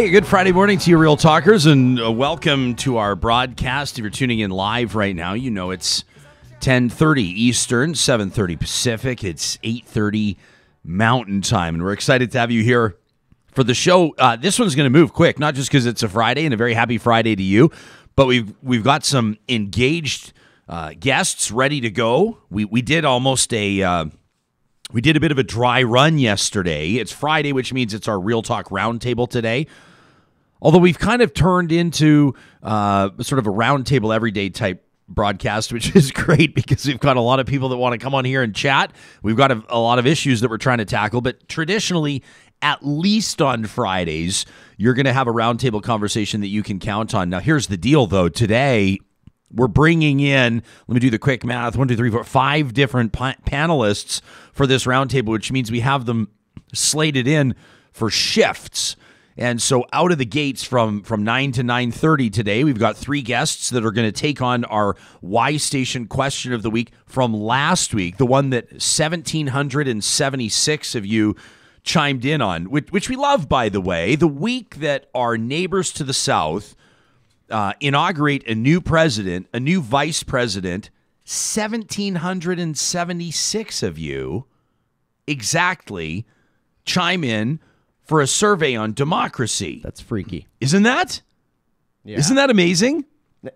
Hey, good Friday morning to you, Real Talkers, and uh, welcome to our broadcast. If you're tuning in live right now, you know it's 10:30 Eastern, 7:30 Pacific. It's 8:30 Mountain Time, and we're excited to have you here for the show. Uh, this one's going to move quick, not just because it's a Friday and a very happy Friday to you, but we've we've got some engaged uh, guests ready to go. We we did almost a. Uh, we did a bit of a dry run yesterday. It's Friday, which means it's our Real Talk Roundtable today. Although we've kind of turned into uh, sort of a roundtable everyday type broadcast, which is great because we've got a lot of people that want to come on here and chat. We've got a, a lot of issues that we're trying to tackle, but traditionally, at least on Fridays, you're going to have a roundtable conversation that you can count on. Now, here's the deal, though. Today, we're bringing in, let me do the quick math one, two, three, four, five different pa- panelists for this roundtable, which means we have them slated in for shifts. And so out of the gates from from 9 to 9:30 today, we've got three guests that are going to take on our Y station question of the week from last week, the one that 1776 of you chimed in on, which, which we love by the way, the week that our neighbors to the south uh, inaugurate a new president, a new vice president. 1,776 of you exactly chime in for a survey on democracy. That's freaky. Isn't that? Yeah. not that amazing?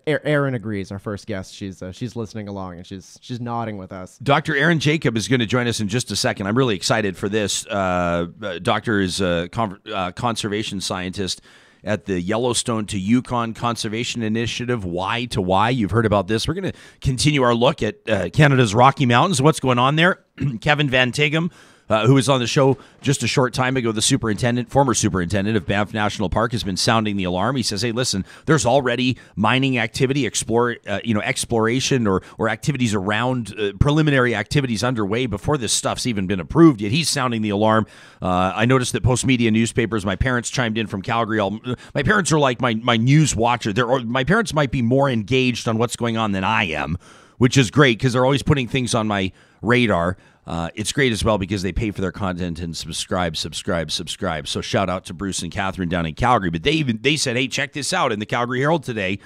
A- Aerin agrees. Our first guest. She's uh, she's listening along and she's she's nodding with us. Dr. Aerin Jacob is going to join us in just a second. I'm really excited for this. Uh, uh, doctor is a con- uh, conservation scientist at the Yellowstone to Yukon Conservation Initiative, Y2Y. You've heard about this. We're going to continue our look at uh, Canada's Rocky Mountains, what's going on there. Kevin Van Tighem, uh, who was on the show just a short time ago, the superintendent, former superintendent of Banff National Park, has been sounding the alarm. He says, "Hey, listen, there's already mining activity, explore, uh, you know, exploration or or activities around uh, preliminary activities underway before this stuff's even been approved. Yet he's sounding the alarm. Uh, I noticed that Postmedia newspapers. My parents chimed in from Calgary. All, my parents are like my my news watcher. They're my parents might be more engaged on what's going on than I am." Which is great because they're always putting things on my radar. Uh, it's great as well because they pay for their content and subscribe, subscribe, subscribe. So shout out to Bruce and Catherine down in Calgary. But they even they said, "Hey, check this out!" In the Calgary Herald today,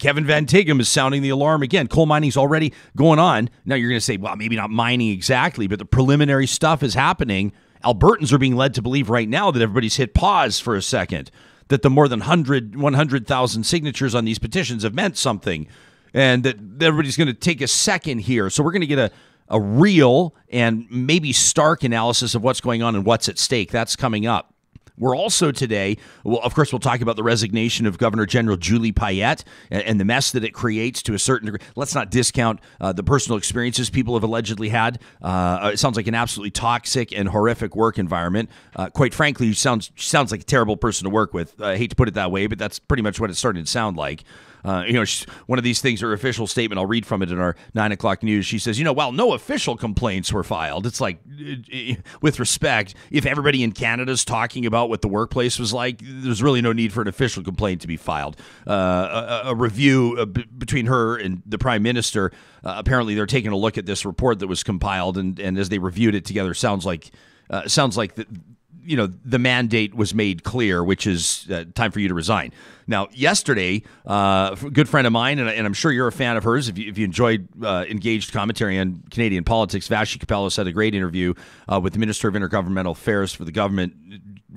Kevin Van Tighem is sounding the alarm again. Coal mining's already going on. Now you're going to say, "Well, maybe not mining exactly, but the preliminary stuff is happening." Albertans are being led to believe right now that everybody's hit pause for a second. That the more than 100 100,000 signatures on these petitions have meant something and that everybody's going to take a second here. So we're going to get a a real and maybe stark analysis of what's going on and what's at stake. That's coming up. We're also today, well, of course, we'll talk about the resignation of Governor General Julie Payette and, the mess that it creates to a certain degree. Let's not discount uh, the personal experiences people have allegedly had. Uh, it sounds like an absolutely toxic and horrific work environment. Uh, quite frankly, sounds sounds like a terrible person to work with. I hate to put it that way, but that's pretty much what it's starting to sound like. Uh, you know, one of these things, her official statement, I'll read from it in our nine o'clock news. She says, you know, while no official complaints were filed, it's like, uh, with respect, if everybody in Canada's talking about what the workplace was like, there's really no need for an official complaint to be filed. Uh, a, a, review uh, between her and the prime minister, uh, apparently they're taking a look at this report that was compiled, and, and as they reviewed it together, sounds like uh, sounds like the, you know, the mandate was made clear, which is uh, time for you to resign. Now, yesterday, uh, a good friend of mine, and, and I'm sure you're a fan of hers if you, if you enjoyed uh, engaged commentary on Canadian politics, Vassy Kapelos had a great interview uh, with the Minister of Intergovernmental Affairs for the government.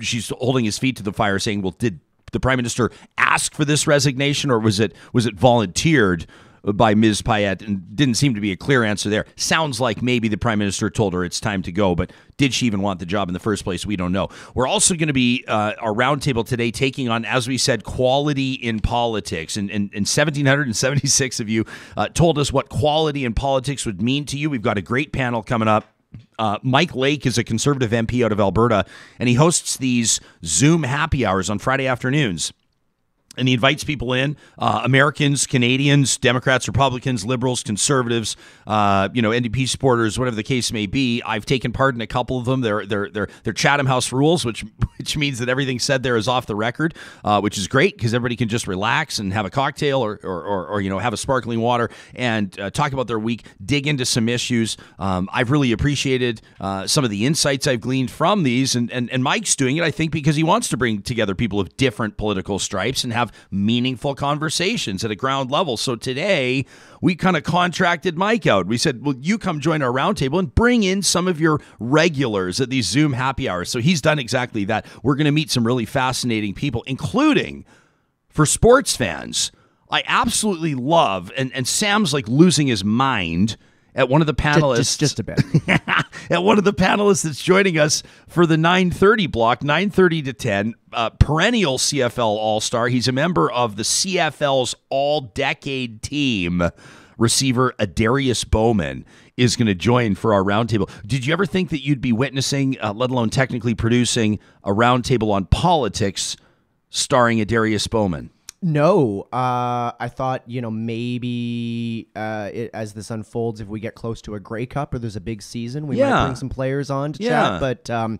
She's holding his feet to the fire, saying, "Well, did the Prime Minister ask for this resignation, or was it was it volunteered?" By Ms. Payette, and didn't seem to be a clear answer there. Sounds like maybe the prime minister told her it's time to go, but did she even want the job in the first place? We don't know. We're also going to be uh, our roundtable today taking on, as we said, quality in politics. And, and, and 1,776 of you uh, told us what quality in politics would mean to you. We've got a great panel coming up. Uh, Mike Lake is a conservative MP out of Alberta, and he hosts these Zoom happy hours on Friday afternoons and he invites people in uh, Americans, Canadians, Democrats, Republicans, liberals, conservatives, uh, you know, NDP supporters, whatever the case may be. I've taken part in a couple of them. They're they're they're, they're Chatham House rules, which which means that everything said there is off the record, uh, which is great because everybody can just relax and have a cocktail or or, or, or you know have a sparkling water and uh, talk about their week, dig into some issues. Um, I've really appreciated uh, some of the insights I've gleaned from these, and, and and Mike's doing it, I think, because he wants to bring together people of different political stripes and have have meaningful conversations at a ground level. So today, we kind of contracted Mike out. We said, Well, you come join our roundtable and bring in some of your regulars at these Zoom happy hours. So he's done exactly that. We're going to meet some really fascinating people, including for sports fans. I absolutely love, and, and Sam's like losing his mind at one of the panelists. Just, just a bit. at one of the panelists that's joining us for the 930 block, 930 to 10, uh, perennial CFL All Star. He's a member of the CFL's All Decade team. Receiver Adarius Bowman is going to join for our roundtable. Did you ever think that you'd be witnessing, uh, let alone technically producing, a roundtable on politics starring Adarius Bowman? No, uh, I thought you know maybe uh, it, as this unfolds, if we get close to a Grey Cup or there's a big season, we Yeah. might bring some players on to Yeah. chat. But um,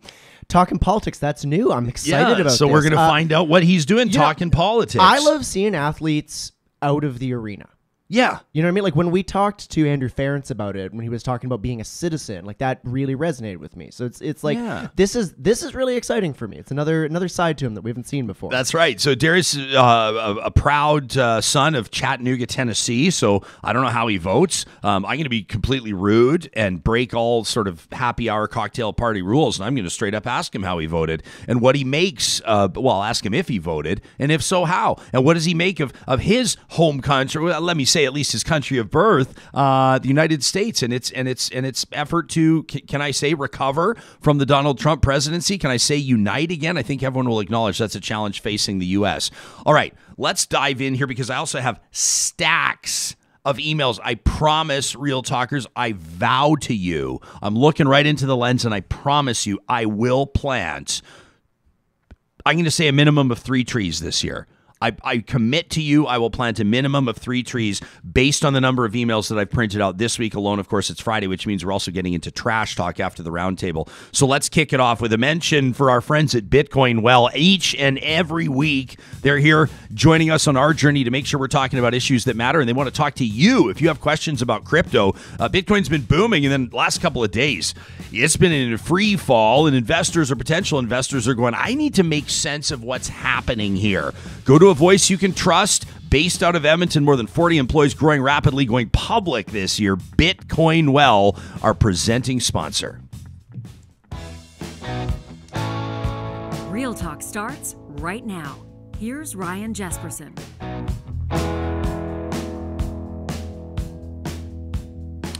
talking politics, that's new. I'm excited about. so we're going to Uh, find out what he's doing you know, talking politics. I love seeing athletes out of the arena. Yeah. You know what I mean? Like when we talked to Andrew Ference about it, when he was talking about being a citizen, like that really resonated with me. So it's it's like Yeah. this is this is really exciting for me. It's another another side to him that we haven't seen before. That's right. So Darius, uh, a, a proud uh, son of Chattanooga, Tennessee. So I don't know how he votes. Um, I'm going to be completely rude and break all sort of happy hour cocktail party rules, and I'm going to straight up ask him how he voted and what he makes. Uh, well, I'll ask him if he voted, and if so, how, and what does he make of of his home country? Well, let me say at least his country of birth, uh, the United States, and its and its and its effort to can, can I say recover from the Donald Trump presidency? Can I say unite again? I think everyone will acknowledge that's a challenge facing the U.S. All right, let's dive in here because I also have stacks of emails. I promise, real talkers, I vow to you, I'm looking right into the lens, and I promise you, I will plant. I'm going to say a minimum of three trees this year. I, I commit to you, I will plant a minimum of three trees based on the number of emails that I've printed out this week alone. Of course, it's Friday, which means we're also getting into trash talk after the roundtable. So let's kick it off with a mention for our friends at Bitcoin Well. Each and every week, they're here joining us on our journey to make sure we're talking about issues that matter, and they want to talk to you if you have questions about crypto. Uh, Bitcoin's been booming, and then last couple of days, it's been in a free fall, and investors or potential investors are going, I need to make sense of what's happening here. Go to a voice you can trust. Based out of Edmonton, more than 40 employees growing rapidly, going public this year. Bitcoin Well, our presenting sponsor. Real Talk starts right now. Here's Ryan Jespersen.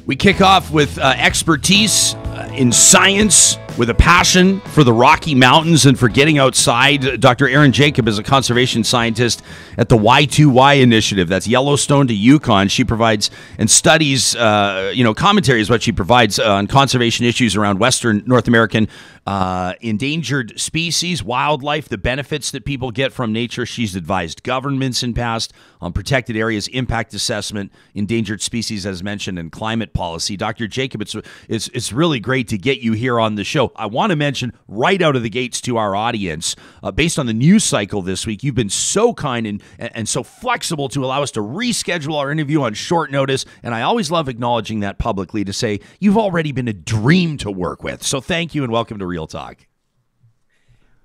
We kick off with uh, expertise in science, with a passion for the Rocky Mountains and for getting outside. Dr. Aerin Jacob is a conservation scientist at the Y2Y initiative. That's Yellowstone to Yukon. She provides and studies, uh, you know, commentary is what she provides on conservation issues around Western North American uh, endangered species, wildlife, the benefits that people get from nature. She's advised governments in past on protected areas, impact assessment, endangered species, as mentioned, and climate policy. Dr. Jacob, it's, it's, it's really great to get you here on the show. I want to mention right out of the gates to our audience, uh, based on the news cycle this week, you've been so kind and, and so flexible to allow us to reschedule our interview on short notice. And I always love acknowledging that publicly to say you've already been a dream to work with. So thank you and welcome to Real Talk.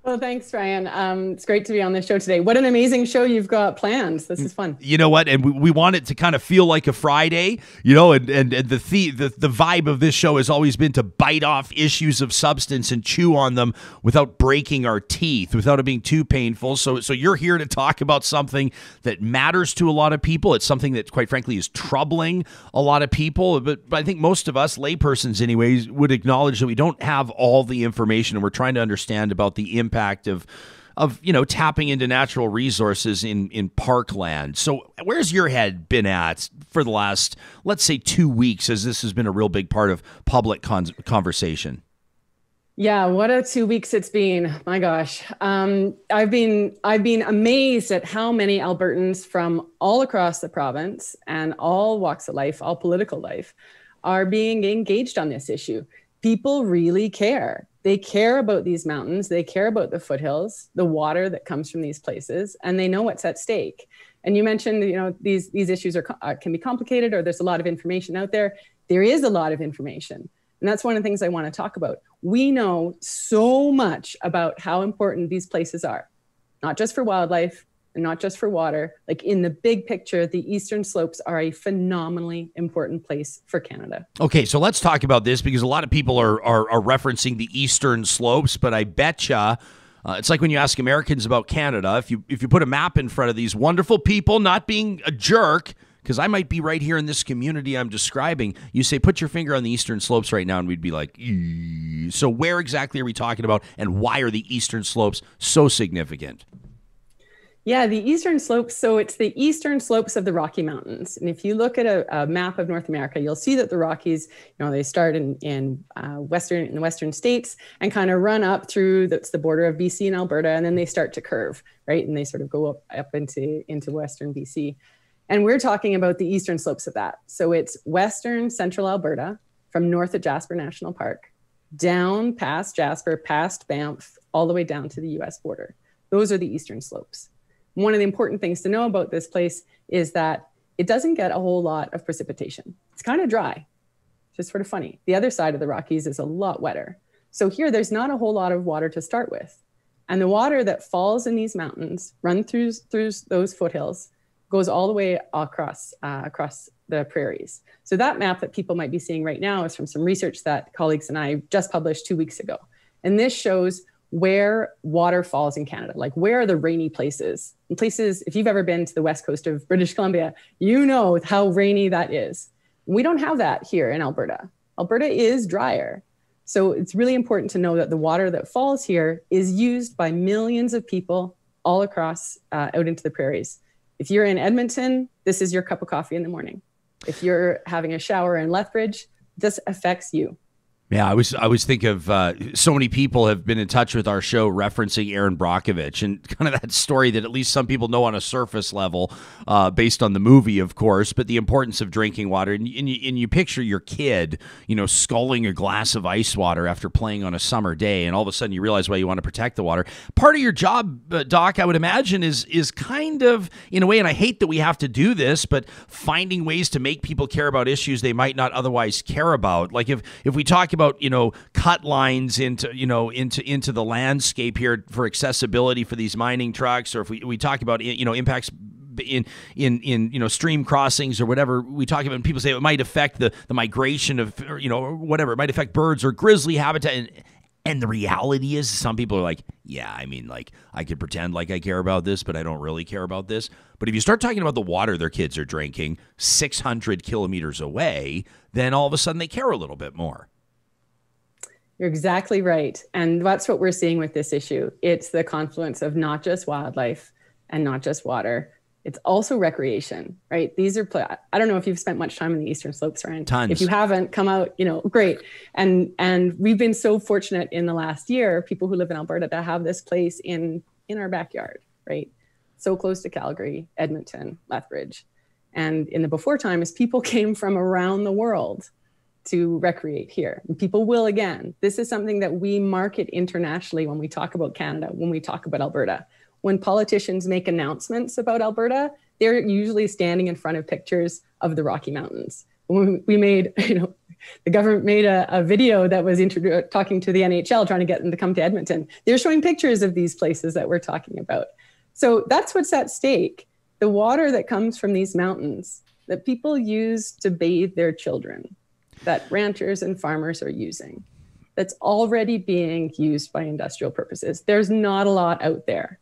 Well, thanks, Ryan. Um, it's great to be on the show today. What an amazing show you've got planned. This is fun. You know what? And we, we want it to kind of feel like a Friday, you know, and, and, and the, the, the vibe of this show has always been to bite off issues of substance and chew on them without breaking our teeth, without it being too painful. So so you're here to talk about something that matters to a lot of people. It's something that quite frankly is troubling a lot of people. But, but I think most of us, laypersons anyways, would acknowledge that we don't have all the information and we're trying to understand about the impact impact of of you know tapping into natural resources in in parkland. So where's your head been at for the last let's say 2 weeks as this has been a real big part of public con- conversation? Yeah, what a two weeks it's been. My gosh, um, I've been I've been amazed at how many Albertans from all across the province and all walks of life, all political life, are being engaged on this issue. People really care. They care about these mountains. They care about the foothills the water that comes from these places and they know what's at stake. And you mentioned you know these these issues are uh, can be complicated or there's a lot of information out there. There is a lot of information. And that's one of the things i want to talk about. We know so much about how important these places are not just for wildlife and not just for water. Like in the big picture, the eastern slopes are a phenomenally important place for Canada. Okay, so let's talk about this because a lot of people are are, are referencing the eastern slopes, but I betcha. Uh, it's like when you ask Americans about Canada. If you if you put a map in front of these wonderful people, not being a jerk, because I might be right here in this community I'm describing. You say, put your finger on the eastern slopes right now, and we'd be like, Eee. so where exactly are we talking about, and why are the eastern slopes so significant? Yeah, the eastern slopes. So it's the eastern slopes of the Rocky Mountains. And if you look at a, a map of North America, you'll see that the Rockies, you know, they start in, in uh, western in the western states and kind of run up through that's the border of BC and Alberta, and then they start to curve, right? And they sort of go up up into into western BC. And we're talking about the eastern slopes of that. So it's western central Alberta from north of Jasper National Park down past Jasper, past Banff, all the way down to the US border. Those are the eastern slopes one of the important things to know about this place is that it doesn't get a whole lot of precipitation. It's kind of dry, just sort of funny. The other side of the Rockies is a lot wetter. So here, there's not a whole lot of water to start with. And the water that falls in these mountains, run through, through those foothills, goes all the way across, uh, across the prairies. So that map that people might be seeing right now is from some research that colleagues and I just published two weeks ago. And this shows where water falls in Canada. Like, where are the rainy places? And places, if you've ever been to the west coast of British Columbia, you know how rainy that is. We don't have that here in Alberta. Alberta is drier. So it's really important to know that the water that falls here is used by millions of people all across uh, out into the prairies. If you're in Edmonton, this is your cup of coffee in the morning. If you're having a shower in Lethbridge, this affects you. Yeah, I was I was think of uh, so many people have been in touch with our show referencing Erin Brockovich and kind of that story that at least some people know on a surface level, uh, based on the movie, of course, but the importance of drinking water. And, and, you, and you picture your kid, you know, sculling a glass of ice water after playing on a summer day, and all of a sudden you realize why you want to protect the water. Part of your job, uh, Doc, I would imagine, is is kind of in a way, and I hate that we have to do this, but finding ways to make people care about issues they might not otherwise care about. Like if if we talk about you know cut lines into you know into into the landscape here for accessibility for these mining trucks, or if we, we talk about you know impacts in in in you know stream crossings or whatever we talk about and people say it might affect the the migration of you know whatever it might affect birds or grizzly habitat and and the reality is, some people are like, yeah, I mean, like, I could pretend like I care about this, but I don't really care about this. But if you start talking about the water their kids are drinking 600 kilometers away, then all of a sudden they care a little bit more. You're exactly right. And that's what we're seeing with this issue. It's the confluence of not just wildlife and not just water. It's also recreation, right? These are, I don't know if you've spent much time in the Eastern Slopes, Ryan. Tons. If you haven't, come out, you know, great. And, and we've been so fortunate in the last year, people who live in Alberta, to have this place in, in our backyard, right? So close to Calgary, Edmonton, Lethbridge. And in the before times, people came from around the world to recreate here. And people will again. This is something that we market internationally when we talk about Canada, when we talk about Alberta. When politicians make announcements about Alberta, they're usually standing in front of pictures of the Rocky Mountains. When we made, you know, the government made a, a video that was introdu- talking to the NHL, trying to get them to come to Edmonton. They're showing pictures of these places that we're talking about. So that's what's at stake. The water that comes from these mountains that people use to bathe their children, that ranchers and farmers are using, that's already being used by industrial purposes. There's not a lot out there.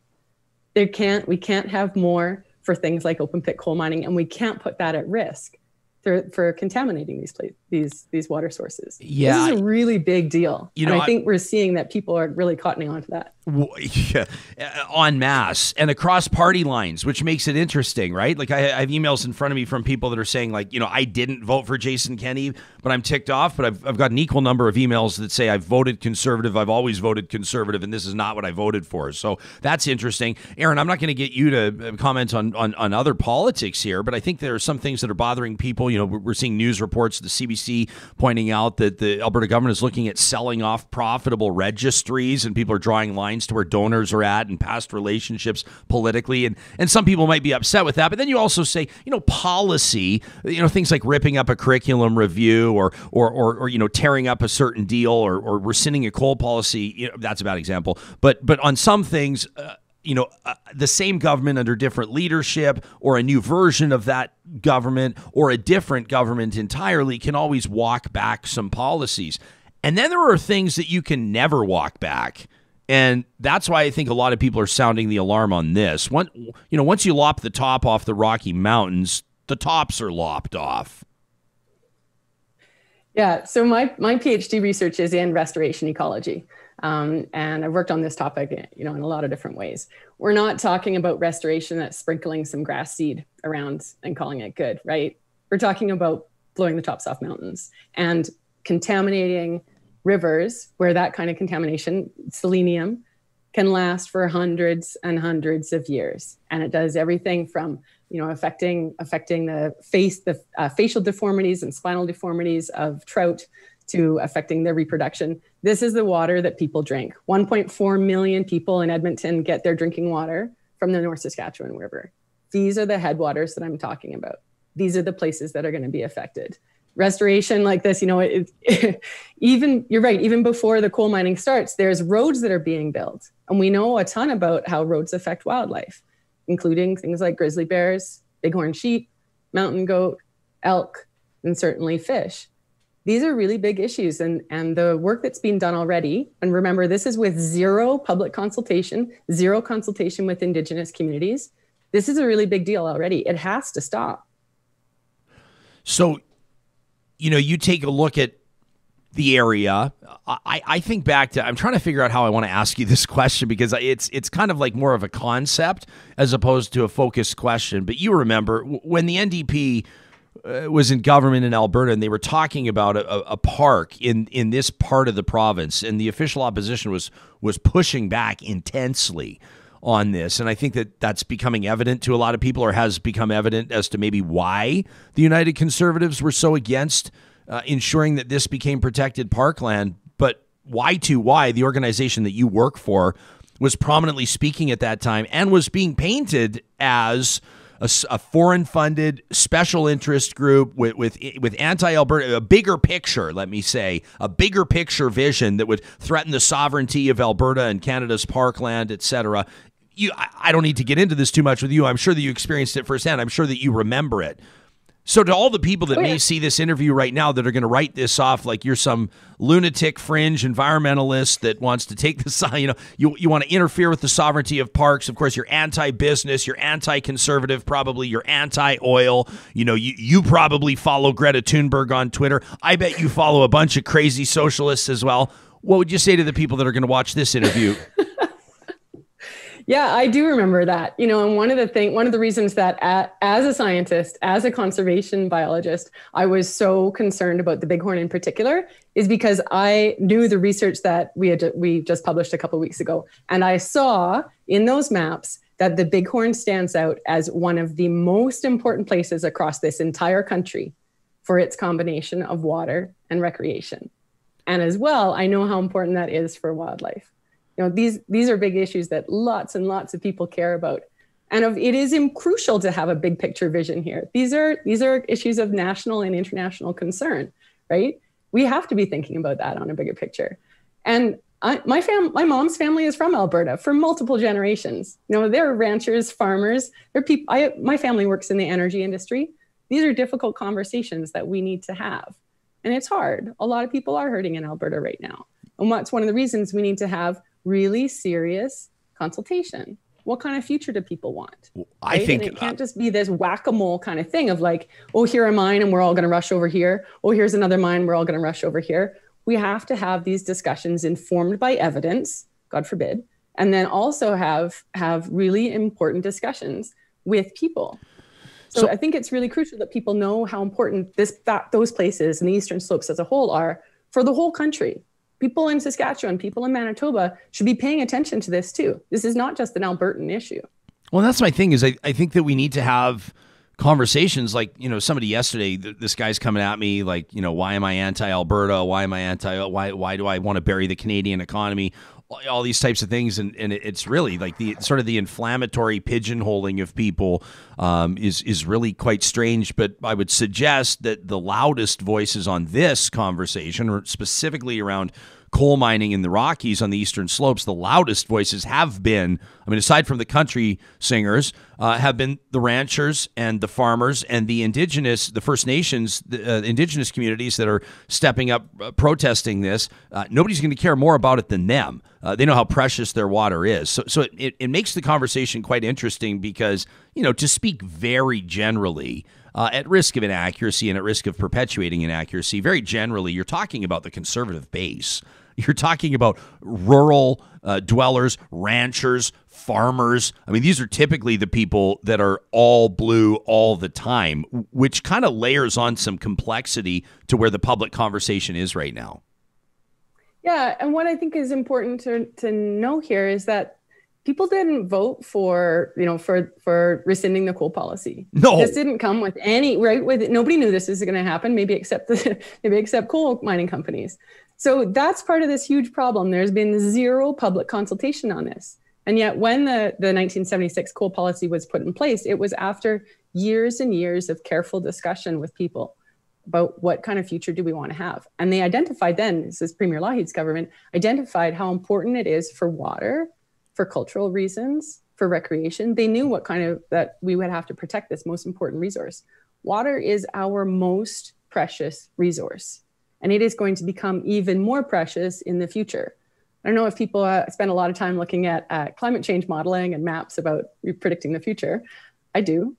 There can't, we can't have more for things like open pit coal mining, and we can't put that at risk for, for contaminating these places, these these water sources. Yeah, this is a really big deal. You and I think we're seeing that people are really cottoning onto that. en masse and across party lines, which makes it interesting, right? Like I, I, have emails in front of me from people that are saying, like, you know, I didn't vote for Jason Kenney, but I'm ticked off. But I've, I've got an equal number of emails that say I've voted conservative. I've always voted conservative, and this is not what I voted for. So that's interesting. Aerin, I'm not going to get you to uh, comment on, on on other politics here, but I think there are some things that are bothering people. You know, we're seeing news reports, the CBC pointing out that the Alberta government is looking at selling off profitable registries, and people are drawing lines to where donors are at and past relationships politically. And, and some people might be upset with that. But then you also say, you know, policy, you know, things like ripping up a curriculum review or, or, or, or you know, tearing up a certain deal or, or rescinding a coal policy. You know, that's a bad example. But, but on some things, uh, you know, uh, the same government under different leadership or a new version of that government or a different government entirely can always walk back some policies. And then there are things that you can never walk back. And that's why I think a lot of people are sounding the alarm on this. You know, once you lop the top off the Rocky Mountains, the tops are lopped off. Yeah. So my my PhD research is in restoration ecology, um, and I've worked on this topic, you know, in a lot of different ways. We're not talking about restoration that's sprinkling some grass seed around and calling it good, right? We're talking about blowing the tops off mountains and contaminating rivers where that kind of contamination, selenium, can last for hundreds and hundreds of years. And it does everything from, you know, affecting affecting the face, the uh, facial deformities and spinal deformities of trout to affecting their reproduction. This is the water that people drink. 1.4 million people in Edmonton get their drinking water from the North Saskatchewan River. These are the headwaters that I'm talking about. These are the places that are going to be affected restoration like this you know it, it, even you're right even before the coal mining starts there's roads that are being built. And we know a ton about how roads affect wildlife including things like grizzly bears bighorn sheep mountain goat elk and certainly fish. These are really big issues and and the work that's being done already and remember this is with zero public consultation zero consultation with indigenous communities. This is a really big deal already. It has to stop. So you know, you take a look at the area. I, I think back to I'm trying to figure out how I want to ask you this question because it's it's kind of like more of a concept as opposed to a focused question. But you remember when the NDP uh, was in government in Alberta and they were talking about a, a, park in in this part of the province and the official opposition was was pushing back intensely on this. And I think that that's becoming evident to a lot of people or has become evident as to maybe why the United Conservatives were so against uh, ensuring that this became protected parkland. But Y2Y, the organization that you work for, was prominently speaking at that time and was being painted as a, foreign funded special interest group with with with anti Alberta a bigger picture let me say a bigger picture vision that would threaten the sovereignty of Alberta and Canada's parkland etc you I, I don't need to get into this too much with you. I'm sure that you experienced it firsthand. I'm sure that you remember it. So, to all the people that oh, yeah. may see this interview right now that are going to write this off like you're some lunatic fringe environmentalist that wants to take the side, you know, you, you want to interfere with the sovereignty of parks. Of course, you're anti business, you're anti conservative, probably you're anti oil. You know, you, you probably follow Greta Thunberg on Twitter. I bet you follow a bunch of crazy socialists as well. What would you say to the people that are going to watch this interview? Yeah, I do remember that. You know, and one of the thing, one of the reasons that at, as a scientist, as a conservation biologist, I was so concerned about the bighorn in particular is because I knew the research that we had we just published a couple weeks ago, and I saw in those maps that the bighorn stands out as one of the most important places across this entire country for its combination of water and recreation. And as well, I know how important that is for wildlife you know these these are big issues that lots and lots of people care about and of, it is crucial to have a big picture vision here these are these are issues of national and international concern right We have to be thinking about that on a bigger picture. And I, my fam, my mom's family is from Alberta for multiple generations. You know, they're ranchers, farmers. They're people. I, my family works in the energy industry. These are difficult conversations that we need to have, and it's hard. A lot of people are hurting in Alberta right now, and that's one of the reasons we need to have really serious consultation. What kind of future do people want? I think and it can't just be this whack-a-mole kind of thing of like, oh, here are mine, and we're all going to rush over here. Oh, here's another mine, we're all going to rush over here we have to have these discussions informed by evidence, God forbid, and then also have have really important discussions with people. So, so I think it's really crucial that people know how important this that those places and the eastern slopes as a whole are for the whole country. People in Saskatchewan, people in Manitoba should be paying attention to this too. This is not just an Albertan issue. Well, that's my thing is I, I think that we need to have conversations like you know somebody yesterday th- this guy's coming at me like you know why am i anti-alberta why am i anti why why do i want to bury the canadian economy all these types of things and, and it's really like the sort of the inflammatory pigeonholing of people um, is is really quite strange but i would suggest that the loudest voices on this conversation or specifically around coal mining in the Rockies on the eastern slopes, the loudest voices have been, I mean, aside from the country singers, uh, have been the ranchers and the farmers and the indigenous, the First Nations, the uh, indigenous communities that are stepping up uh, protesting this. Uh, nobody's going to care more about it than them. Uh, they know how precious their water is. So, so it, it makes the conversation quite interesting because, you know, to speak very generally, uh, at risk of inaccuracy and at risk of perpetuating inaccuracy, very generally, you're talking about the conservative base. You're talking about rural uh, dwellers, ranchers, farmers. I mean, these are typically the people that are all blue all the time, which kind of layers on some complexity to where the public conversation is right now. Yeah, and what I think is important to, to know here is that people didn't vote for you know for for rescinding the coal policy. No, this didn't come with any right with it. Nobody knew this was going to happen. Maybe except the maybe except coal mining companies. So that's part of this huge problem. There's been zero public consultation on this. And yet, when the, the 1976 coal policy was put in place, it was after years and years of careful discussion with people about what kind of future do we want to have. And they identified then, this is Premier Lougheed's government, identified how important it is for water, for cultural reasons, for recreation. They knew what kind of that we would have to protect this most important resource. Water is our most precious resource and it is going to become even more precious in the future. I don't know if people uh, spend a lot of time looking at uh, climate change modeling and maps about predicting the future. I do.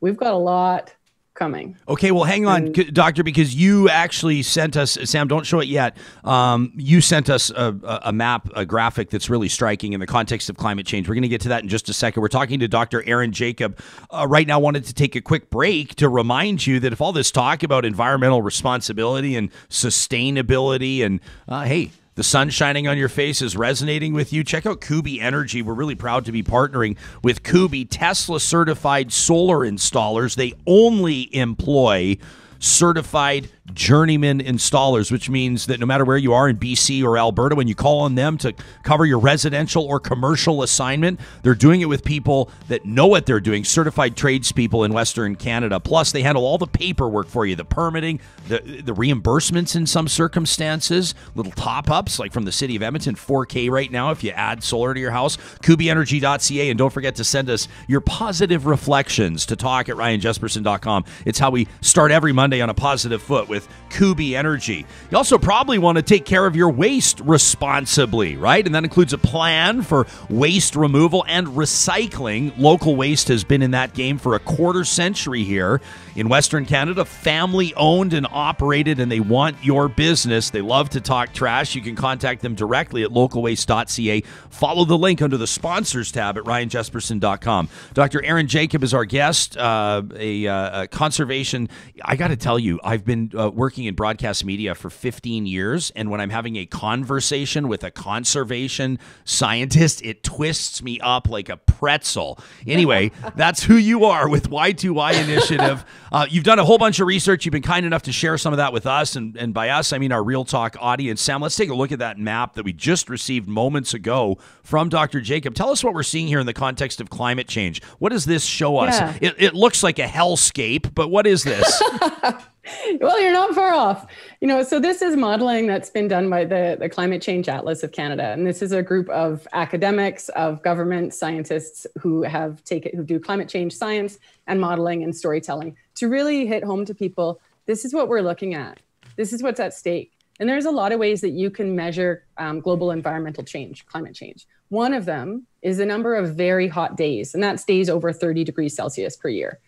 We've got a lot coming. Okay, well, hang on, and, Doctor, because you actually sent us, Sam, don't show it yet. Um, you sent us a, a, map, a graphic that's really striking in the context of climate change. We're going to get to that in just a second. We're talking to Dr. Aerin Jacob. Uh, right now, wanted to take a quick break to remind you that if all this talk about environmental responsibility and sustainability and, uh, hey, the sun shining on your face is resonating with you, check out Kuby Energy. We're really proud to be partnering with Kuby, Tesla certified solar installers. They only employ certified journeyman installers, which means that no matter where you are in BC or Alberta, when you call on them to cover your residential or commercial assignment, they're doing it with people that know what they're doing, certified tradespeople in Western Canada. Plus, they handle all the paperwork for you, the permitting, the, the reimbursements in some circumstances, little top ups like from the city of Edmonton, 4K right now if you add solar to your house, kubyenergy.ca. And don't forget to send us your positive reflections to talk at ryanjespersen.com. It's how we start every Monday on a positive foot with Kuby Energy. You also probably want to take care of your waste responsibly, right? And that includes a plan for waste removal and recycling. Local waste has been in that game for a quarter century here in Western Canada, family owned and operated, and they want your business. They love to talk trash. You can contact them directly at localwaste.ca. Follow the link under the sponsors tab at ryanjespersen.com. Dr. Aerin Jacob is our guest, uh, a, uh, a, conservation. I got to tell you, I've been uh, working in broadcast media for 15 years, and when I'm having a conversation with a conservation scientist, it twists me up like a pretzel. Anyway, that's who you are with Y2Y Initiative. Uh, you've done a whole bunch of research. You've been kind enough to share some of that with us, and, and by us, I mean our Real Talk audience. Sam, let's take a look at that map that we just received moments ago from Dr. Jacob. Tell us what we're seeing here in the context of climate change. What does this show us? Yeah. It, it looks like a hellscape, but what is this? well, you're not far off. You know, so this is modeling that's been done by the, the Climate Change Atlas of Canada. And this is a group of academics, of government scientists who have taken who do climate change science and modeling and storytelling to really hit home to people. This is what we're looking at. This is what's at stake. And there's a lot of ways that you can measure um, global environmental change, climate change. One of them is the number of very hot days, and that's days over 30 degrees Celsius per year.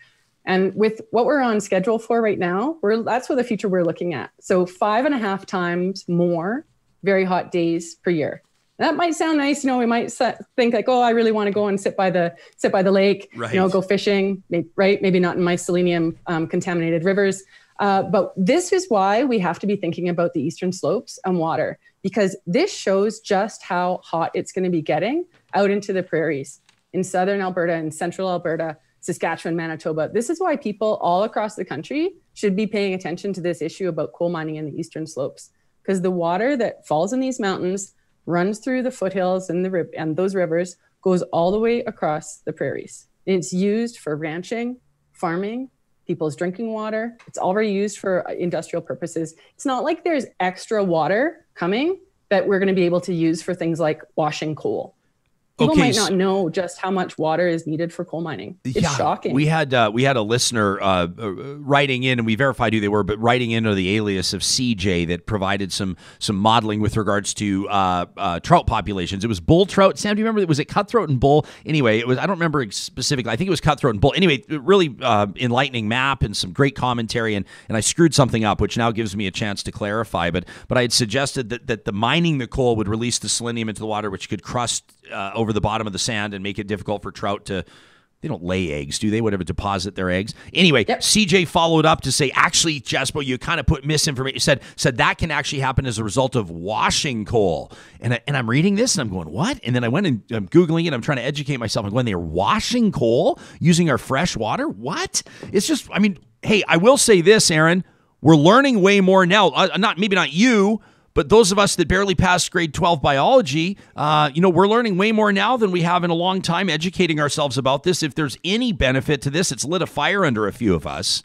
And with what we're on schedule for right now, we're that's what the future we're looking at. So five and a half times more very hot days per year. That might sound nice, you know. We might think like, oh, I really want to go and sit by the sit by the lake, right. you know, go fishing, maybe, right? Maybe not in my selenium um, contaminated rivers. Uh, but this is why we have to be thinking about the eastern slopes and water because this shows just how hot it's going to be getting out into the prairies in southern Alberta and central Alberta Saskatchewan, Manitoba. This is why people all across the country should be paying attention to this issue about coal mining in the eastern slopes because the water that falls in these mountains runs through the foothills and the and those rivers goes all the way across the prairies. It's used for ranching, farming, people's drinking water. It's already used for uh, industrial purposes. It's not like there's extra water coming that we're going to be able to use for things like washing coal people okay, might not know just how much water is needed for coal mining. It's yeah, shocking. We had uh, we had a listener uh, uh writing in, and we verified who they were, but writing in under the alias of CJ that provided some some modeling with regards to uh, uh, trout populations. It was bull trout. Sam, do you remember? It was it cutthroat and bull? Anyway, it was. I don't remember specifically. I think it was cutthroat and bull. Anyway, really uh, enlightening map and some great commentary. And and I screwed something up, which now gives me a chance to clarify. But but I had suggested that that the mining the coal would release the selenium into the water, which could crust over over the bottom of the sand and make it difficult for trout to they don't lay eggs, do they? Whatever deposit their eggs. Anyway, yep. CJ followed up to say, actually, Jespo, you kind of put misinformation. You said said that can actually happen as a result of washing coal. And I, and I'm reading this and I'm going, what? And then I went and I'm googling it. I'm trying to educate myself. I'm going, they're washing coal using our fresh water. What? It's just, I mean, hey, I will say this, Aerin. We're learning way more now. Uh, not maybe not you but those of us that barely passed grade 12 biology, uh, you know, we're learning way more now than we have in a long time educating ourselves about this. If there's any benefit to this, it's lit a fire under a few of us.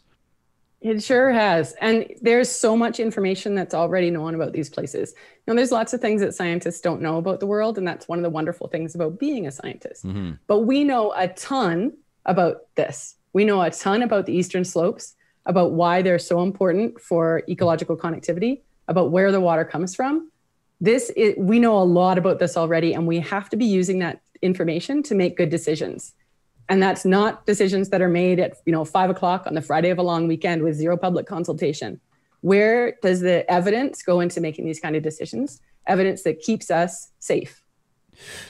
It sure has. And there's so much information that's already known about these places. You know, there's lots of things that scientists don't know about the world. And that's one of the wonderful things about being a scientist. Mm-hmm. But we know a ton about this. We know a ton about the eastern slopes, about why they're so important for ecological connectivity about where the water comes from. This is, we know a lot about this already, and we have to be using that information to make good decisions. And that's not decisions that are made at you know five o'clock on the Friday of a long weekend with zero public consultation. Where does the evidence go into making these kind of decisions? Evidence that keeps us safe.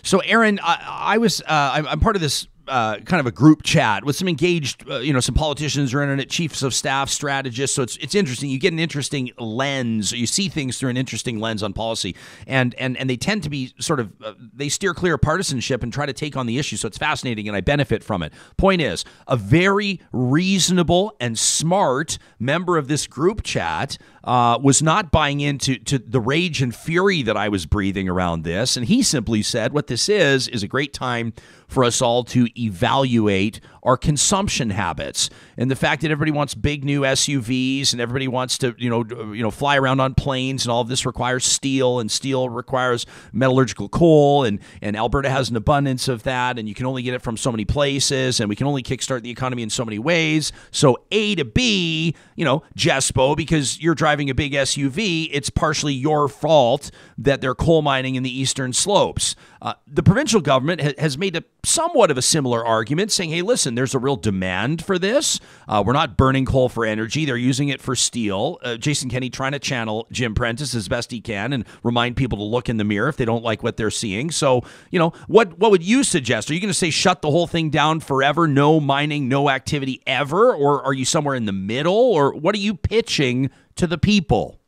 So, Aerin, I, I was uh, I'm, I'm part of this uh, kind of a group chat with some engaged, uh, you know, some politicians or internet chiefs of staff, strategists. So it's it's interesting. You get an interesting lens. You see things through an interesting lens on policy, and and and they tend to be sort of uh, they steer clear of partisanship and try to take on the issue. So it's fascinating, and I benefit from it. Point is, a very reasonable and smart member of this group chat uh, was not buying into to the rage and fury that I was breathing around this, and he simply said, "What this is is a great time." For us all to evaluate our consumption habits and the fact that everybody wants big new SUVs and everybody wants to you know you know fly around on planes and all of this requires steel and steel requires metallurgical coal and and Alberta has an abundance of that and you can only get it from so many places and we can only kickstart the economy in so many ways. So A to B you know Jespo because you're driving a big SUV it's partially your fault that they're coal mining in the eastern slopes. Uh, the provincial government ha- has made a somewhat of a similar argument, saying, hey, listen, there's a real demand for this. Uh, we're not burning coal for energy, they're using it for steel. Uh, Jason Kenney trying to channel Jim Prentice as best he can and remind people to look in the mirror if they don't like what they're seeing. So, you know, what, what would you suggest? Are you going to say shut the whole thing down forever, no mining, no activity ever? Or are you somewhere in the middle? Or what are you pitching to the people?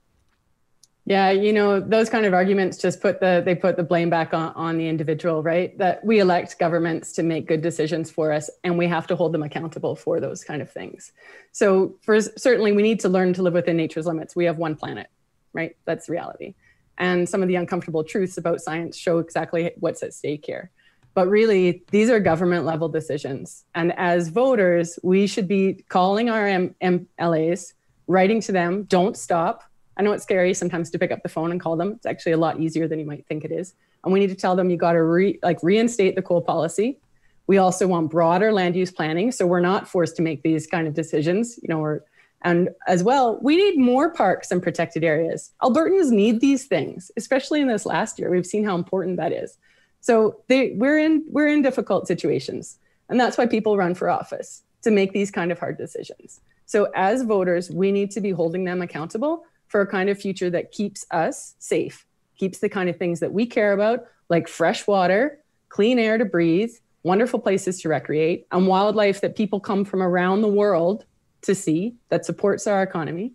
Yeah, you know, those kind of arguments just put the they put the blame back on, on the individual, right? That we elect governments to make good decisions for us and we have to hold them accountable for those kind of things. So for certainly we need to learn to live within nature's limits. We have one planet, right? That's reality. And some of the uncomfortable truths about science show exactly what's at stake here. But really, these are government level decisions. And as voters, we should be calling our MLAs writing to them, don't stop. I know it's scary sometimes to pick up the phone and call them. It's actually a lot easier than you might think it is. And we need to tell them you got to re, like reinstate the coal policy. We also want broader land use planning, so we're not forced to make these kind of decisions. You know, we're, and as well, we need more parks and protected areas. Albertans need these things, especially in this last year. We've seen how important that is. So they, we're in we're in difficult situations, and that's why people run for office to make these kind of hard decisions. So as voters, we need to be holding them accountable for a kind of future that keeps us safe, keeps the kind of things that we care about, like fresh water, clean air to breathe, wonderful places to recreate, and wildlife that people come from around the world to see that supports our economy.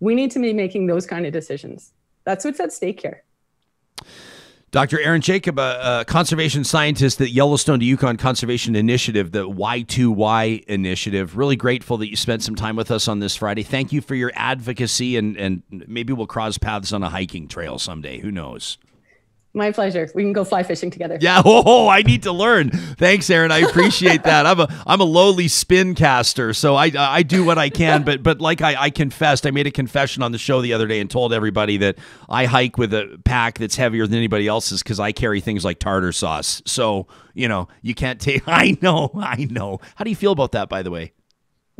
We need to be making those kind of decisions. That's what's at stake here. Dr. Aerin Jacob, a, a, conservation scientist at Yellowstone to Yukon Conservation Initiative, the Y2Y initiative. Really grateful that you spent some time with us on this Friday. Thank you for your advocacy, and, and maybe we'll cross paths on a hiking trail someday. Who knows? My pleasure. We can go fly fishing together. Yeah. Oh, I need to learn. Thanks, Aerin. I appreciate that. I'm a I'm a lowly spin caster, so I I do what I can. But but like I, I confessed, I made a confession on the show the other day and told everybody that I hike with a pack that's heavier than anybody else's because I carry things like tartar sauce. So you know you can't take. I know. I know. How do you feel about that, by the way?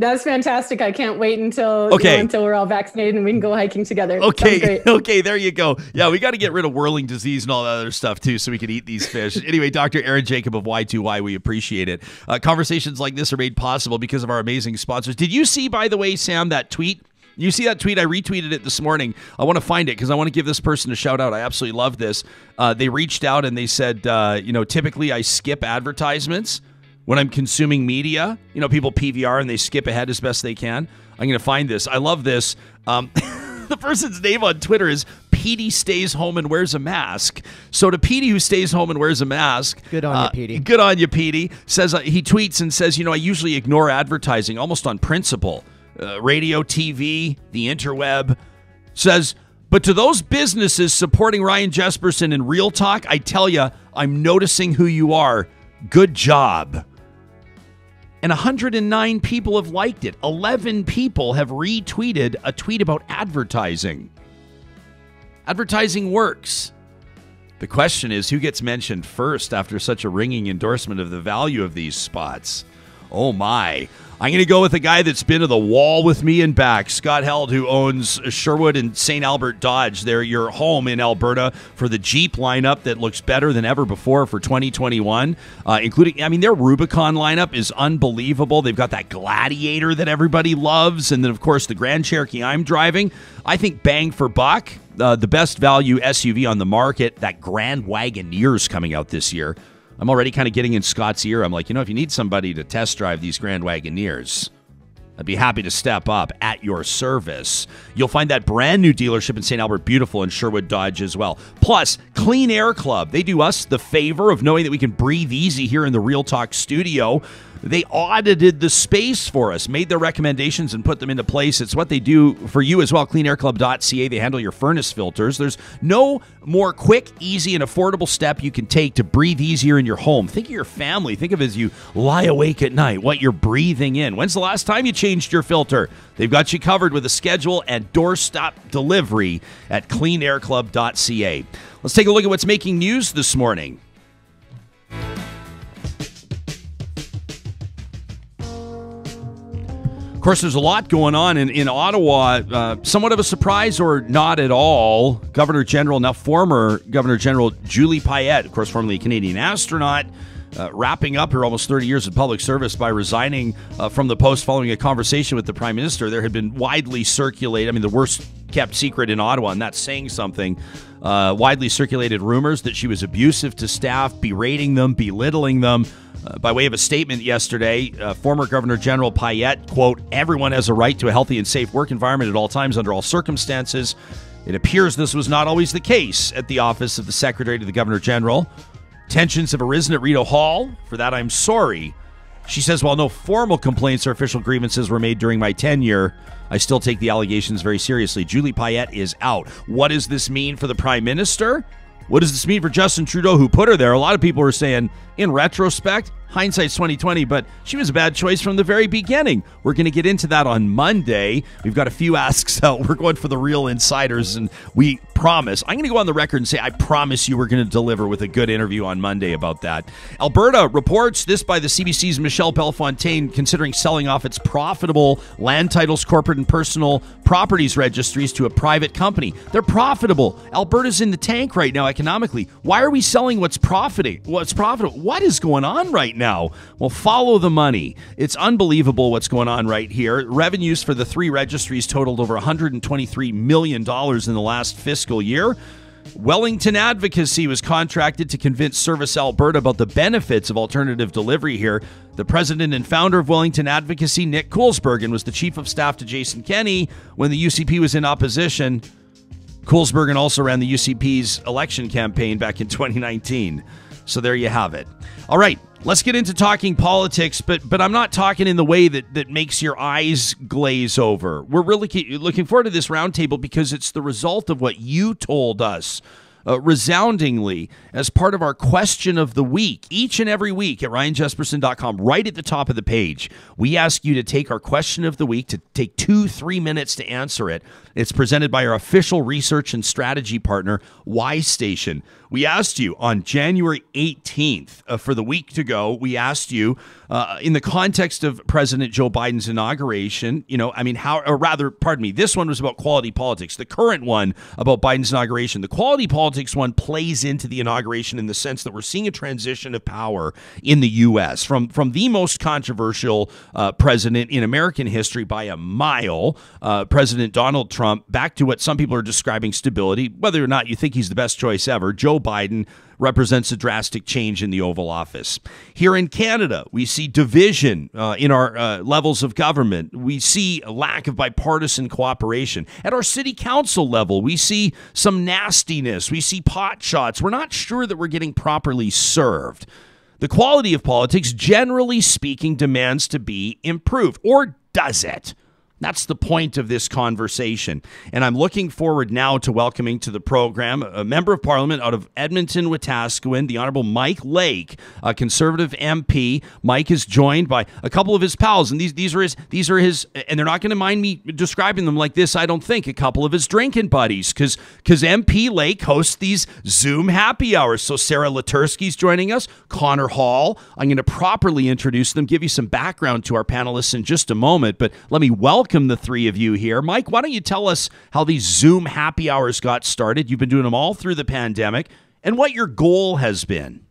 That's fantastic. I can't wait until okay. You know, until we're all vaccinated and we can go hiking together. Okay. Okay, there you go. Yeah, we got to get rid of whirling disease and all that other stuff too so we can eat these fish. anyway, Dr. Aerin Jacob of Y2Y, we appreciate it. Uh, conversations like this are made possible because of our amazing sponsors. Did you see, by the way, Sam, that tweet? You see that tweet? I retweeted it this morning. I want to find it because I want to give this person a shout out. I absolutely love this. Uh, they reached out and they said, uh, you know, typically I skip advertisements when I'm consuming media. You know, people PVR and they skip ahead as best they can. I'm going to find this. I love this. Um, the person's name on Twitter is Petey stays home and wears a mask. So to Petey who stays home and wears a mask, good on uh, you, Petey. Good on you, Petey. Says uh, he tweets and says, you know, I usually ignore advertising almost on principle. Uh, radio, TV, the interweb. Says, but to those businesses supporting Ryan Jespersen in Real Talk, I tell you, I'm noticing who you are. Good job and 109 people have liked it. 11 people have retweeted a tweet about advertising. Advertising works. The question is who gets mentioned first after such a ringing endorsement of the value of these spots? Oh my. I'm going to go with a guy that's been to the wall with me and back, Scott Held, who owns Sherwood and St. Albert Dodge. They're your home in Alberta for the Jeep lineup that looks better than ever before for 2021, uh, including, I mean, their Rubicon lineup is unbelievable. They've got that Gladiator that everybody loves, and then, of course, the Grand Cherokee I'm driving. I think bang for buck, uh, the best value SUV on the market, that Grand Wagoneer's coming out this year. I'm already kind of getting in Scott's ear. I'm like, you know, if you need somebody to test drive these Grand Wagoneers, I'd be happy to step up at your service. You'll find that brand new dealership in St. Albert beautiful in Sherwood Dodge as well. Plus, Clean Air Club. They do us the favor of knowing that we can breathe easy here in the Real Talk studio. They audited the space for us, made their recommendations, and put them into place. It's what they do for you as well. CleanAirClub.ca. They handle your furnace filters. There's no more quick, easy, and affordable step you can take to breathe easier in your home. Think of your family. Think of as you lie awake at night, what you're breathing in. When's the last time you changed your filter? They've got you covered with a schedule and doorstop delivery at CleanAirClub.ca. Let's take a look at what's making news this morning. Of course, there's a lot going on in, in Ottawa. Uh, somewhat of a surprise or not at all. Governor General, now former Governor General Julie Payette, of course, formerly a Canadian astronaut, uh, wrapping up her almost 30 years of public service by resigning uh, from the post following a conversation with the Prime Minister. There had been widely circulated, I mean, the worst kept secret in Ottawa, and that's saying something. Uh, widely circulated rumors that she was abusive to staff, berating them, belittling them. Uh, by way of a statement yesterday, uh, former Governor General Payette, quote, everyone has a right to a healthy and safe work environment at all times under all circumstances. It appears this was not always the case at the office of the Secretary to the Governor General. Tensions have arisen at Rideau Hall. For that, I'm sorry. She says, while no formal complaints or official grievances were made during my tenure, I still take the allegations very seriously. Julie Payette is out. What does this mean for the Prime Minister? What does this mean for Justin Trudeau, who put her there? A lot of people are saying In retrospect, hindsight's 2020, but she was a bad choice from the very beginning. We're going to get into that on Monday. We've got a few asks out. We're going for the real insiders, and we promise. I'm going to go on the record and say I promise you we're going to deliver with a good interview on Monday about that. Alberta reports this by the CBC's Michelle Bellefontaine considering selling off its profitable land titles, corporate and personal properties registries to a private company. They're profitable. Alberta's in the tank right now economically. Why are we selling what's profiting? What's profitable? What is going on right now? Well, follow the money. It's unbelievable what's going on right here. Revenues for the three registries totaled over $123 million in the last fiscal year. Wellington Advocacy was contracted to convince Service Alberta about the benefits of alternative delivery here. The president and founder of Wellington Advocacy, Nick Koolsbergen, was the chief of staff to Jason Kenney when the UCP was in opposition. Koolsbergen also ran the UCP's election campaign back in 2019. So there you have it. All right, let's get into talking politics, but but I'm not talking in the way that that makes your eyes glaze over. We're really looking forward to this roundtable because it's the result of what you told us uh, resoundingly as part of our question of the week. Each and every week at ryanjespersen.com, right at the top of the page, we ask you to take our question of the week, to take two, three minutes to answer it. It's presented by our official research and strategy partner, Y Station. We asked you on January 18th uh, for the week to go, we asked you uh, in the context of President Joe Biden's inauguration, you know, I mean, how, or rather, pardon me, this one was about quality politics. The current one about Biden's inauguration, the quality politics one plays into the inauguration in the sense that we're seeing a transition of power in the U.S. from, from the most controversial uh, president in American history by a mile, uh, President Donald Trump, back to what some people are describing stability, whether or not you think he's the best choice ever. Joe Biden represents a drastic change in the Oval Office. Here in Canada, we see division uh, in our uh, levels of government. We see a lack of bipartisan cooperation. At our city council level, we see some nastiness. We see pot shots. We're not sure that we're getting properly served. The quality of politics, generally speaking, demands to be improved. Or does it? That's the point of this conversation. And I'm looking forward now to welcoming to the program a member of parliament out of Edmonton, Wetaskiwin, the Honorable Mike Lake, a conservative MP. Mike is joined by a couple of his pals, and these, these are his these are his and they're not going to mind me describing them like this, I don't think, a couple of his drinking buddies, because MP Lake hosts these Zoom happy hours. So Sarah Letersky's joining us, Conor Hall. I'm going to properly introduce them, give you some background to our panelists in just a moment, but let me welcome welcome the three of you here. Mike, why don't you tell us how these Zoom happy hours got started? You've been doing them all through the pandemic and what your goal has been.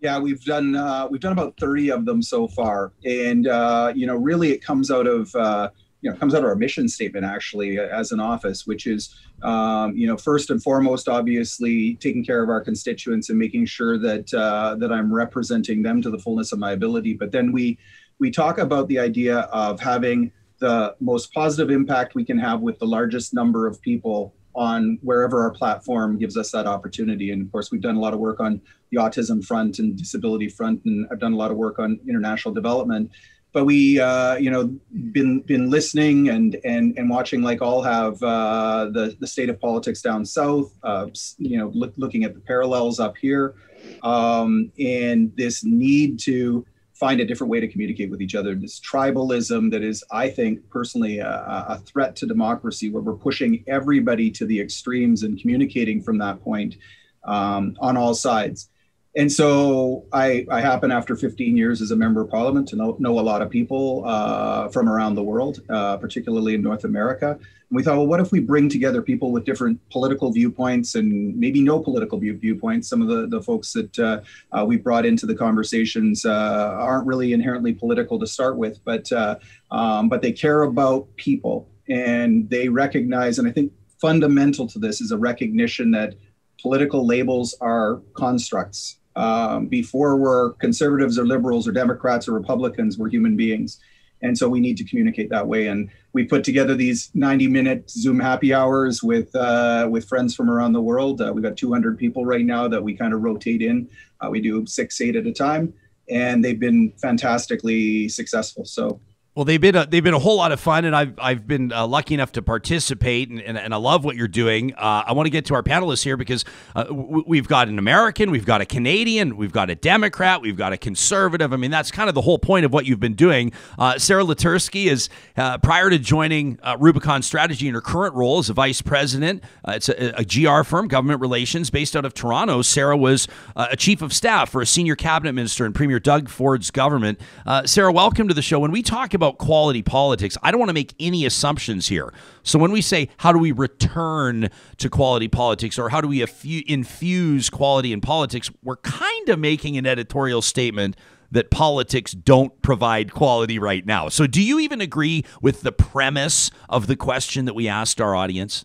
Yeah, we've done uh, we've done about thirty of them so far, and uh, you know, really, it comes out of uh, you know comes out of our mission statement actually as an office, which is um, you know first and foremost, obviously taking care of our constituents and making sure that uh, that I'm representing them to the fullness of my ability. But then we we talk about the idea of having the most positive impact we can have with the largest number of people on wherever our platform gives us that opportunity. And of course, we've done a lot of work on the autism front and disability front, and I've done a lot of work on international development. But we, uh, you know, been been listening and and and watching, like all have, uh, the the state of politics down south. Uh, you know, look, looking at the parallels up here, um, and this need to find a different way to communicate with each other. This tribalism that is, I think, personally a, a, threat to democracy, where we're pushing everybody to the extremes and communicating from that point um, on all sides and so I, I happen after 15 years as a member of parliament to know, know a lot of people uh, from around the world, uh, particularly in North America. We thought, well, what if we bring together people with different political viewpoints and maybe no political view, viewpoints? Some of the, the folks that uh, uh we brought into the conversations uh, aren't really inherently political to start with, but uh, um, but they care about people and they recognize, and I think fundamental to this is a recognition that political labels are constructs um, before we're conservatives or liberals or Democrats or Republicans, we're human beings. And so we need to communicate that way. And we put together these 90 minute Zoom happy hours with, uh, with friends from around the world. Uh, we've got 200 people right now that we kind of rotate in. Uh, we do six, eight at a time, and they've been fantastically successful. So Well, they've been a, they've been a whole lot of fun, and I've I've been uh, lucky enough to participate, and, and, and, I love what you're doing. Uh, I want to get to our panelists here because uh, we've got an American, we've got a Canadian, we've got a Democrat, we've got a conservative. I mean, that's kind of the whole point of what you've been doing. Uh, Sarah Letersky is uh, prior to joining uh, Rubicon Strategy in her current role as a vice president. it's a, a, GR firm, government relations, based out of Toronto. Sarah was a chief of staff for a senior cabinet minister in Premier Doug Ford's government. Sarah, welcome to the show. When we talk about about quality politics, I don't want to make any assumptions here. So when we say how do we return to quality politics or how do we infuse quality in politics, we're kind of making an editorial statement that politics don't provide quality right now. So do you even agree with the premise of the question that we asked our audience?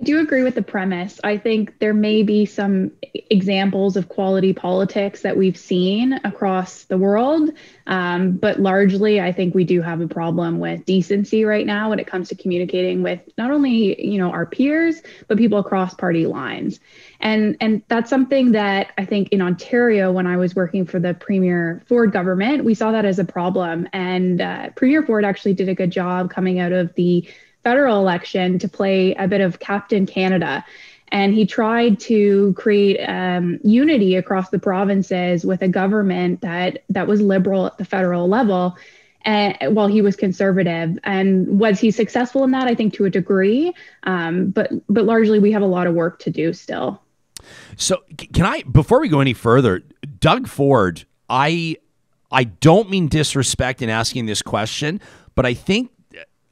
I do agree with the premise. I think there may be some examples of quality politics that we've seen across the world, um, but largely, I think we do have a problem with decency right now when it comes to communicating with not only you know our peers but people across party lines, and and that's something that I think in Ontario when I was working for the Premier Ford government, we saw that as a problem, and uh, Premier Ford actually did a good job coming out of the federal election to play a bit of Captain Canada. And he tried to create um, unity across the provinces with a government that that was liberal at the federal level, and while he was conservative. And was he successful in that? I think to a degree, um, but but largely we have a lot of work to do still. So can I before we go any further, Doug Ford, I I don't mean disrespect in asking this question, but I think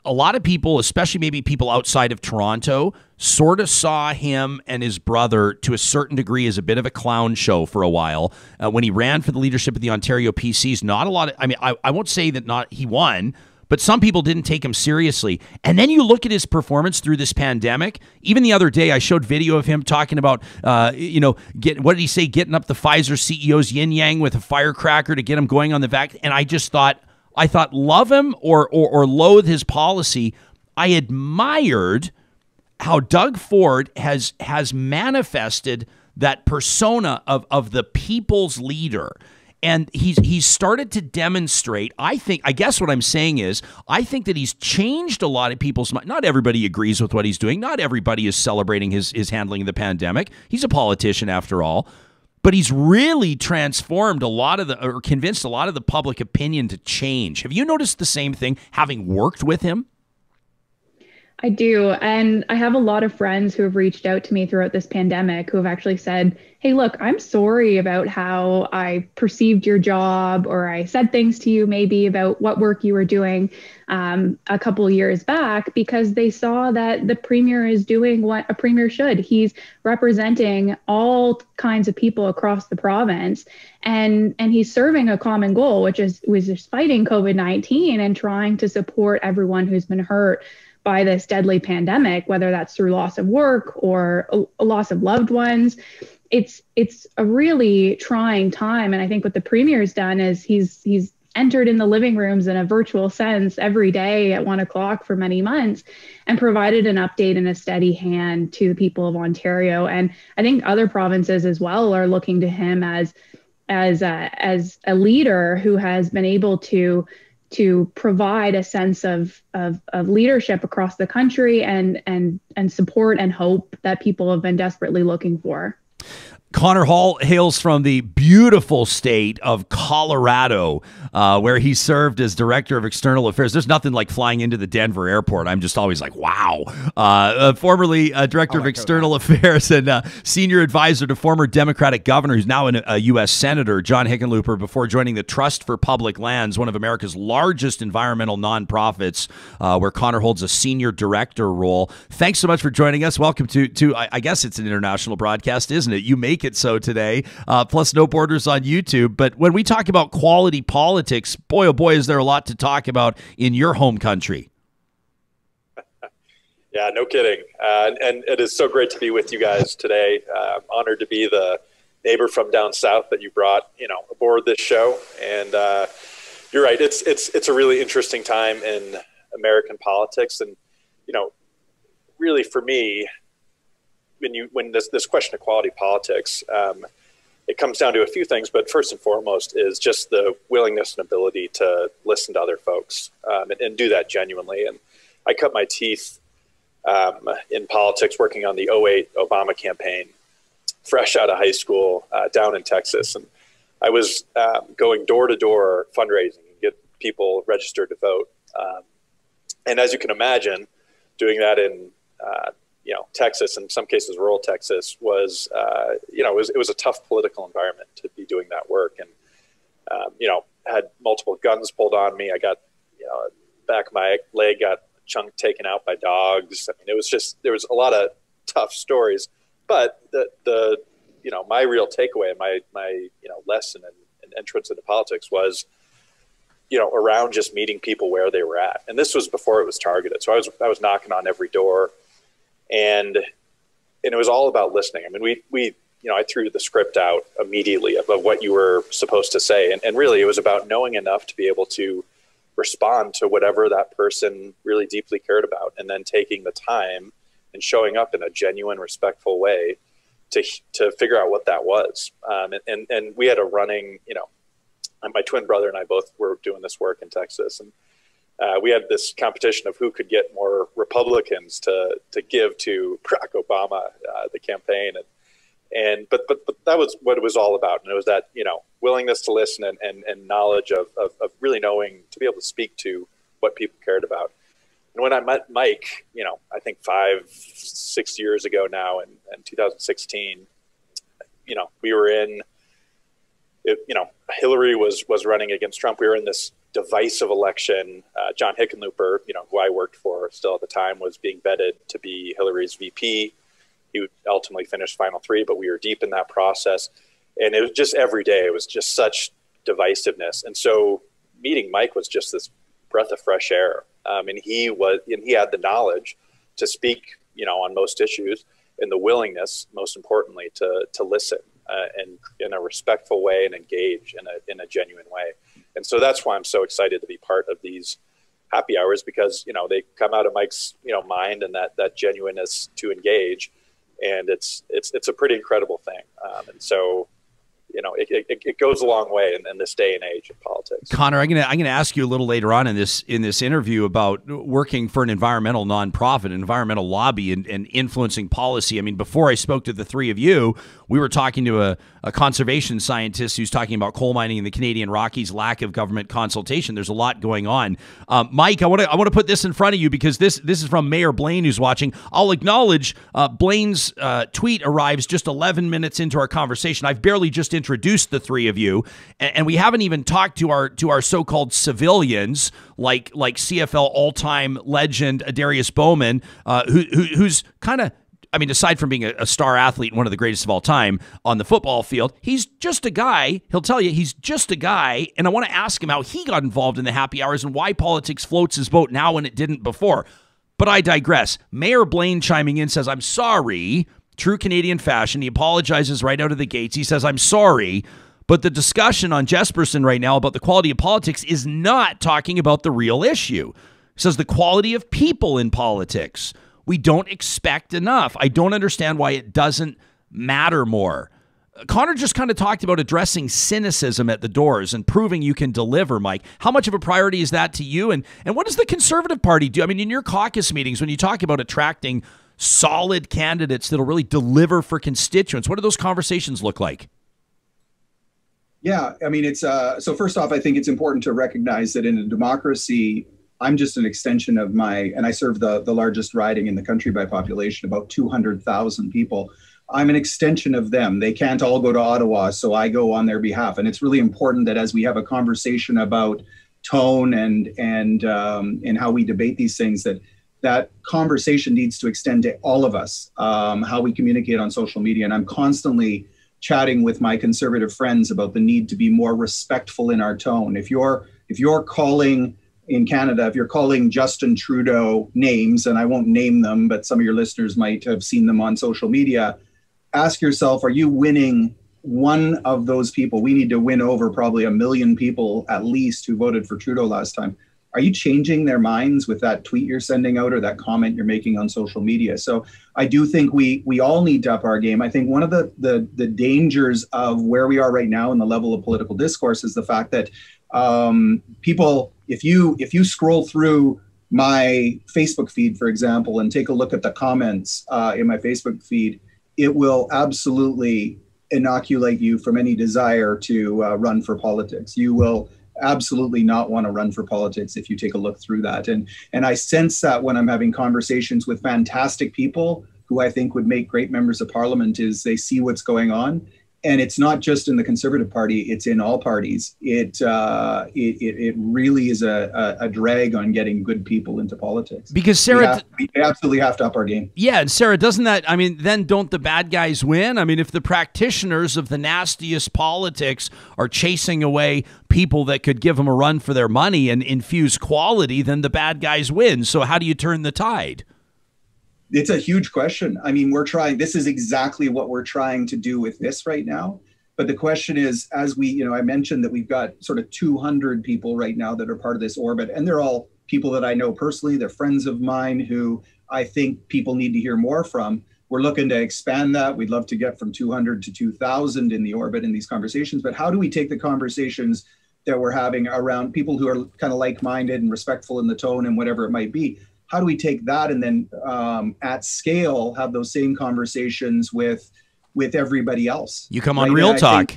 a lot of people, especially maybe people outside of Toronto, sort of saw him and his brother to a certain degree as a bit of a clown show for a while. Uh, when he ran for the leadership of the Ontario PCs, not a lot of, I mean, I, I won't say that not he won, but some people didn't take him seriously. And then you look at his performance through this pandemic. Even the other day, I showed video of him talking about, uh, you know, get what did he say? Getting up the Pfizer CEO's yin yang with a firecracker to get him going on the vac. And I just thought, I thought love him or, or, or loathe his policy. I admired how Doug Ford has has manifested that persona of, of the people's leader. And he's he's started to demonstrate. I think. I guess what I'm saying is, I think that he's changed a lot of people's mind. Not everybody agrees with what he's doing. Not everybody is celebrating his his handling of the pandemic. He's a politician after all but he's really transformed a lot of the or convinced a lot of the public opinion to change. Have you noticed the same thing having worked with him? I do. And I have a lot of friends who have reached out to me throughout this pandemic who have actually said, Hey, look, I'm sorry about how I perceived your job, or I said things to you maybe about what work you were doing um, a couple years back because they saw that the premier is doing what a premier should. He's representing all kinds of people across the province. And, and he's serving a common goal, which is, is fighting COVID 19 and trying to support everyone who's been hurt by this deadly pandemic, whether that's through loss of work or a, loss of loved ones. It's it's a really trying time, and I think what the premier's done is he's he's entered in the living rooms in a virtual sense every day at one o'clock for many months and provided an update and a steady hand to the people of Ontario. And I think other provinces as well are looking to him as as a, as a leader who has been able to to provide a sense of, of, of leadership across the country and, and, and support and hope that people have been desperately looking for. Conor Hall hails from the beautiful state of Colorado, uh, where he served as director of external affairs. There's nothing like flying into the Denver airport. I'm just always like, wow. Uh, uh, formerly director of external affairs and uh, senior advisor to former Democratic governor, who's now a, a U.S. senator, John Hickenlooper, before joining the Trust for Public Lands, one of America's largest environmental nonprofits, uh, where Conor holds a senior director role. Thanks so much for joining us. Welcome to to I, I guess it's an international broadcast, isn't it? You make it so today. Uh, plus, no borders on YouTube. But when we talk about quality politics, boy, oh boy, is there a lot to talk about in your home country. Yeah, no kidding. Uh, and it is so great to be with you guys today. Uh, honored to be the neighbor from down south that you brought, you know, aboard this show. And uh, you're right. It's it's it's a really interesting time in American politics, and you know, really for me, when you when this this question of quality politics, um, it comes down to a few things, but first and foremost is just the willingness and ability to listen to other folks um, and, and, do that genuinely. And I cut my teeth um, in politics working on the 08 Obama campaign, fresh out of high school uh, down in Texas. And I was um, going door to door fundraising and get people registered to vote. Um, and as you can imagine, doing that in uh, you know Texas, in some cases rural Texas, was uh, you know it was, it was a tough political environment to be doing that work, and um, you know had multiple guns pulled on me. I got you know back my leg got chunk taken out by dogs. I mean, it was just there was a lot of tough stories, but the the you know my real takeaway and my my you know lesson and, and entrance into politics was you know around just meeting people where they were at. And this was before it was targeted. So i was i was knocking on every door and and it was all about listening. I mean, we we you know I threw the script out immediately of, what you were supposed to say, and, and really it was about knowing enough to be able to respond to whatever that person really deeply cared about, and then taking the time and showing up in a genuine, respectful way to to figure out what that was. Um, and, and and we had a running, you know, my twin brother and I both were doing this work in Texas, and uh, we had this competition of who could get more Republicans to to give to Barack Obama uh, the campaign, and and but, but, but that was what it was all about, and it was that you know willingness to listen and and, and knowledge of, of, of really knowing to be able to speak to what people cared about. And when I met Mike, you know, I think five six years ago now, in, in 2016, you know, we were in. It, you know, Hillary was was running against Trump. We were in this divisive election. Uh, John Hickenlooper, you know, who I worked for still at the time, was being vetted to be Hillary's VP. He ultimately finished final three, but we were deep in that process, and it was just every day. It was just such divisiveness, and so meeting Mike was just this breath of fresh air. Um, and he was, and he had the knowledge to speak, you know, on most issues, and the willingness, most importantly, to to listen uh, and in a respectful way and engage in a in a genuine way. And so that's why I'm so excited to be part of these happy hours because you know they come out of Mike's you know mind and that that genuineness to engage, and it's it's it's a pretty incredible thing. Um, and so you know, it, it, it, goes a long way in, in, this day and age of politics. Conor, I'm gonna I'm gonna ask you a little later on in this in this interview about working for an environmental nonprofit, an environmental lobby, and, and influencing policy. I mean, before I spoke to the three of you, we were talking to a, a conservation scientist who's talking about coal mining in the Canadian Rockies, lack of government consultation. There's a lot going on. Um, Mike, I want to I want to put this in front of you because this this is from Mayor Blaine who's watching. I'll acknowledge uh, Blaine's uh, tweet arrives just 11 minutes into our conversation. I've barely just introduced the three of you, and, and we haven't even talked to our to our so-called civilians like like CFL all-time legend Adarius Bowman, uh, who, who who's kind of I mean, aside from being a, a, star athlete and one of the greatest of all time on the football field, he's just a guy. He'll tell you he's just a guy. And I want to ask him how he got involved in the happy hours and why politics floats his boat now when it didn't before. But I digress. Mayor Blaine chiming in says, I'm sorry true Canadian fashion. He apologizes right out of the gates. He says, I'm sorry. But the discussion on Jespersen right now about the quality of politics is not talking about the real issue. He says the quality of people in politics. We don't expect enough. I don't understand why it doesn't matter more. Conor just kind of talked about addressing cynicism at the doors and proving you can deliver, Mike. How much of a priority is that to you? And and what does the Conservative Party do? I mean, in your caucus meetings, when you talk about attracting solid candidates that'll really deliver for constituents? What do those conversations look like? Yeah, I mean, it's uh, so first off, I think it's important to recognize that in a democracy, I'm just an extension of my, and I serve the, the largest riding in the country by population, about 200,000 people. I'm an extension of them. They can't all go to Ottawa, so I go on their behalf. And it's really important that as we have a conversation about tone and and um, and how we debate these things, that that conversation needs to extend to all of us, um, how we communicate on social media. And I'm constantly chatting with my conservative friends about the need to be more respectful in our tone. If you're if you're calling in Canada, if you're calling Justin Trudeau names, and I won't name them, but some of your listeners might have seen them on social media, ask yourself, are you winning one of those people? We need to win over probably a million people at least who voted for Trudeau last time. Are you changing their minds with that tweet you're sending out or that comment you're making on social media? So i do think we we all need to up our game. I think one of the the, the dangers of where we are right now in the level of political discourse is the fact that um, people if you if you scroll through my facebook feed for example and take a look at the comments uh, in my facebook feed it will absolutely inoculate you from any desire to uh, run for politics. You will absolutely not want to run for politics if you take a look through that. And and I sense that when I'm having conversations with fantastic people who I think would make great members of parliament is they see what's going on and it's not just in the Conservative Party; it's in all parties. It uh, it, it, really is a, a, drag on getting good people into politics. Because Sarah, we, have, we, absolutely have to up our game. Yeah, and Sarah, doesn't that? I mean, then don't the bad guys win? I mean, if the practitioners of the nastiest politics are chasing away people that could give them a run for their money and infuse quality, then the bad guys win. So how do you turn the tide? It's a huge question. I mean, we're trying, this is exactly what we're trying to do with this right now. But the question is, as we, you know, I mentioned that we've got sort of 200 people right now that are part of this orbit, and they're all people that I know personally. They're friends of mine who I think people need to hear more from. We're looking to expand that. We'd love to get from 200 to 2,000 in the orbit in these conversations. But how do we take the conversations that we're having around people who are kind of like minded and respectful in the tone and whatever it might be? How do we take that and then um, at scale have those same conversations with with everybody else? You come on right? real talk.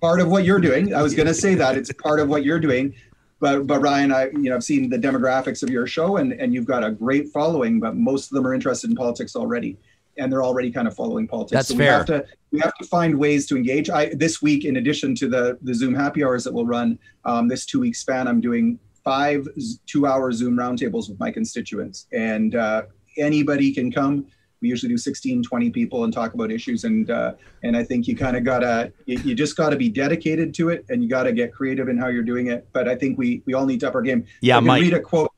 part of what you're doing. I was going to say that. It's part of what you're doing. But but ryan i you know i've seen the demographics of your show and and you've got a great following but most of them are interested in politics already. And they're already kind of following politics. That's so fair. we have to we have to find ways to engage. I this week in addition to the the zoom happy hours that we'll run um, this two week span i'm doing five two hour Zoom roundtables with my constituents. And uh, anybody can come. We usually do 16, 20 people and talk about issues. And uh, and I think you kind of gotta, you, you just gotta be dedicated to it and you gotta get creative in how you're doing it. But I think we we all need to up our game. Yeah, Mike. read a quote.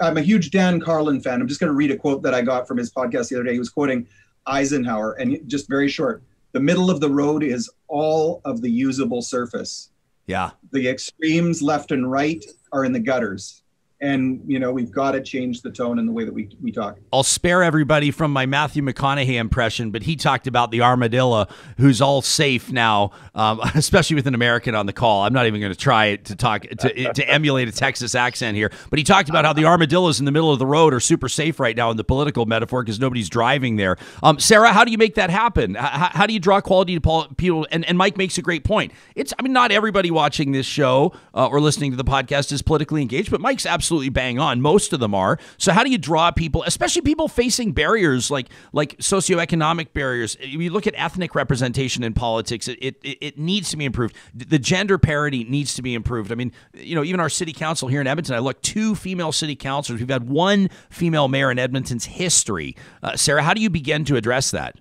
I'm a huge Dan Carlin fan. I'm just gonna read a quote that I got from his podcast the other day. He was quoting Eisenhower and just very short. The middle of the road is all of the usable surface. Yeah. The extremes left and right are in the gutters and you know we've got to change the tone and the way that we, we talk. I'll spare everybody from my matthew mcconaughey impression but he talked about the armadillo who's all safe now um, especially with an american on the call. I'm not even going to try to talk to, to emulate a texas accent here. But he talked about how the armadillos in the middle of the road are super safe right now in the political metaphor because nobody's driving there. Um, sarah how do you make that happen? How, how do you draw quality to people? And, and mike makes a great point. It's i mean not everybody watching this show uh, or listening to the podcast is politically engaged but mike's absolutely absolutely bang on. Most of them are. So how do you draw people, especially people facing barriers like like socioeconomic barriers? You look at ethnic representation in politics; it it, it needs to be improved. The gender parity needs to be improved. I mean, you know, even our city council here in Edmonton, I look two female city councilors. We've had one female mayor in Edmonton's history. Uh, Sarah, how do you begin to address that?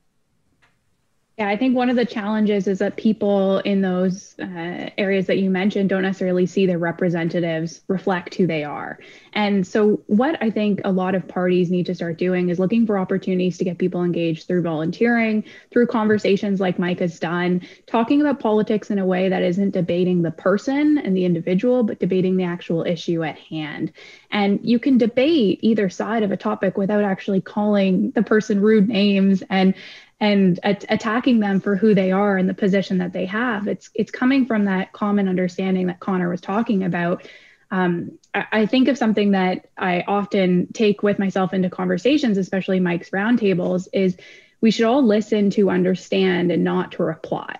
Yeah, I think one of the challenges is that people in those uh, areas that you mentioned don't necessarily see their representatives reflect who they are. And so, what I think a lot of parties need to start doing is looking for opportunities to get people engaged through volunteering, through conversations like Mike has done, talking about politics in a way that isn't debating the person and the individual, but debating the actual issue at hand. And you can debate either side of a topic without actually calling the person rude names and and at- attacking them for who they are and the position that they have. It's it's coming from that common understanding that Conor was talking about. Um, I, I think of something that I often take with myself into conversations, especially Mike's roundtables, is we should all listen to understand and not to reply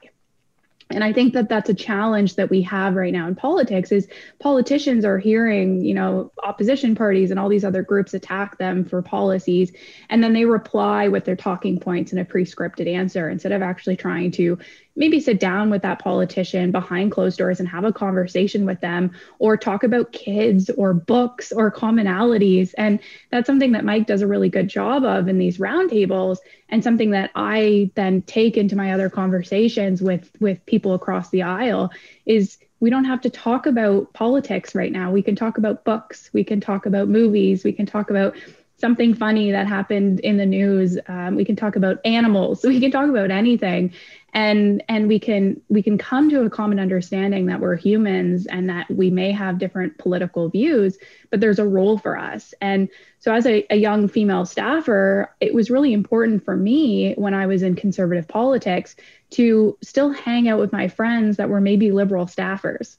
and i think that that's a challenge that we have right now in politics is politicians are hearing you know opposition parties and all these other groups attack them for policies and then they reply with their talking points in a pre-scripted answer instead of actually trying to maybe sit down with that politician behind closed doors and have a conversation with them or talk about kids or books or commonalities. And that's something that Mike does a really good job of in these roundtables and something that I then take into my other conversations with with people across the aisle is we don't have to talk about politics right now. We can talk about books, we can talk about movies, we can talk about something funny that happened in the news. Um, we can talk about animals. We can talk about anything, and and we can we can come to a common understanding that we're humans and that we may have different political views, but there's a role for us. And so, as a, a young female staffer, it was really important for me when I was in conservative politics to still hang out with my friends that were maybe liberal staffers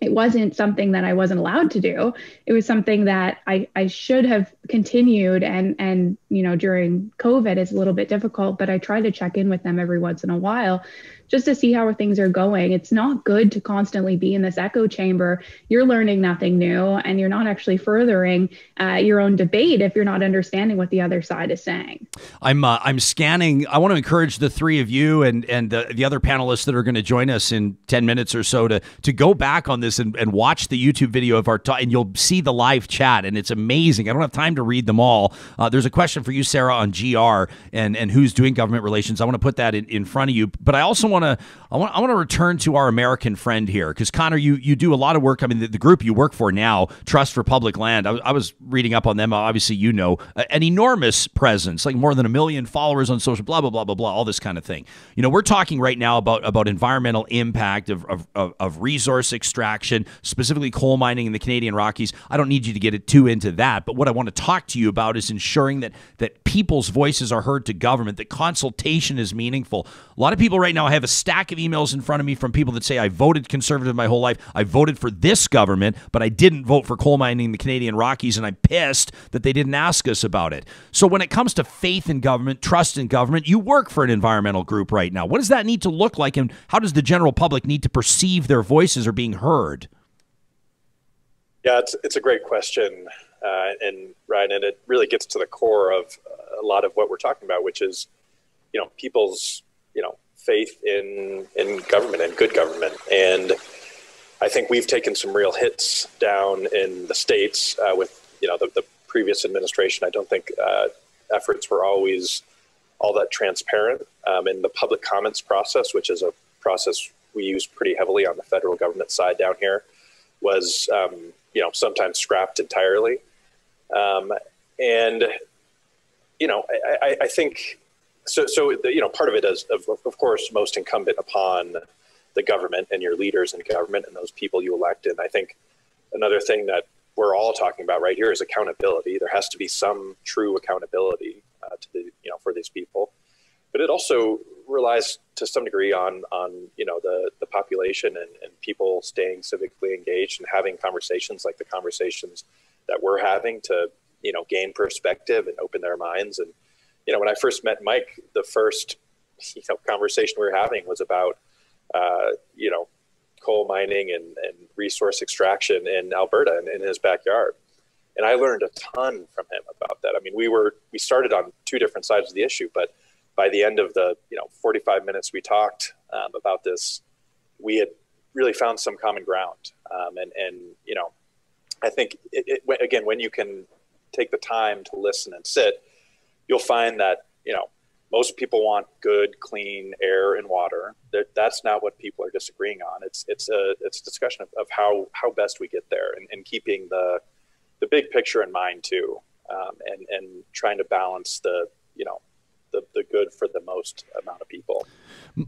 it wasn't something that I wasn't allowed to do. It was something that I, I should have continued and and you know during COVID it's a little bit difficult, but I try to check in with them every once in a while just to see how things are going. It's not good to constantly be in this echo chamber. You're learning nothing new and you're not actually furthering uh, your own debate if you're not understanding what the other side is saying. I'm uh, I'm scanning. I want to encourage the three of you and and the, the other panelists that are going to join us in 10 minutes or so to to go back on this and, and watch the YouTube video of our talk and you'll see the live chat and it's amazing. I don't have time to read them all. Uh, there's a question for you, Sarah, on GR and and who's doing government relations. I want to put that in, in front of you, but I also want want to I want I want to return to our American friend here because Conor, you you do a lot of work. I mean, the, the group you work for now, Trust for Public Land. I, I, was reading up on them. Obviously, you know, an enormous presence, like more than a million followers on social, blah blah blah blah blah, all this kind of thing. You know, we're talking right now about about environmental impact of of, of, of resource extraction, specifically coal mining in the Canadian Rockies. I don't need you to get it too into that, but what I want to talk to you about is ensuring that that people's voices are heard to government, that consultation is meaningful. A lot of people right now have a stack of emails in front of me from people that say I voted conservative my whole life. I voted for this government, but I didn't vote for coal mining in the Canadian Rockies, and I'm pissed that they didn't ask us about it. So when it comes to faith in government, trust in government, you work for an environmental group right now. What does that need to look like, and how does the general public need to perceive their voices are being heard? Yeah, it's, it's a great question. Uh, and Ryan, and it really gets to the core of a lot of what we're talking about, which is, you know, people's, you know, faith in in government and good government. And I think we've taken some real hits down in the states uh, with you know the, the, previous administration. I don't think uh, efforts were always all that transparent um, in the public comments process, which is a process we use pretty heavily on the federal government side down here, was um, you know sometimes scrapped entirely. Um, and you know, I, I, I think so, so you know, part of it is, of, of course, most incumbent upon the government and your leaders in government and those people you elect. And I think another thing that we're all talking about right here is accountability. There has to be some true accountability uh, to the, you know, for these people, but it also relies to some degree on, on you know, the, the population and, and people staying civically engaged and having conversations like the conversations that we're having to, you know, gain perspective and open their minds and you know, when I first met Mike, the first you know conversation we were having was about uh, you know coal mining and, and resource extraction in Alberta and in his backyard. And I learned a ton from him about that. I mean, we were we started on two different sides of the issue, but by the end of the you know 45 minutes we talked um, about this, we had really found some common ground. Um, and and you know, I think it, it, again when you can take the time to listen and sit, you'll find that you know most people want good, clean air and water. That, that's not what people are disagreeing on. It's it's a it's a discussion of, of how how best we get there and, and keeping the the big picture in mind too, um, and and trying to balance the you know the, the good for the most amount of people.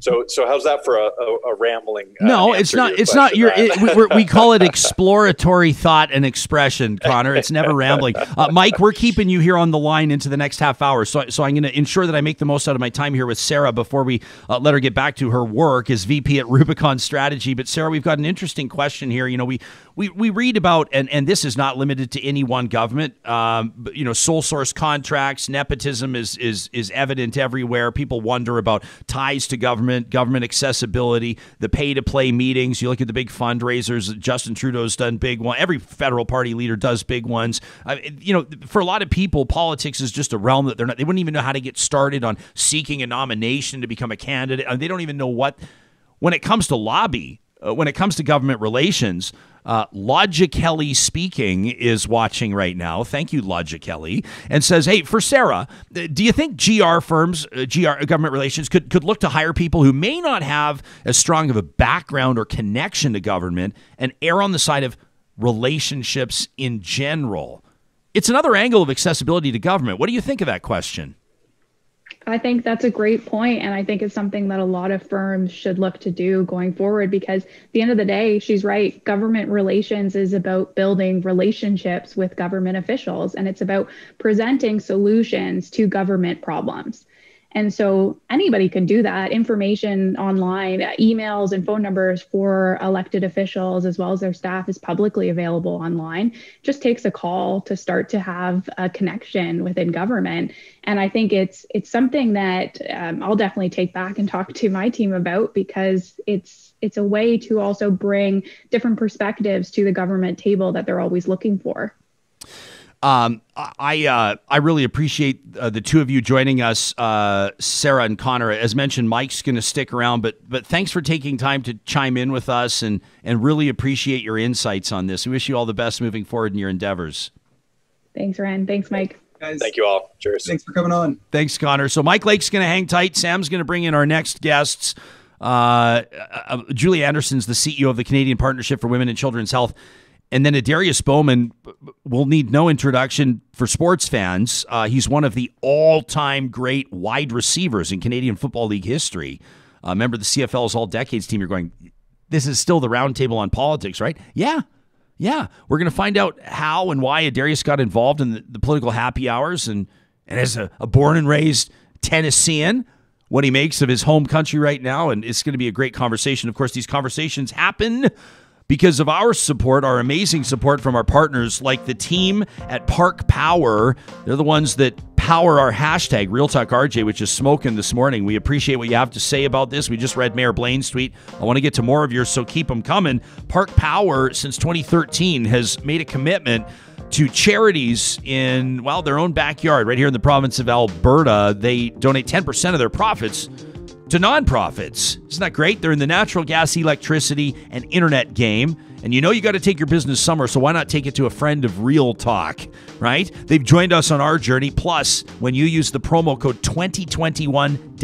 So, so how's that for a, a, a rambling? Uh, no, it's not. It's not your. It, we call it exploratory thought and expression, Conor. It's never rambling. Uh, Mike, we're keeping you here on the line into the next half hour. So, so I'm going to ensure that I make the most out of my time here with Sarah before we uh, let her get back to her work as VP at Rubicon Strategy. But Sarah, we've got an interesting question here. You know, we we, we read about and and this is not limited to any one government. Um, but, you know, sole source contracts, nepotism is is is evident everywhere. People wonder about ties to government, government accessibility, the pay to play meetings. You look at the big fundraisers. Justin Trudeau's done big one. Every federal party leader does big ones. you know, for a lot of people, politics is just a realm that they're not. They wouldn't even know how to get started on seeking a nomination to become a candidate. And they don't even know what. When it comes to lobby, uh, when it comes to government relations, uh, Logic Kelly speaking is watching right now. Thank you, Logic Kelly, and says, "Hey, for Sarah, uh, do you think GR firms, uh, GR government relations, could could look to hire people who may not have as strong of a background or connection to government and err on the side of relationships in general?" it's another angle of accessibility to government. What do you think of that question? I think that's a great point, and I think it's something that a lot of firms should look to do going forward. Because at the end of the day, she's right. Government relations is about building relationships with government officials, and it's about presenting solutions to government problems. And so anybody can do that. Information online, uh, emails, and phone numbers for elected officials as well as their staff is publicly available online. Just takes a call to start to have a connection within government. And I think it's it's something that um, I'll definitely take back and talk to my team about because it's it's a way to also bring different perspectives to the government table that they're always looking for. Um, I uh, I really appreciate uh, the two of you joining us, uh, Sarah and Conor. As mentioned, Mike's going to stick around, but but thanks for taking time to chime in with us and and really appreciate your insights on this. We wish you all the best moving forward in your endeavors. Thanks, Ryan. Thanks, Mike. Guys, Thank you all. Cheers. Thanks for coming on. Thanks, Conor. So Mike Lake's going to hang tight. Sam's going to bring in our next guests. Uh, uh, Julie Anderson's the CEO of the Canadian Partnership for Women and Children's Health. And then Adarius Bowman will need no introduction for sports fans. Uh, he's one of the all time great wide receivers in Canadian Football League history. Uh, remember the CFL's All Decades team? You're going, this is still the roundtable on politics, right? Yeah. Yeah. We're going to find out how and why Adarius got involved in the, the political happy hours and, and as a, a born and raised Tennessean, what he makes of his home country right now. And it's going to be a great conversation. Of course, these conversations happen because of our support, our amazing support from our partners like the team at Park Power. They're the ones that power our hashtag Real Talk RJ, which is smoking this morning. We appreciate what you have to say about this. We just read Mayor Blaine's tweet. I want to get to more of yours, so keep them coming. Park Power, since 2013, has made a commitment to charities in well their own backyard right here in the province of Alberta. They donate 10% of their profits to nonprofits. Isn't that great? They're in the natural gas, electricity, and internet game. And you know you got to take your business somewhere, so why not take it to a friend of Real Talk, right? They've joined us on our journey. Plus, when you use the promo code 2021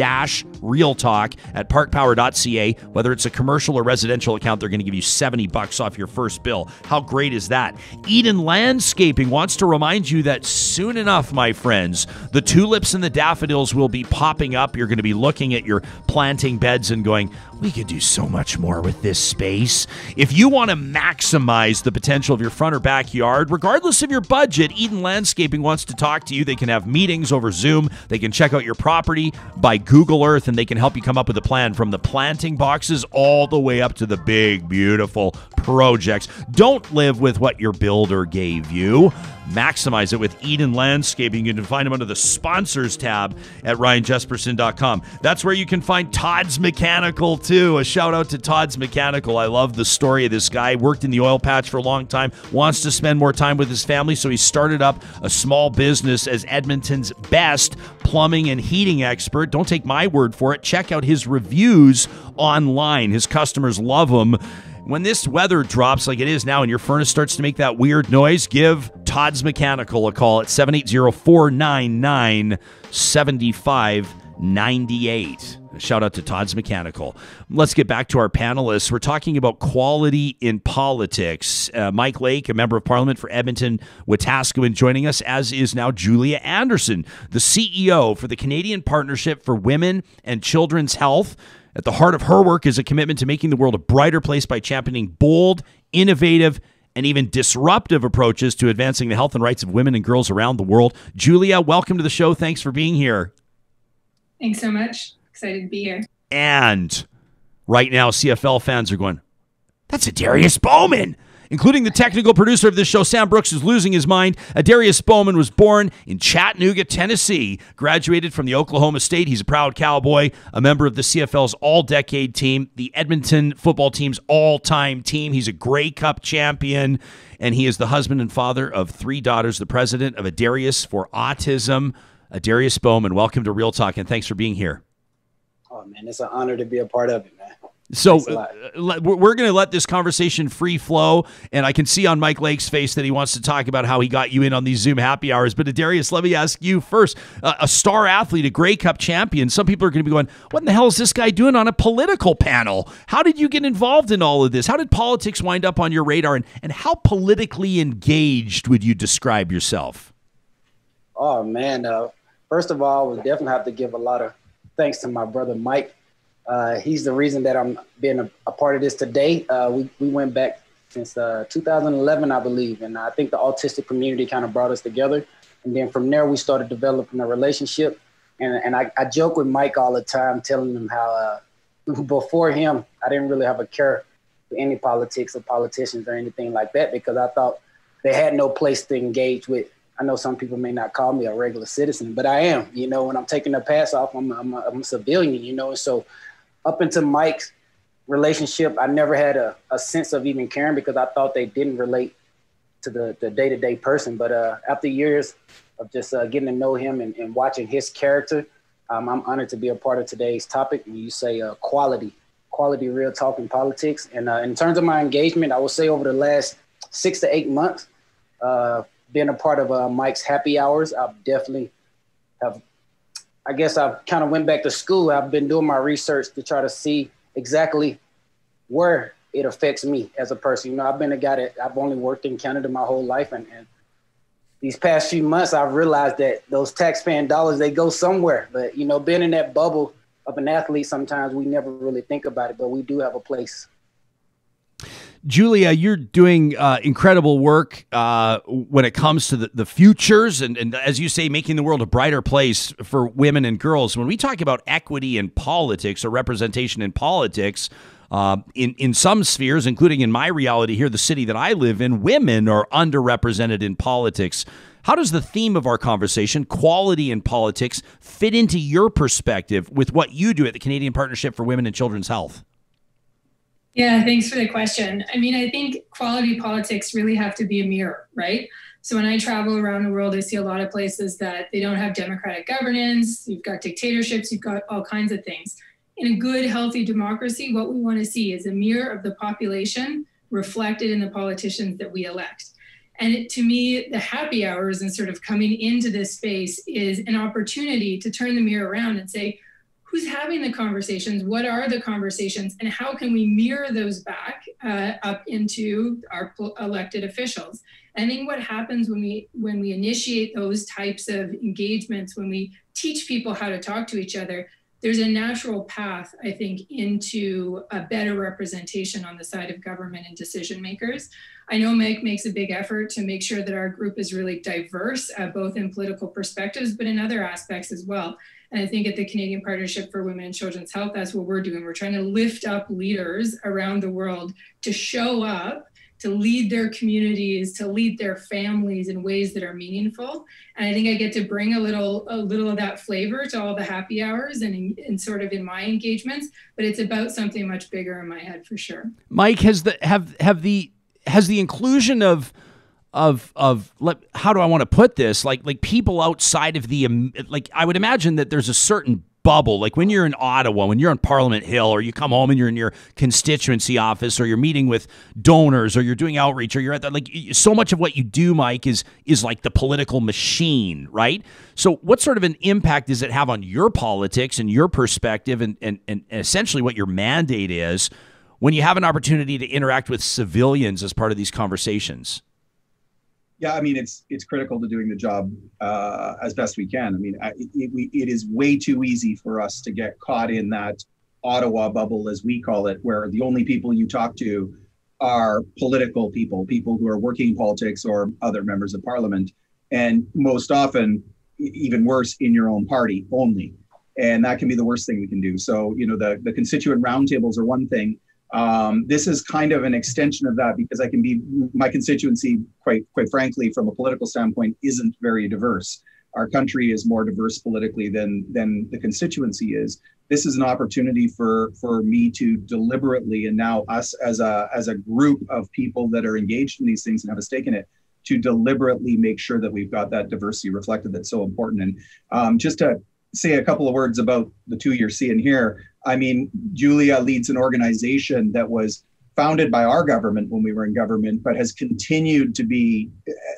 Real Talk at parkpower.ca, whether it's a commercial or residential account, they're going to give you 70 bucks off your first bill. How great is that? Eden Landscaping wants to remind you that soon enough, my friends, the tulips and the daffodils will be popping up. You're going to be looking at your planting beds and going, we could do so much more with this space. If you want to maximize the potential of your front or backyard, regardless of your budget, Eden Landscaping wants to talk to you. They can have meetings over Zoom, they can check out your property by Google Earth, and they can help you come up with a plan from the planting boxes all the way up to the big, beautiful projects. Don't live with what your builder gave you. Maximize it with Eden Landscaping. You can find them under the sponsors tab at ryanjespersen.com. That's where you can find Todd's Mechanical too. A shout out to Todd's Mechanical. I love the story of this guy. Worked in the oil patch for a long time, wants to spend more time with his family, so he started up a small business as Edmonton's best plumbing and heating expert. Don't take my word for it. Check out his reviews online. His customers love him. When this weather drops like it is now and your furnace starts to make that weird noise, give Todd's Mechanical a call at 780 499 7598. Shout out to Todd's Mechanical. Let's get back to our panelists. We're talking about quality in politics. Uh, Mike Lake, a member of parliament for Edmonton, Wetaskiwin, joining us, as is now Julia Anderson, the CEO for the Canadian Partnership for Women and Children's Health. At the heart of her work is a commitment to making the world a brighter place by championing bold, innovative, and even disruptive approaches to advancing the health and rights of women and girls around the world. Julia, welcome to the show. Thanks for being here. Thanks so much. Excited to be here. And right now, CFL fans are going, that's Adarius Bowman including the technical producer of this show, Sam Brooks, is losing his mind. Adarius Bowman was born in Chattanooga, Tennessee, graduated from the Oklahoma State. He's a proud cowboy, a member of the CFL's all decade team, the Edmonton football team's all time team. He's a Grey Cup champion, and he is the husband and father of three daughters, the president of Adarius for Autism. Adarius Bowman, welcome to Real Talk, and thanks for being here. Oh, man, it's an honor to be a part of it, man. So uh, we're going to let this conversation free flow, and I can see on Mike Lake's face that he wants to talk about how he got you in on these Zoom happy hours. But Darius, let me ask you first: uh, a star athlete, a Grey Cup champion. Some people are going to be going, "What in the hell is this guy doing on a political panel? How did you get involved in all of this? How did politics wind up on your radar? And and how politically engaged would you describe yourself?" Oh man, uh, first of all, we definitely have to give a lot of thanks to my brother Mike uh, he's the reason that I'm being a, a part of this today. Uh, we, we went back since uh, 2011, I believe, and I think the autistic community kind of brought us together. And then from there, we started developing a relationship. And, and I, I joke with Mike all the time, telling him how uh, before him, I didn't really have a care for any politics or politicians or anything like that because I thought they had no place to engage with. I know some people may not call me a regular citizen, but I am. You know, when I'm taking a pass off, I'm, I'm, a, I'm a civilian. You know, so up into Mike's relationship, I never had a, a sense of even caring because I thought they didn't relate to the, the day-to-day person. But uh, after years of just uh, getting to know him and, and watching his character, um, I'm honored to be a part of today's topic. When you say uh, quality, quality, real talk in politics. And uh, in terms of my engagement, I would say over the last six to eight months, uh, being a part of uh, Mike's happy hours, I've definitely have I guess I kind of went back to school. I've been doing my research to try to see exactly where it affects me as a person. You know, I've been a guy that I've only worked in Canada my whole life, and, and these past few months, I've realized that those taxpaying dollars they go somewhere. But you know, being in that bubble of an athlete, sometimes we never really think about it, but we do have a place Julia, you're doing uh, incredible work uh, when it comes to the, the futures and, and, as you say, making the world a brighter place for women and girls. When we talk about equity in politics or representation in politics, uh, in, in some spheres, including in my reality here, the city that I live in, women are underrepresented in politics. How does the theme of our conversation, quality in politics, fit into your perspective with what you do at the Canadian Partnership for Women and Children's Health? Yeah, thanks for the question. I mean, I think quality politics really have to be a mirror, right? So when I travel around the world, I see a lot of places that they don't have democratic governance. You've got dictatorships, you've got all kinds of things. In a good, healthy democracy, what we want to see is a mirror of the population reflected in the politicians that we elect. And it, to me, the happy hours and sort of coming into this space is an opportunity to turn the mirror around and say, who's having the conversations what are the conversations and how can we mirror those back uh, up into our elected officials? I think what happens when we when we initiate those types of engagements when we teach people how to talk to each other there's a natural path i think into a better representation on the side of government and decision makers. I know mike makes a big effort to make sure that our group is really diverse uh, both in political perspectives but in other aspects as well and I think at the Canadian Partnership for Women and Children's Health, that's what we're doing. We're trying to lift up leaders around the world to show up, to lead their communities, to lead their families in ways that are meaningful. And I think I get to bring a little, a little of that flavor to all the happy hours and, and sort of in my engagements. But it's about something much bigger in my head for sure. Mike, has the have have the has the inclusion of of of how do I want to put this? Like like people outside of the um, like I would imagine that there's a certain bubble. Like when you're in Ottawa, when you're on Parliament Hill, or you come home and you're in your constituency office, or you're meeting with donors, or you're doing outreach, or you're at that. Like so much of what you do, Mike, is is like the political machine, right? So what sort of an impact does it have on your politics and your perspective, and and, and essentially what your mandate is when you have an opportunity to interact with civilians as part of these conversations? Yeah, I mean, it's it's critical to doing the job uh, as best we can. I mean, it, it, it is way too easy for us to get caught in that Ottawa bubble, as we call it, where the only people you talk to are political people, people who are working in politics or other members of parliament, and most often, even worse, in your own party only. And that can be the worst thing we can do. So, you know, the, the constituent roundtables are one thing, um, this is kind of an extension of that because I can be my constituency, quite quite frankly, from a political standpoint, isn't very diverse. Our country is more diverse politically than than the constituency is. This is an opportunity for for me to deliberately and now us as a as a group of people that are engaged in these things and have a stake in it to deliberately make sure that we've got that diversity reflected that's so important. And um, just to say a couple of words about the two you're seeing here. I mean, Julia leads an organization that was founded by our government when we were in government, but has continued to be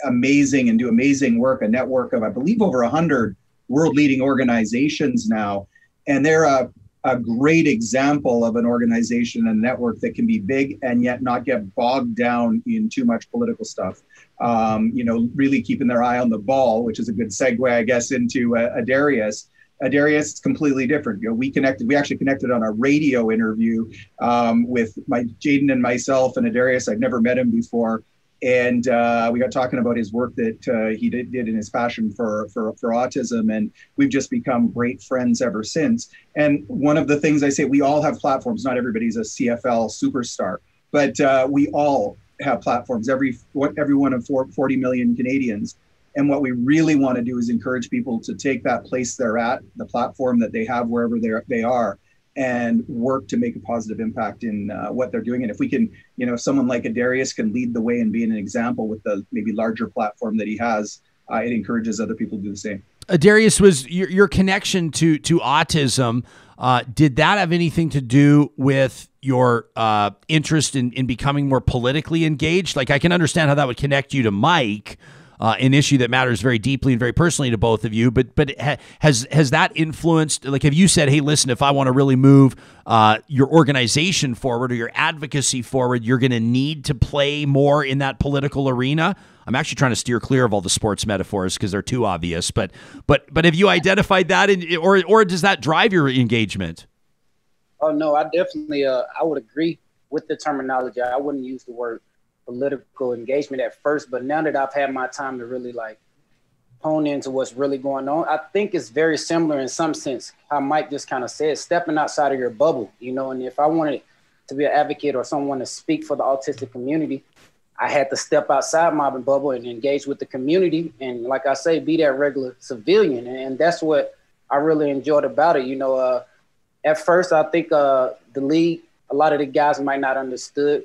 amazing and do amazing work. A network of, I believe, over 100 world leading organizations now. And they're a, a great example of an organization and network that can be big and yet not get bogged down in too much political stuff. Um, you know, really keeping their eye on the ball, which is a good segue, I guess, into uh, Adarius Darius, it's completely different. You know, we connected. We actually connected on a radio interview um, with my Jaden and myself and Adarius. I'd never met him before, and uh, we got talking about his work that uh, he did, did in his passion for, for for autism, and we've just become great friends ever since. And one of the things I say, we all have platforms. Not everybody's a CFL superstar, but uh, we all have platforms. Every every one of 40 million Canadians and what we really want to do is encourage people to take that place they're at, the platform that they have wherever they they are, and work to make a positive impact in uh, what they're doing. And if we can, you know, someone like Adarius can lead the way and be an example with the maybe larger platform that he has, uh, it encourages other people to do the same. Adarius was your, your connection to to autism. Uh, did that have anything to do with your uh, interest in, in becoming more politically engaged? Like, I can understand how that would connect you to Mike, uh, an issue that matters very deeply and very personally to both of you. But but ha- has has that influenced? Like, have you said, hey, listen, if I want to really move uh, your organization forward or your advocacy forward, you're going to need to play more in that political arena. I'm actually trying to steer clear of all the sports metaphors because they're too obvious. But but but have you identified that, in, or or does that drive your engagement? Oh no, I definitely uh, I would agree with the terminology. I wouldn't use the word political engagement at first, but now that I've had my time to really like hone into what's really going on, I think it's very similar in some sense how Mike just kind of said, stepping outside of your bubble, you know. And if I wanted to be an advocate or someone to speak for the autistic community, I had to step outside my bubble and engage with the community, and like I say, be that regular civilian, and that's what I really enjoyed about it. You know, uh, at first I think uh, the league, a lot of the guys might not understood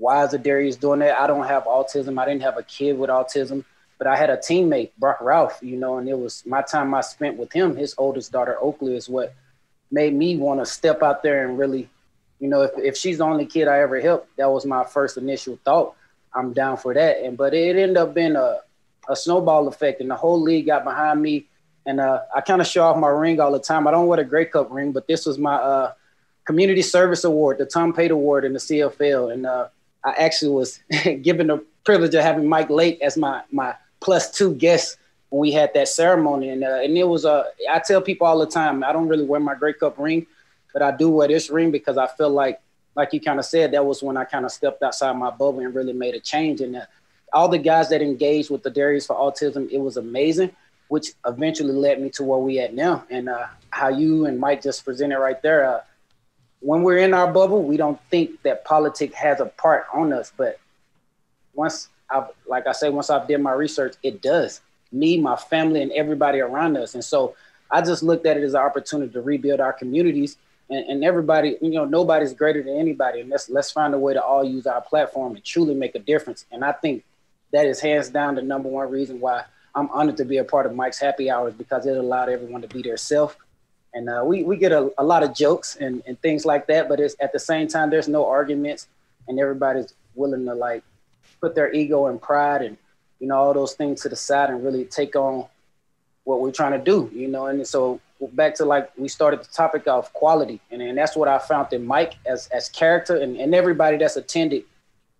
why is Adarius doing that? I don't have autism. I didn't have a kid with autism, but I had a teammate, Brock Ralph, you know, and it was my time I spent with him. His oldest daughter, Oakley, is what made me want to step out there and really, you know, if, if she's the only kid I ever helped, that was my first initial thought. I'm down for that. And but it ended up being a, a snowball effect, and the whole league got behind me. And uh, I kind of show off my ring all the time. I don't wear the Grey Cup ring, but this was my uh, community service award, the Tom Pate Award in the CFL, and uh, I actually was given the privilege of having Mike Lake as my my plus two guest when we had that ceremony, and uh, and it was a. Uh, I tell people all the time, I don't really wear my Grey Cup ring, but I do wear this ring because I feel like, like you kind of said, that was when I kind of stepped outside my bubble and really made a change. And uh, all the guys that engaged with Adarius for Autism, it was amazing, which eventually led me to where we at now. And uh, how you and Mike just presented right there, uh, when we're in our bubble, we don't think that politics has a part on us. But once I've, like I say, once I've did my research, it does. Me, my family, and everybody around us. And so I just looked at it as an opportunity to rebuild our communities. And, and everybody, you know, nobody's greater than anybody. And let's let's find a way to all use our platform and truly make a difference. And I think that is hands down the number one reason why I'm honored to be a part of Mike's Happy Hours because it allowed everyone to be their self and uh, we, we get a, a lot of jokes and, and things like that but it's at the same time there's no arguments and everybody's willing to like put their ego and pride and you know all those things to the side and really take on what we're trying to do you know? And so back to like we started the topic of quality and, and that's what i found in mike as as character and, and everybody that's attended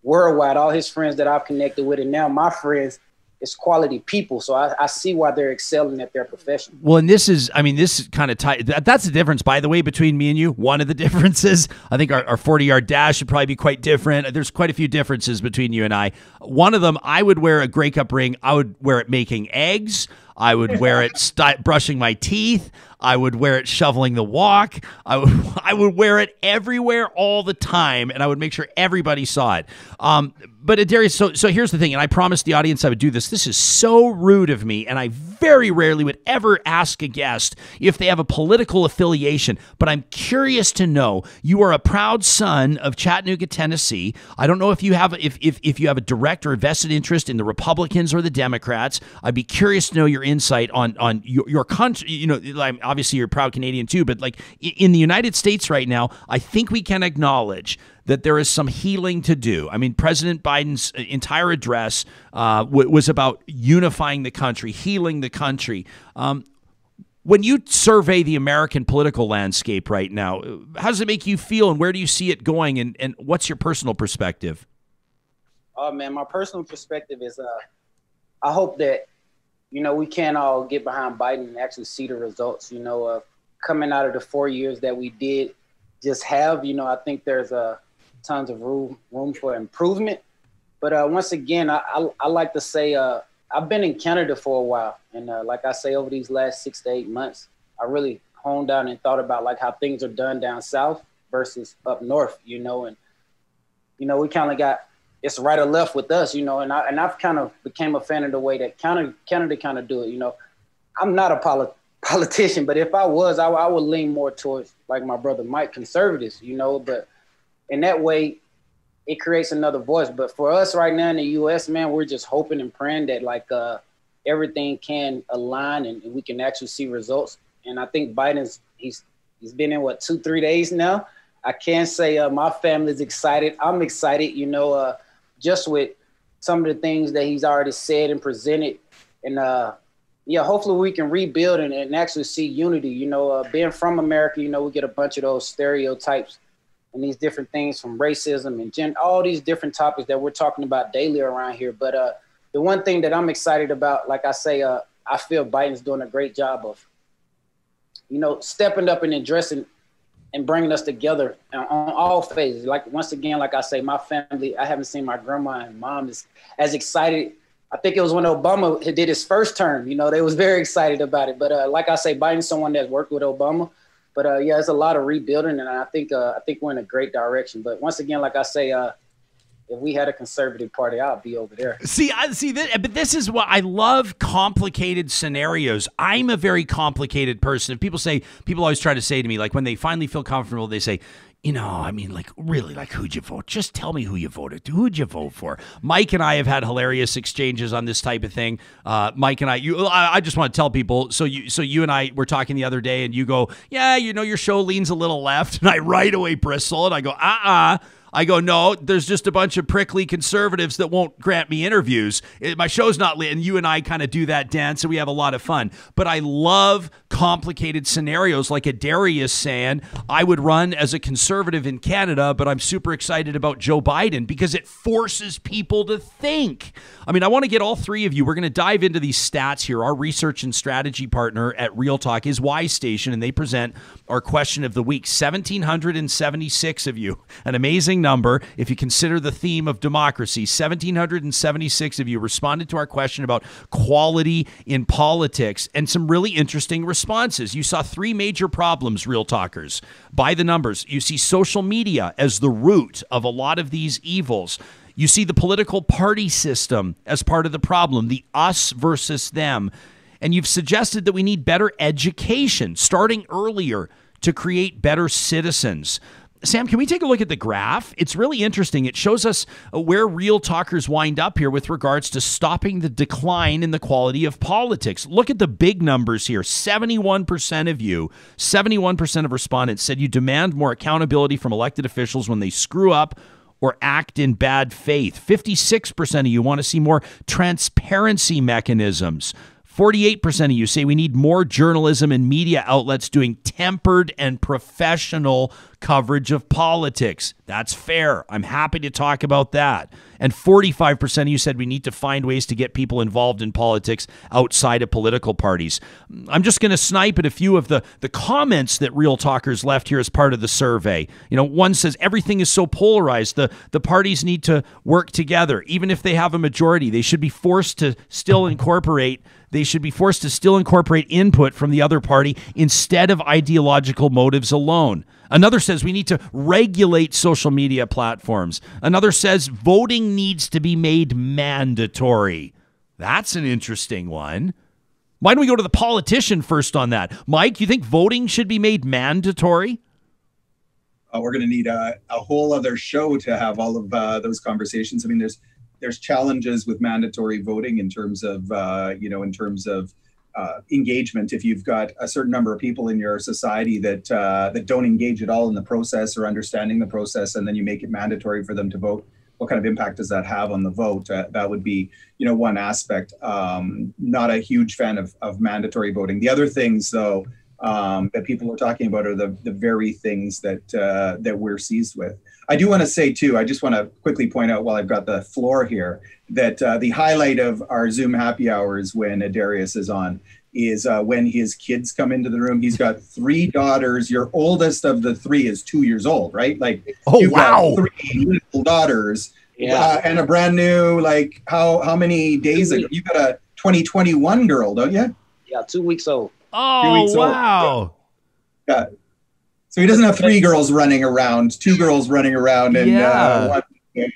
worldwide all his friends that i've connected with and now my friends it's quality people. So I, I, see why they're excelling at their profession. Well, and this is, I mean, this is kind of tight. That, that's the difference, by the way, between me and you. One of the differences, I think our, our 40 yard dash should probably be quite different. There's quite a few differences between you and I. One of them, I would wear a Grey Cup ring. I would wear it making eggs. I would wear it st- brushing my teeth. I would wear it shoveling the walk. I would I would wear it everywhere all the time, and I would make sure everybody saw it. Um, but uh, Darius, so so here's the thing, and I promised the audience I would do this. This is so rude of me, and I very rarely would ever ask a guest if they have a political affiliation. But I'm curious to know. You are a proud son of Chattanooga, Tennessee. I don't know if you have if if if you have a direct or vested interest in the Republicans or the Democrats. I'd be curious to know your insight on on your, your country. You know, obviously you're a proud Canadian too, but like in the United States right now, I think we can acknowledge that there is some healing to do. I mean, President Biden's uh, entire address uh, w- was about unifying the country, healing the country. Um, when you survey the American political landscape right now, how does it make you feel and where do you see it going and, and what's your personal perspective? Oh man, my personal perspective is uh I hope that you know we can all get behind Biden and actually see the results, you know, uh coming out of the 4 years that we did just have, you know, I think there's a tons of room room for improvement. But uh once again, I I, I like to say uh I've been in Canada for a while, and uh, like I say, over these last six to eight months, I really honed down and thought about like how things are done down south versus up north, you know, and you know we kind of got it's right or left with us, you know, and I and I've kind of became a fan of the way that Canada Canada kind of do it, you know. I'm not a polit- politician, but if I was, I, I would lean more towards like my brother Mike, conservatives, you know, but in that way, it creates another voice. But for us right now in the U.S., man, we're just hoping and praying that like uh, everything can align and, and, we can actually see results. And I think Biden's he's he's been in what two three days now. I can say uh, my family's excited. I'm excited. You know, uh, just with some of the things that he's already said and presented, and uh, yeah, hopefully we can rebuild and, and actually see unity. You know, uh, being from America, you know, we get a bunch of those stereotypes and these different things from racism and gen, all these different topics that we're talking about daily around here. But uh, the one thing that I'm excited about, like I say, uh, I feel Biden's doing a great job of, you know, stepping up and addressing and bringing us together on all phases. Like once again, like I say, my family, I haven't seen my grandma and mom as excited. I think it was when Obama did his first term. You know, they was very excited about it. But uh, like I say, Biden's someone that's worked with Obama but uh, yeah, it's a lot of rebuilding, and I think uh, I think we're in a great direction. But once again, like I say, uh, if we had a conservative party, I'd be over there. See, I see that, but this is what I love: complicated scenarios. I'm a very complicated person. If people say, people always try to say to me, like when they finally feel comfortable, they say, you know, I mean, like, really, like, who'd you vote? Just tell me who you voted. Who'd you vote for? Mike and I have had hilarious exchanges on this type of thing. Uh, Mike and I, you, I, I just want to tell people. So you, so you and I were talking the other day, and you go, yeah, you know, your show leans a little left, and I right away bristle, and I go, uh, uh-uh. uh I go, no, there's just a bunch of prickly conservatives that won't grant me interviews. It, my show's not lit, and you and I kind of do that dance, and we have a lot of fun. But I love complicated scenarios like Adarius saying, I would run as a conservative in Canada, but I'm super excited about Joe Biden because it forces people to think. I mean, I want to get all three of you. We're going to dive into these stats here. Our research and strategy partner at Real Talk is Y Station, and they present our question of the week 1,776 of you. An amazing number if you consider the theme of democracy. 1,776 of you responded to our question about quality in politics and some really interesting responses. You saw three major problems, Real Talkers. By the numbers, you see social media as the root of a lot of these evils. You see the political party system as part of the problem, the us versus them. And you've suggested that we need better education, starting earlier to create better citizens. Sam, can we take a look at the graph? It's really interesting. It shows us uh, where real talkers wind up here with regards to stopping the decline in the quality of politics. Look at the big numbers here 71% of you, 71% of respondents said you demand more accountability from elected officials when they screw up or act in bad faith. 56% of you want to see more transparency mechanisms. 48% of you say we need more journalism and media outlets doing tempered and professional coverage of politics. That's fair. I'm happy to talk about that. And 45% of you said we need to find ways to get people involved in politics outside of political parties. I'm just going to snipe at a few of the, the comments that Real Talkers left here as part of the survey. You know, one says everything is so polarized. The, the parties need to work together. Even if they have a majority, they should be forced to still incorporate they should be forced to still incorporate input from the other party instead of ideological motives alone. Another says we need to regulate social media platforms. Another says voting needs to be made mandatory. That's an interesting one. Why don't we go to the politician first on that? Mike, you think voting should be made mandatory? Uh, we're going to need a, a, whole other show to have all of uh, those conversations. I mean, there's there's challenges with mandatory voting in terms of uh, you know in terms of uh, engagement if you've got a certain number of people in your society that uh, that don't engage at all in the process or understanding the process, and then you make it mandatory for them to vote. What kind of impact does that have on the vote? Uh, that would be, you know, one aspect. Um, not a huge fan of, of mandatory voting. The other things, though, um, that people are talking about are the, the very things that uh, that we're seized with. I do want to say too. I just want to quickly point out while I've got the floor here that uh, the highlight of our Zoom happy hours when Darius is on is uh, when his kids come into the room. He's got three daughters. Your oldest of the three is two years old, right? Like, oh you've wow, got three little daughters, Yeah. uh, and a brand new. Like, how how many days ago? You got a 2021 girl, don't you? Yeah, two weeks old. oh weeks old. wow. Yeah. So he doesn't have three girls running around, two girls running around, and Yeah. uh, one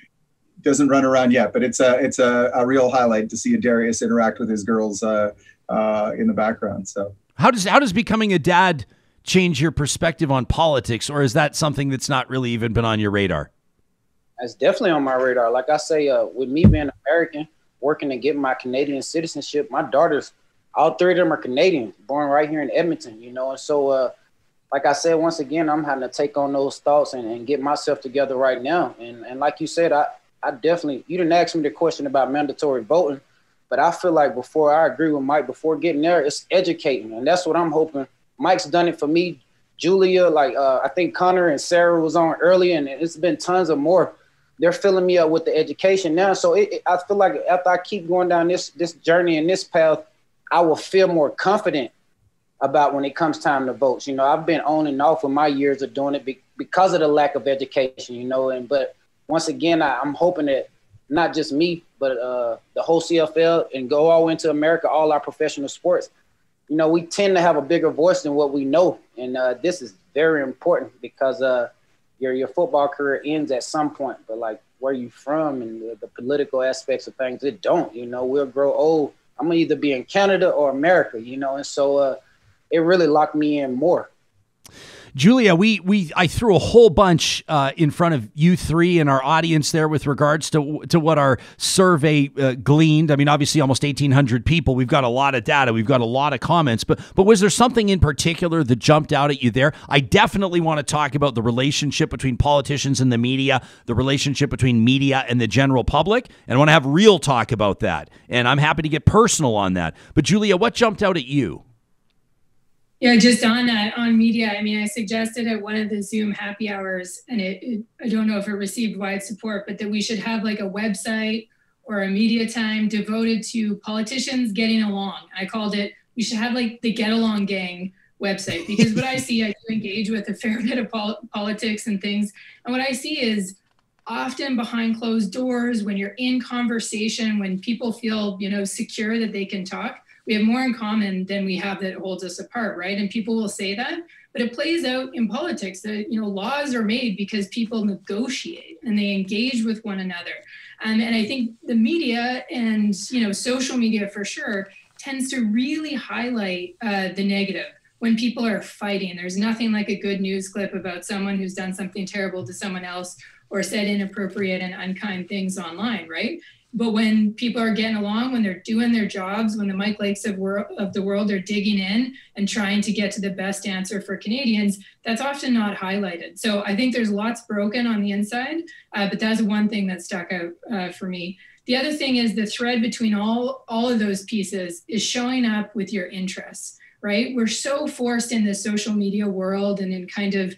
doesn't run around yet. But it's a it's a, a real highlight to see Darius interact with his girls uh, uh, in the background. So How does how does becoming a dad change your perspective on politics, or is that something that's not really even been on your radar? That's definitely on my radar. Like I say, uh, with me being American, working to get my Canadian citizenship, my daughters, all three of them are Canadian, born right here in Edmonton, you know. And so, uh, like I said, once again, I'm having to take on those thoughts and, and get myself together right now. And and like you said, I, I definitely, you didn't ask me the question about mandatory voting, but I feel like before I agree with Mike, before getting there, it's educating. And that's what I'm hoping. Mike's done it for me. Julia, like uh, I think Conor and Sarah was on earlier, and it's been tons of more they're filling me up with the education now. So it, it- I feel like after I keep going down this this journey and this path, I will feel more confident about when it comes time to vote. You know, I've been on and off with my years of doing it be, because of the lack of education. You know, and but once again, I, I'm hoping that not just me, but uh, the whole CFL and go all into America, all our professional sports. You know, we tend to have a bigger voice than what we know, and uh, this is very important because. Uh, your your football career ends at some point, but like where you from and the, the political aspects of things, it don't. You know, we'll grow old. I'm gonna either be in Canada or America. You know, and so uh, it really locked me in more. Julia, we we I threw a whole bunch uh, in front of you three and our audience there with regards to to what our survey uh, gleaned. I mean, obviously, almost eighteen hundred people. We've got a lot of data. We've got a lot of comments. But but was there something in particular that jumped out at you there? I definitely want to talk about the relationship between politicians and the media, the relationship between media and the general public, and I want to have real talk about that. And I'm happy to get personal on that. But Julia, what jumped out at you? Yeah, just on that, on media. I mean, I suggested at one of the Zoom happy hours, and it, it, I don't know if it received wide support, but that we should have like a website or a media time devoted to politicians getting along. I called it, we should have like the Get Along Gang website because what I see, I do engage with a fair bit of pol- politics and things. And what I see is often behind closed doors, when you're in conversation, when people feel, you know, secure that they can talk, we have more in common than we have that holds us apart, right? And people will say that, but it plays out in politics that you know laws are made because people negotiate and they engage with one another. Um, and I think the media and you know social media for sure tends to really highlight uh, the negative when people are fighting. There's nothing like a good news clip about someone who's done something terrible to someone else or said inappropriate and unkind things online, right? But when people are getting along, when they're doing their jobs, when the Mike Lakes of, wor- of the world are digging in and trying to get to the best answer for Canadians, that's often not highlighted. So I think there's lots broken on the inside, uh, but that's one thing that stuck out uh, for me. The other thing is the thread between all all of those pieces is showing up with your interests, right? We're so forced in the social media world and in kind of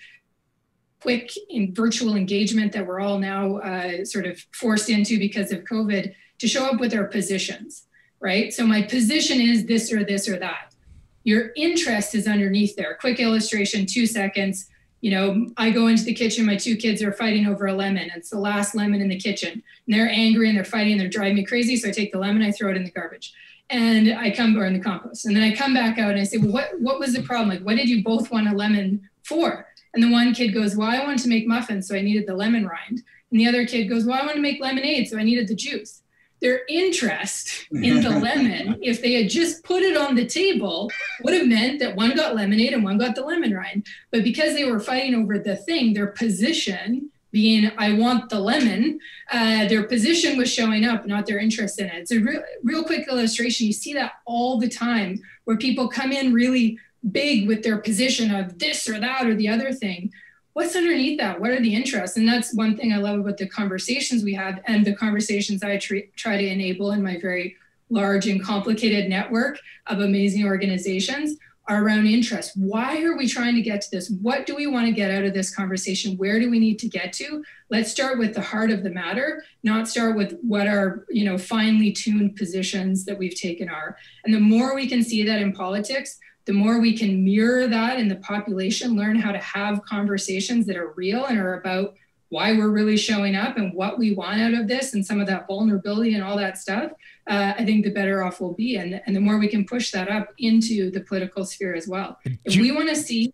quick in virtual engagement that we're all now uh, sort of forced into because of COVID to show up with our positions, right? So my position is this or this or that. Your interest is underneath there. Quick illustration, two seconds. You know, I go into the kitchen, my two kids are fighting over a lemon. It's the last lemon in the kitchen. And they're angry and they're fighting and they're driving me crazy. So I take the lemon, I throw it in the garbage. And I come or in the compost. And then I come back out and I say, well, what what was the problem? Like, what did you both want a lemon for? And the one kid goes, Well, I wanted to make muffins, so I needed the lemon rind. And the other kid goes, Well, I want to make lemonade, so I needed the juice. Their interest in the lemon, if they had just put it on the table, would have meant that one got lemonade and one got the lemon rind. But because they were fighting over the thing, their position being I want the lemon. Uh, their position was showing up, not their interest in it. It's a real, real quick illustration. You see that all the time where people come in really big with their position of this or that or the other thing. What's underneath that? What are the interests? And that's one thing I love about the conversations we have and the conversations I tr- try to enable in my very large and complicated network of amazing organizations are around interest. Why are we trying to get to this? What do we want to get out of this conversation? Where do we need to get to? Let's start with the heart of the matter, not start with what our, you know, finely tuned positions that we've taken are. And the more we can see that in politics, the more we can mirror that in the population, learn how to have conversations that are real and are about why we're really showing up and what we want out of this and some of that vulnerability and all that stuff, uh, I think the better off we'll be. And, and the more we can push that up into the political sphere as well. If we want to see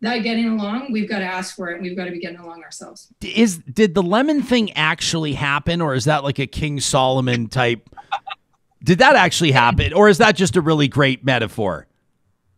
that getting along, we've got to ask for it and we've got to be getting along ourselves. Is did the lemon thing actually happen or is that like a King Solomon type? did that actually happen or is that just a really great metaphor?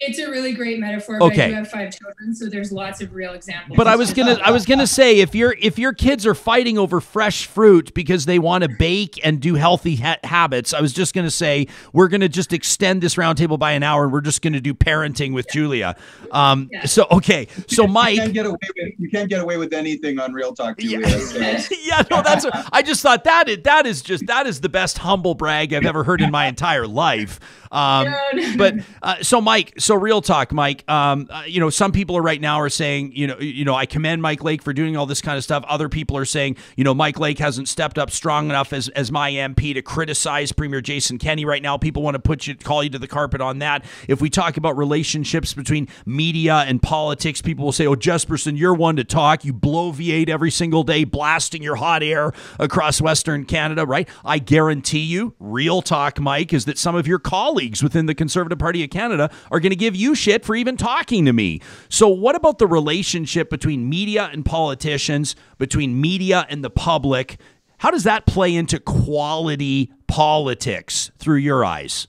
It's a really great metaphor. Okay. I do have five children, so there's lots of real examples. But I was gonna I was gonna say if your if your kids are fighting over fresh fruit because they want to bake and do healthy ha- habits, I was just gonna say we're gonna just extend this roundtable by an hour and we're just gonna do parenting with Julia. Um, So okay, so Mike, you can't get away with you can't get away with anything on Real Talk, Julia. so- yeah, no, that's. I just thought that is, that is just that is the best humble brag I've ever heard in my entire life. Um, but uh, so Mike, so real talk, Mike. Um, uh, you know, some people are right now are saying, you know, you know, I commend Mike Lake for doing all this kind of stuff. Other people are saying, you know, Mike Lake hasn't stepped up strong enough as as my MP to criticize Premier Jason Kenney right now. People want to put you, call you to the carpet on that. If we talk about relationships between media and politics, people will say, oh, Jespersen, you're one to talk. You bloviate every single day, blasting your hot air across Western Canada, right? I guarantee you, real talk, Mike, is that some of your colleagues within the Conservative Party of Canada are going to give you shit for even talking to me. So, what about the relationship between media and politicians, between media and the public? How does that play into quality politics through your eyes?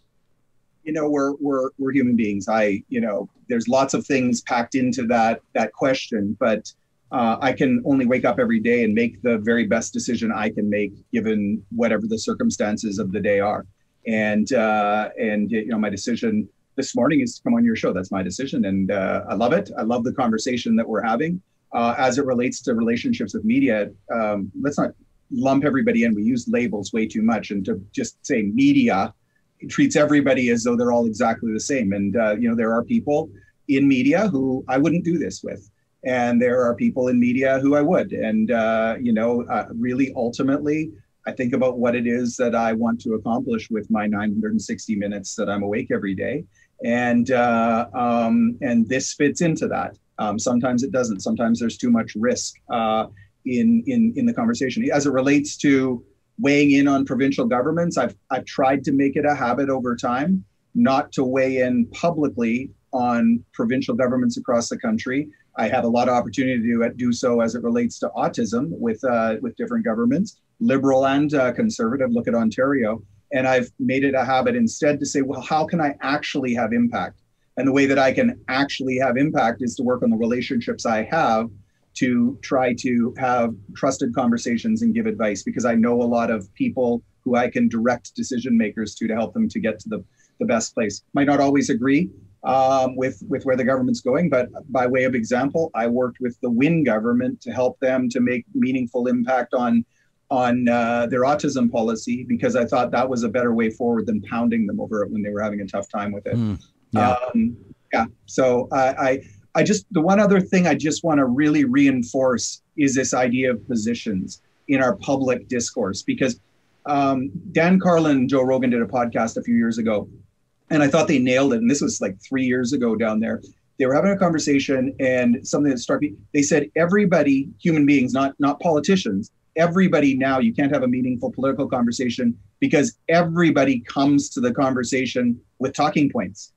you know we're we're we're human beings i you know there's lots of things packed into that that question but uh, i can only wake up every day and make the very best decision i can make given whatever the circumstances of the day are and uh, and you know my decision this morning is to come on your show that's my decision and uh, i love it i love the conversation that we're having uh, as it relates to relationships with media um, let's not lump everybody in we use labels way too much and to just say media treats everybody as though they're all exactly the same. And uh, you know, there are people in media who I wouldn't do this with, and there are people in media who I would. And uh, you know, uh, really, ultimately, I think about what it is that I want to accomplish with my 960 minutes that I'm awake every day, and uh, um, and this fits into that. Um, sometimes it doesn't. Sometimes there's too much risk uh, in in in the conversation as it relates to weighing in on provincial governments. I've I've tried to make it a habit over time not to weigh in publicly on provincial governments across the country. I have a lot of opportunity to do, do so as it relates to autism with uh, with different governments, liberal and uh, conservative. Look at Ontario, and I've made it a habit instead to say, well, how can I actually have impact? And the way that I can actually have impact is to work on the relationships I have to try to have trusted conversations and give advice because I know a lot of people who I can direct decision makers to to help them to get to the, the best place. Might not always agree um, with with where the government's going, but by way of example, I worked with the Wynne government to help them to make meaningful impact on on uh, their autism policy because I thought that was a better way forward than pounding them over it when they were having a tough time with it. Mm, yeah. Um, yeah. So I, I I just the one other thing I just want to really reinforce is this idea of positions in our public discourse because um, Dan Carlin and Joe Rogan did a podcast a few years ago, and I thought they nailed it. And this was like three years ago down there. They were having a conversation, and something that struck me. They said everybody, human beings, not not politicians, everybody now. You can't have a meaningful political conversation because everybody comes to the conversation with talking points.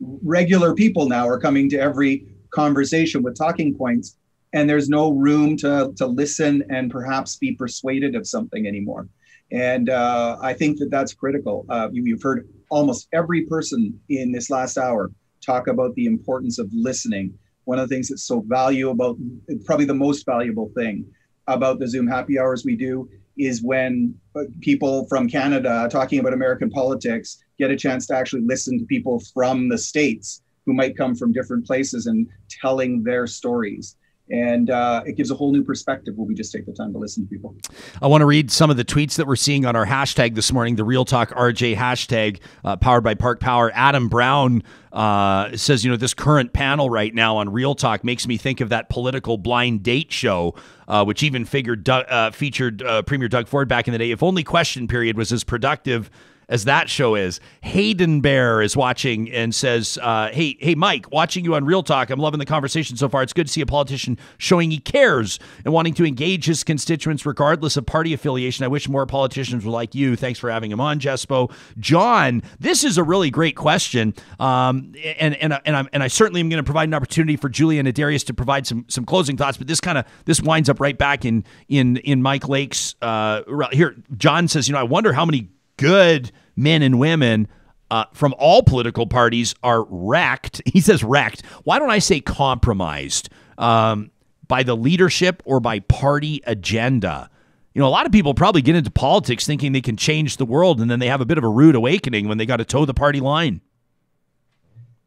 Regular people now are coming to every conversation with talking points and there's no room to to listen and perhaps be persuaded of something anymore and uh, i think that that's critical uh, you, you've heard almost every person in this last hour talk about the importance of listening one of the things that's so valuable probably the most valuable thing about the Zoom happy hours we do is when uh, people from Canada talking about American politics get a chance to actually listen to people from the States who might come from different places and telling their stories and uh, it gives a whole new perspective when we just take the time to listen to people. I want to read some of the tweets that we're seeing on our hashtag this morning, the Real Talk RJ hashtag, uh, powered by Park Power. Adam Brown uh, says, you know, this current panel right now on Real Talk makes me think of that political blind date show, uh, which even figured uh, featured uh, Premier Doug Ford back in the day. If only question period was as productive as that show is. Hayden Bear is watching and says, uh, "Hey, hey, Mike, watching you on Real Talk. I'm loving the conversation so far. It's good to see a politician showing he cares and wanting to engage his constituents regardless of party affiliation. I wish more politicians were like you. Thanks for having him on, Jespo. John, this is a really great question, um, and and and, I'm, and I certainly am going to provide an opportunity for Julian and Adarius to provide some some closing thoughts. But this kind of this winds up right back in in in Mike Lake's uh, here. John says, you know, I wonder how many good men and women uh, from all political parties are wrecked. He says wrecked. Why don't I say compromised um, by the leadership or by party agenda? You know, a lot of people probably get into politics thinking they can change the world, and then they have a bit of a rude awakening when they got to toe the party line.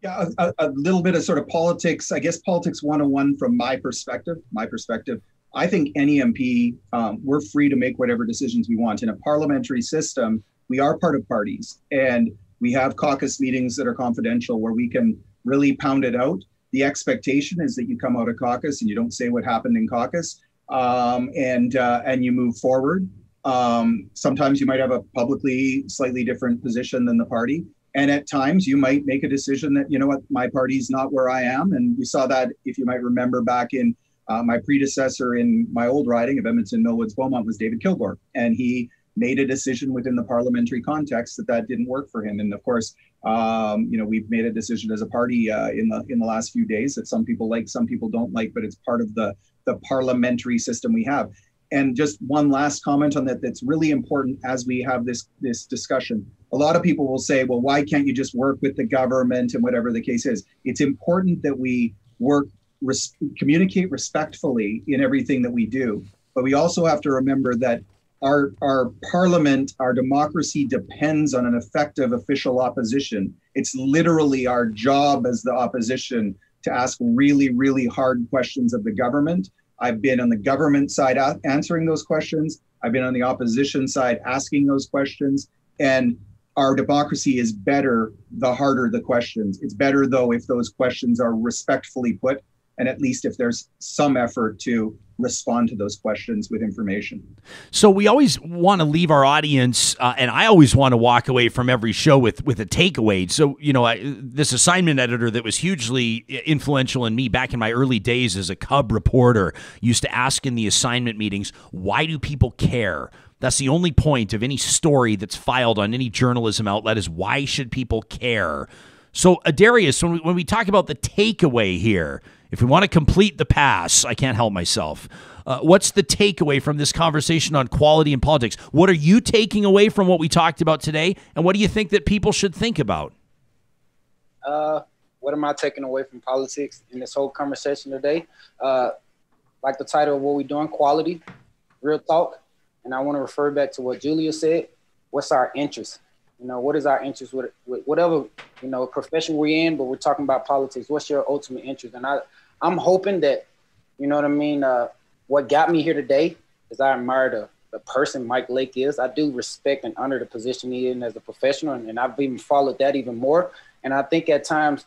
Yeah, a, a little bit of sort of politics, I guess politics 101 from my perspective. My perspective, I think any MP, um, we're free to make whatever decisions we want. In a parliamentary system, we are part of parties and we have caucus meetings that are confidential where we can really pound it out. The expectation is that you come out of caucus and you don't say what happened in caucus, um, and uh, and you move forward. Um, sometimes you might have a publicly slightly different position than the party, and at times you might make a decision that you know what my party's not where I am, and we saw that if you might remember back in uh, my predecessor in my old riding of Edmonton Millwoods Beaumont was David Kilgour, and he made a decision within the parliamentary context that that didn't work for him. And of course, um, you know, we've made a decision as a party uh, in the in the last few days that some people like, some people don't like, but it's part of the the parliamentary system we have. And just one last comment on that that's really important as we have this this discussion. A lot of people will say, well, why can't you just work with the government and whatever the case is? It's important that we work res- communicate respectfully in everything that we do. But we also have to remember that our our parliament, our democracy depends on an effective official opposition. It's literally our job as the opposition to ask really, really hard questions of the government. I've been on the government side answering those questions. I've been on the opposition side asking those questions. And our democracy is better the harder the questions. It's better, though, if those questions are respectfully put and at least if there's some effort to respond to those questions with information. So we always want to leave our audience, uh, and I always want to walk away from every show with with a takeaway. So you know, I, this assignment editor that was hugely influential in me back in my early days as a Cub reporter used to ask in the assignment meetings, "Why do people care?" That's the only point of any story that's filed on any journalism outlet is why should people care? So, Adarius, when we, when we talk about the takeaway here, if we want to complete the pass, I can't help myself. Uh, what's the takeaway from this conversation on quality in politics? What are you taking away from what we talked about today? And what do you think that people should think about? Uh, what am I taking away from politics in this whole conversation today? Uh, like the title of what we're doing, quality, real talk. And I want to refer back to what Julia said. What's our interest? You know, what is our interest with, with whatever, you know, profession we're in, but we're talking about politics. What's your ultimate interest? And I, I'm hoping that, you know what I mean? Uh, what got me here today is I admire the, the person Mike Lake is. I do respect and honor the position he in as a professional, and, and I've even followed that even more. And I think at times,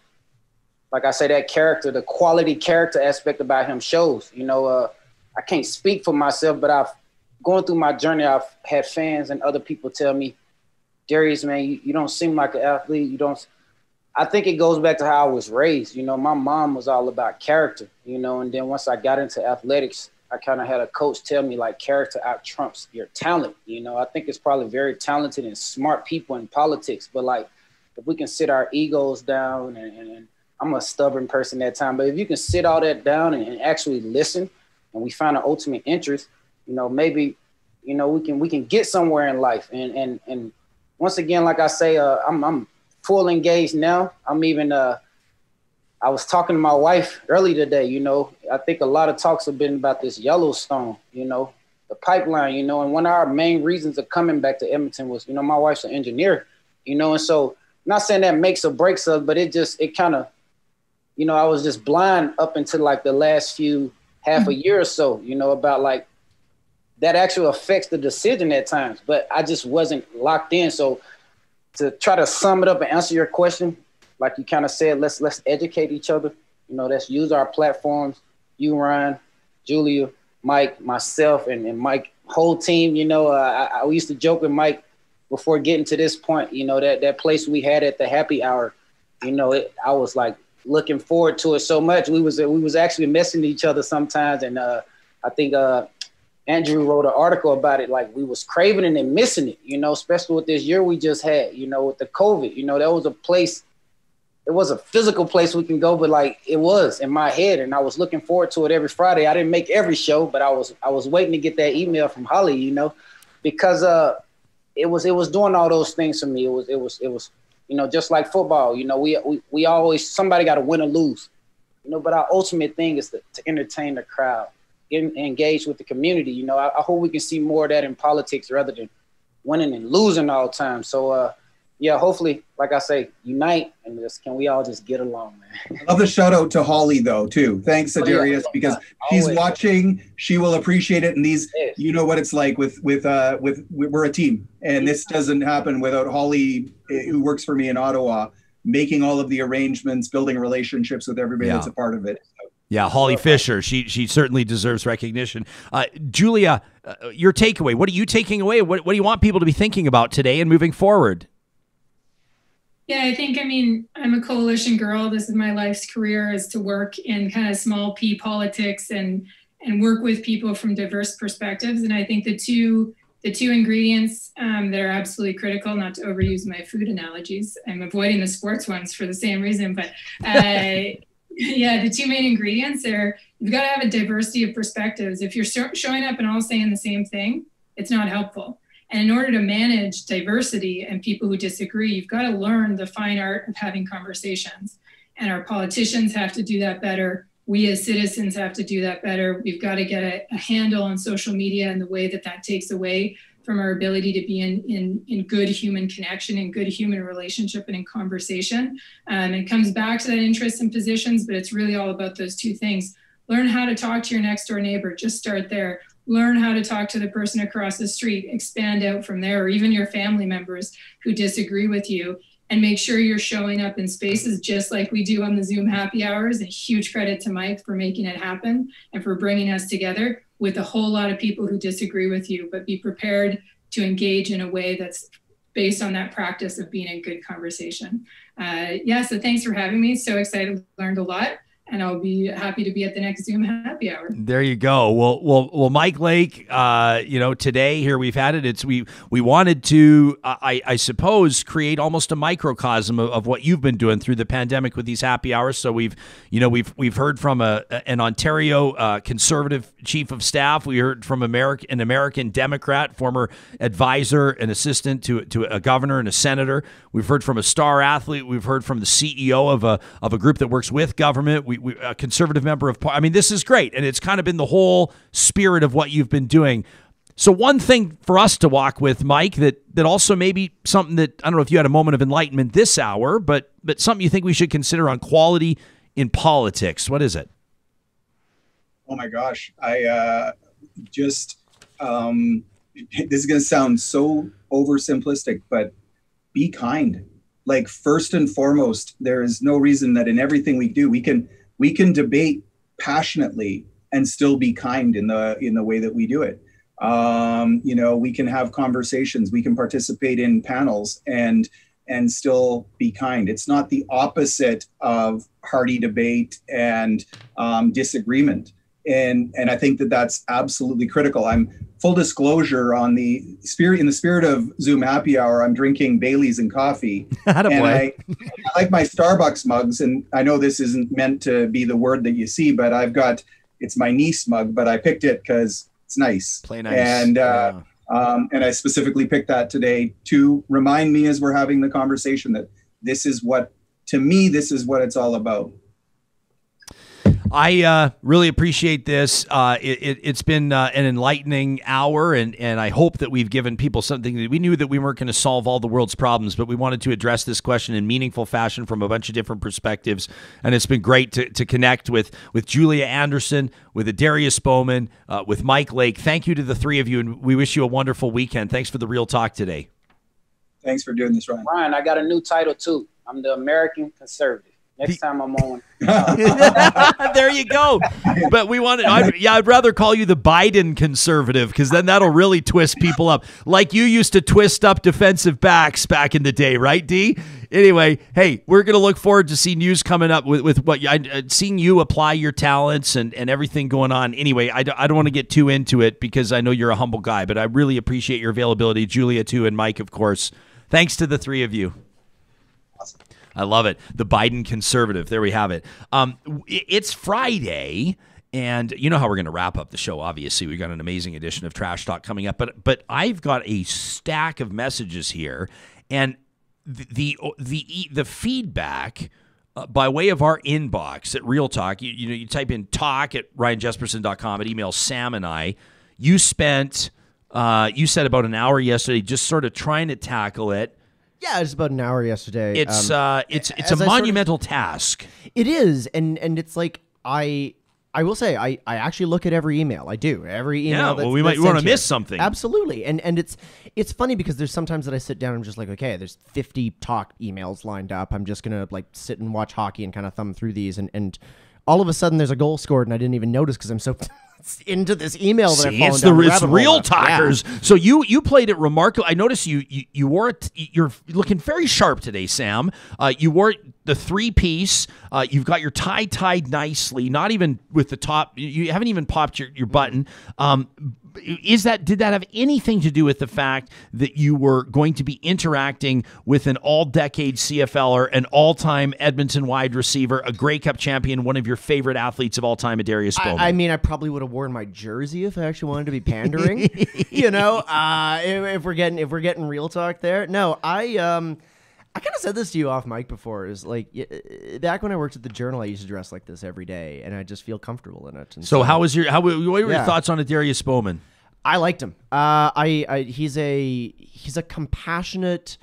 like I say, that character, the quality character aspect about him shows. You know, uh, I can't speak for myself, but I've going through my journey. I've had fans and other people tell me, Darius, man, you, you don't seem like an athlete. You don't. I think it goes back to how I was raised. You know, my mom was all about character. You know, and then once I got into athletics, I kind of had a coach tell me like character out trumps your talent. You know, I think it's probably very talented and smart people in politics, but like if we can sit our egos down and, and, I'm a stubborn person that time, but if you can sit all that down and, and actually listen and we find an ultimate interest, you know, maybe, you know, we can we can get somewhere in life and and and once again, like I say, uh, I'm, I'm full engaged now. I'm even uh, I was talking to my wife early today. You know, I think a lot of talks have been about this Yellowstone. You know, the pipeline. You know, and one of our main reasons of coming back to Edmonton was, you know, my wife's an engineer. You know, and so not saying that makes or breaks us, but it just it kind of, you know, I was just blind up until like the last few half a year or so. You know, about like that actually affects the decision at times, but I just wasn't locked in. So to try to sum it up and answer your question, like you kind of said, let's let's educate each other. You know, let's use our platforms. You, Ryan, Julia, Mike, myself, and, and Mike, whole team. You know, uh, I, I used to joke with Mike before getting to this point. You know, that that place we had at the happy hour. You know, it, I was like looking forward to it so much. We was we was actually messing each other sometimes, and uh, I think uh, Andrew wrote an article about it. Like we was craving it and missing it. You know, especially with this year we just had. You know, with the COVID. You know, that was a place it was a physical place we can go, but like it was in my head, and I was looking forward to it every Friday. I didn't make every show, but I was I was waiting to get that email from Holly, you know, because uh, it was it was doing all those things for me. It was it was it was you know just like football, you know, we we, we always somebody got to win or lose, you know, but our ultimate thing is to, to entertain the crowd, get, engage with the community. You know, I, I hope we can see more of that in politics rather than winning and losing all the time. So. uh yeah, hopefully, like I say, unite and just can we all just get along, man. I love the shout out to Holly though too. Thanks, Adarius, oh, yeah. because she's watching. She will appreciate it. And these, yes. you know what it's like with with uh with we're a team, and this doesn't happen without Holly, eh, who works for me in Ottawa, making all of the arrangements, building relationships with everybody yeah. that's a part of it. Yeah, Holly Fisher. She she certainly deserves recognition. Uh, Julia, uh, your takeaway. What are you taking away? What, what do you want people to be thinking about today and moving forward? Yeah, I think, I mean, I'm a coalition girl. This is my life's career is to work in kind of small p politics and and work with people from diverse perspectives. And I think the two the two ingredients um, that are absolutely critical, not to overuse my food analogies, I'm avoiding the sports ones for the same reason, but uh, yeah, the two main ingredients are you've got to have a diversity of perspectives. If you're showing up and all saying the same thing, it's not helpful. And in order to manage diversity and people who disagree, you've got to learn the fine art of having conversations. And our politicians have to do that better. We as citizens have to do that better. We've got to get a, a handle on social media and the way that that takes away from our ability to be in, in, in good human connection and good human relationship and in conversation. Um, it comes back to that interest in positions, but it's really all about those two things. Learn how to talk to your next door neighbor. Just start there learn how to talk to the person across the street, expand out from there, or even your family members who disagree with you, and make sure you're showing up in spaces just like we do on the Zoom happy hours. A huge credit to Mike for making it happen and for bringing us together with a whole lot of people who disagree with you, but be prepared to engage in a way that's based on that practice of being in good conversation. Uh, yeah, so thanks for having me. So excited, learned a lot and I'll be happy to be at the next Zoom happy hour. There you go. Well, well, well, Mike Lake. Uh, you know, today here we've had it. It's we we wanted to, I, I suppose, create almost a microcosm of, of, what you've been doing through the pandemic with these happy hours. So we've, you know, we've we've heard from a an Ontario uh, conservative chief of staff. We heard from American an American Democrat, former advisor and assistant to to a governor and a senator. We've heard from a star athlete. We've heard from the CEO of a of a group that works with government. We we, a conservative member of I mean, this is great, and it's kind of been the whole spirit of what you've been doing. So one thing for us to walk with, Mike, that that also maybe something that I don't know if you had a moment of enlightenment this hour, but but something you think we should consider on quality in politics. What is it? Oh my gosh, I uh, just um, this is going to sound so oversimplistic, but be kind. Like first and foremost, there is no reason that in everything we do we can we can debate passionately and still be kind in the in the way that we do it. Um, you know we can have conversations we can participate in panels and and still be kind. It's not the opposite of hearty debate and um, disagreement and and i think that that's absolutely critical. I'm full disclosure on the spirit in the spirit of zoom happy hour i'm drinking baileys and coffee. And I, I, like my starbucks mugs and i know this isn't meant to be the word that you see but i've got it's my niece mug but i picked it because it's nice. Play nice. And uh, yeah. um, and i specifically picked that today to remind me as we're having the conversation that this is what to me this is what it's all about I uh, really appreciate this. Uh, it, it, has been uh, an enlightening hour, and, and I hope that we've given people something that we knew that we weren't going to solve all the world's problems, but we wanted to address this question in meaningful fashion from a bunch of different perspectives. And it's been great to, to connect with, with Julia Anderson, with Darius Bowman, uh, with Mike Lake. Thank you to the three of you, and we wish you a wonderful weekend. Thanks for the real talk today. Thanks for doing this, Ryan. Ryan, I got a new title too. I'm the American conservative. Next time I'm on. there you go. But we wanted, I'd, yeah, I'd rather call you the Biden conservative because then that'll really twist people up. Like you used to twist up defensive backs back in the day, right, D? Anyway, hey, we're going to look forward to see news coming up with, with what I, uh, seeing you apply your talents and, and everything going on. Anyway, I, I don't want to get too into it because I know you're a humble guy, but I really appreciate your availability. Julia, too, and Mike, of course. Thanks to the three of you. I love it. The Biden conservative. There we have it. Um, it's Friday. And you know how we're going to wrap up the show. Obviously, we got an amazing edition of Trash Talk coming up, but but I've got a stack of messages here, and the the the, the feedback uh, by way of our inbox at Real Talk. You, you know, you type in talk at ryanjespersen.com. It emails Sam and I. You spent uh, you said about an hour yesterday, just sort of trying to tackle it yeah, it was about an hour yesterday. It's um, uh, it's it's a monumental sort of, task. It is, and and it's like I I will say I, I actually look at every email. I do every email. Yeah, well, we might want to miss something. Absolutely, and and it's it's funny because there's sometimes that I sit down and I'm just like, okay, there's 50 talk emails lined up. I'm just gonna like sit and watch hockey and kind of thumb through these, and and all of a sudden there's a goal scored and I didn't even notice because I'm so into this email that See, it's the it's real talkers. Yeah. So you you played it remarkable. I noticed you you, you wore it. You're looking very sharp today, Sam. Uh, you wore the three piece. Uh, you've got your tie tied nicely. Not even with the top. You haven't even popped your your button. Um, is that did that have anything to do with the fact that you were going to be interacting with an all-decade CFLer, an all-time Edmonton wide receiver, a Grey Cup champion, one of your favorite athletes of all time, Darius Bowman? I, I, mean, I probably would have worn my jersey if I actually wanted to be pandering. you know, uh, if, if, we're getting if we're getting real talk there. No, I um. I kind of said this to you off mic before. Is like uh, back when I worked at the Journal, I used to dress like this every day, and I just feel comfortable in it. So, so, how was your how what were your thoughts on Darius Bowman? I liked him. Uh, I, I he's a he's a compassionate,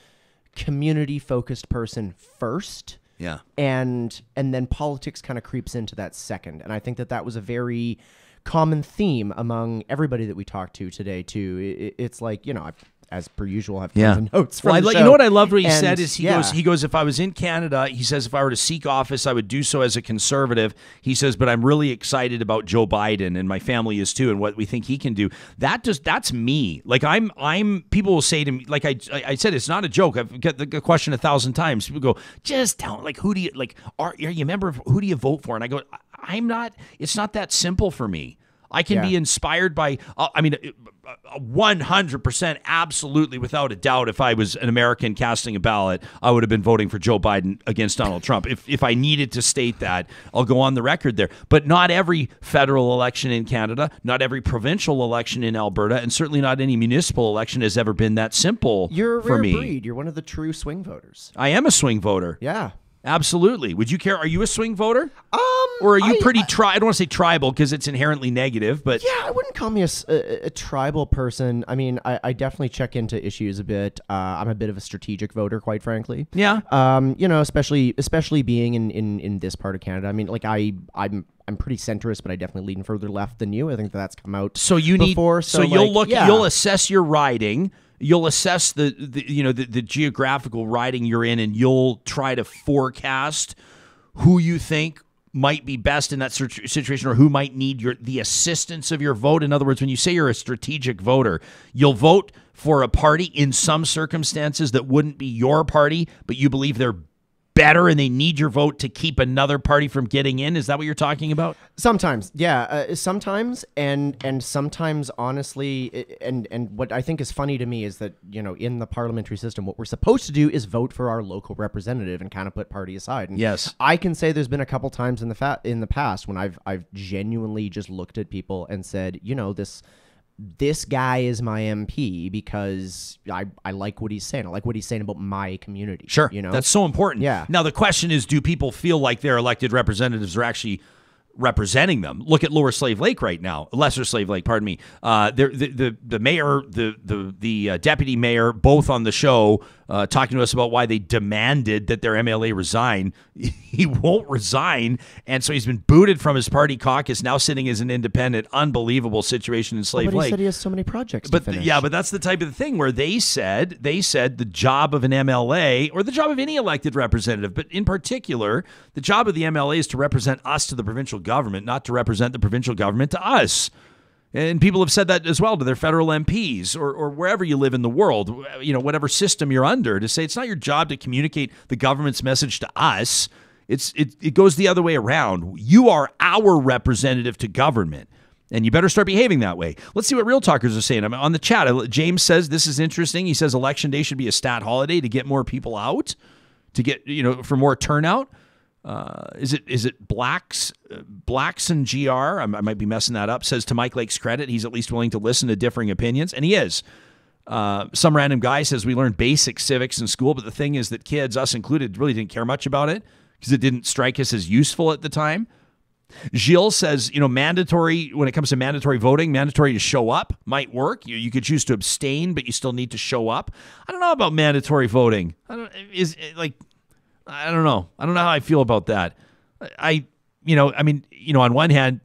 community focused person first. Yeah, and and then politics kind of creeps into that second, and I think that that was a very common theme among everybody that we talked to today too. It, it's like you know I've as per usual, I have yeah. notes from well, the show. You know what I loved what he and, said is he yeah. goes he goes if I was in Canada, he says if I were to seek office, I would do so as a conservative. He says, but I'm really excited about Joe Biden and my family is too, and what we think he can do. That just that's me. Like I'm I'm people will say to me like I I said it's not a joke. I've got the question a thousand times. People go just tell like who do you like are, are you a member of who do you vote for? And I go I'm not. It's not that simple for me. I can yeah. be inspired by, uh, I mean, 100% uh, absolutely without a doubt if i was an american casting a ballot i would have been voting for joe biden against donald trump. If, if i needed to state that i'll go on the record there. But not every federal election in canada not every provincial election in alberta and certainly not any municipal election has ever been that simple you're a for me. breed. you're one of the true swing voters. I am a swing voter. Yeah Absolutely. Would you care? Are you a swing voter? Um, or are you I, pretty tri? I don't want to say tribal because it's inherently negative, but yeah, I wouldn't call me a, a, a tribal person. I mean, I, I, definitely check into issues a bit. Uh, I'm a bit of a strategic voter, quite frankly. Yeah. Um, you know, especially especially being in, in, in this part of Canada. I mean, like I I'm I'm pretty centrist, but I definitely lean further left than you. I think that that's come out. So you before, need. So, so like, you'll look. Yeah. You'll assess your riding you'll assess the, the you know the, the geographical riding you're in and you'll try to forecast who you think might be best in that situation or who might need your the assistance of your vote. In other words when you say you're a strategic voter you'll vote for a party in some circumstances that wouldn't be your party but you believe they're better and they need your vote to keep another party from getting in. Is that what you're talking about? Sometimes, yeah, uh, sometimes, and and sometimes, honestly, and and what I think is funny to me is that you know in the parliamentary system, what we're supposed to do is vote for our local representative and kind of put party aside. And yes, I can say there's been a couple times in the fa- in the past when I've I've genuinely just looked at people and said, you know, this this guy is my MP because I, I like what he's saying. I like what he's saying about my community. Sure. You know, that's so important. Yeah. Now, the question is do people feel like their elected representatives are actually representing them. Look at Lower Slave Lake right now, Lesser Slave Lake, pardon me. Uh, the, the the mayor, the the the uh, deputy mayor, both on the show uh, talking to us about why they demanded that their MLA resign. He won't resign, and so he's been booted from his party caucus. Now sitting as an independent. Unbelievable situation in Slave But he Lake. said he has so many projects But to finish. yeah, but that's the type of thing where they said they said the job of an MLA or the job of any elected representative, but in particular, the job of the MLA is to represent us to the provincial government, not to represent the provincial government to us. And people have said that as well to their federal MPs or, or wherever you live in the world, you know, whatever system you're under, to say it's not your job to communicate the government's message to us. It's it, it goes the other way around. You are our representative to government. And you better start behaving that way. Let's see what real talkers are saying. I'm on the chat. James says this is interesting. He says election day should be a stat holiday to get more people out, to get you know for more turnout. Uh, is it is it blacks blacks and gr? I, I might be messing that up. Says to Mike Lake's credit, he's at least willing to listen to differing opinions, and he is. Uh, some random guy says we learned basic civics in school, but the thing is that kids, us included, really didn't care much about it because it didn't strike us as useful at the time. Gilles says, you know, mandatory when it comes to mandatory voting, mandatory to show up might work. You, you could choose to abstain, but you still need to show up. I don't know about mandatory voting. I don't is like I don't know. I don't know how I feel about that. I you know, I mean, you know, on one hand,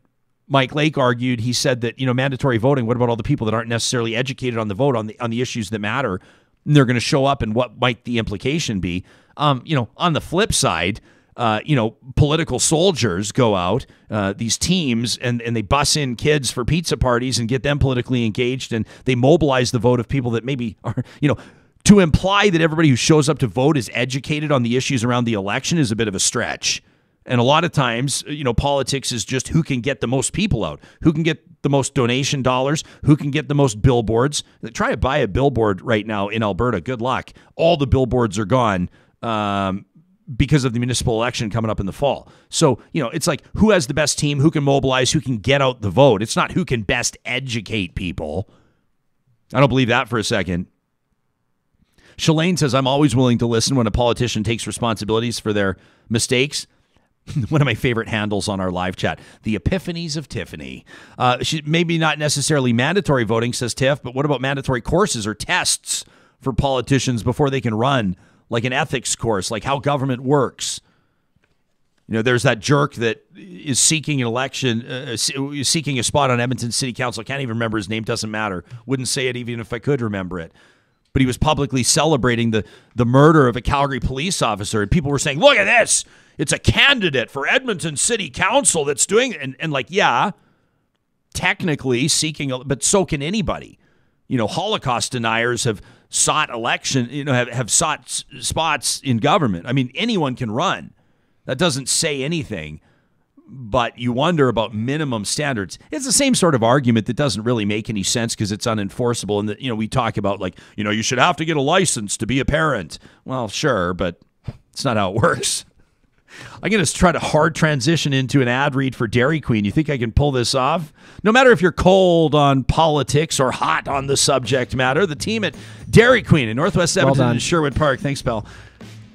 Mike Lake argued, he said that, you know, mandatory voting, what about all the people that aren't necessarily educated on the vote on the on the issues that matter? And they're going to show up and what might the implication be? Um, you know, on the flip side, uh, you know, political soldiers go out, uh, these teams, and, and they bus in kids for pizza parties and get them politically engaged, and they mobilize the vote of people that maybe are, you know, to imply that everybody who shows up to vote is educated on the issues around the election is a bit of a stretch. And a lot of times, you know, politics is just who can get the most people out, who can get the most donation dollars, who can get the most billboards. Try to buy a billboard right now in Alberta. Good luck. All the billboards are gone. Um, because of the municipal election coming up in the fall. So, you know, it's like who has the best team, who can mobilize, who can get out the vote. It's not who can best educate people. I don't believe that for a second. Shalane says, I'm always willing to listen when a politician takes responsibilities for their mistakes. One of my favorite handles on our live chat, the epiphanies of Tiffany. Uh, she, maybe not necessarily mandatory voting, says Tiff, but what about mandatory courses or tests for politicians before they can run? like an ethics course, like how government works. You know, there's that jerk that is seeking an election, uh, seeking a spot on Edmonton City Council. Can't even remember his name. Doesn't matter. Wouldn't say it even if I could remember it. But he was publicly celebrating the the murder of a Calgary police officer, and people were saying, "Look at this! It's a candidate for Edmonton City Council that's doing." And and like, yeah, technically seeking, but so can anybody. You know, Holocaust deniers have sought election, you know, have, have sought spots in government. I mean, anyone can run. That doesn't say anything, but you wonder about minimum standards. It's the same sort of argument that doesn't really make any sense because it's unenforceable. And that you know, we talk about like, you know, you should have to get a license to be a parent. Well, sure, but it's not how it works. I'm going to try to hard transition into an ad read for Dairy Queen. You think I can pull this off? No matter if you're cold on politics or hot on the subject matter, the team at Dairy Queen in Northwest Edmonton done. and Sherwood Park. Thanks, Bell.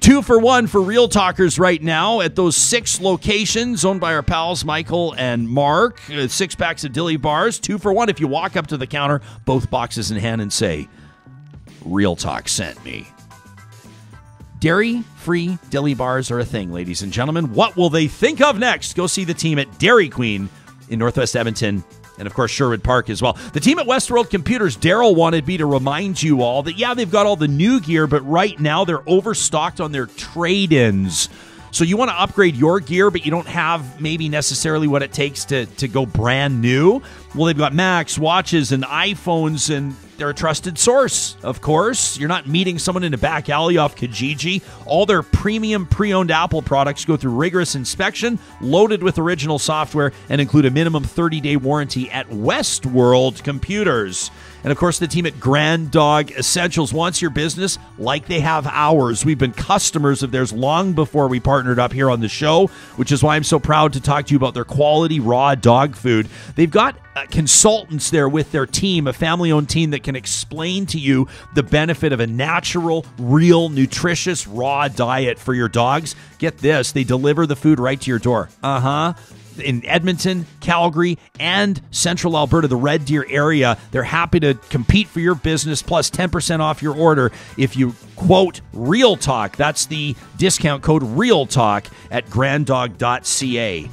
Two for one for Real Talkers right now at those six locations owned by our pals Michael and Mark. Uh, six packs of dilly bars. Two for one if you walk up to the counter, both boxes in hand, and say, Real Talk sent me. Dairy free dilly bars are a thing, ladies and gentlemen. What will they think of next? Go see the team at Dairy Queen in Northwest Edmonton and, of course, Sherwood Park as well. The team at Westworld Computers, Daryl wanted me to remind you all that, yeah, they've got all the new gear, but right now they're overstocked on their trade ins. So you want to upgrade your gear, but you don't have maybe necessarily what it takes to, to go brand new. Well, they've got Macs, watches, and iPhones, and they're a trusted source, of course. You're not meeting someone in a back alley off Kijiji. All their premium pre owned Apple products go through rigorous inspection, loaded with original software, and include a minimum 30 day warranty at Westworld Computers. And of course, the team at Grand Dog Essentials wants your business like they have ours. We've been customers of theirs long before we partnered up here on the show, which is why I'm so proud to talk to you about their quality raw dog food. They've got uh, consultants there with their team, a family owned team that can explain to you the benefit of a natural, real, nutritious, raw diet for your dogs. Get this they deliver the food right to your door. Uh huh in Edmonton, Calgary, and Central Alberta, the Red Deer area. They're happy to compete for your business plus 10% off your order if you quote Real Talk. That's the discount code Real Talk at granddog.ca.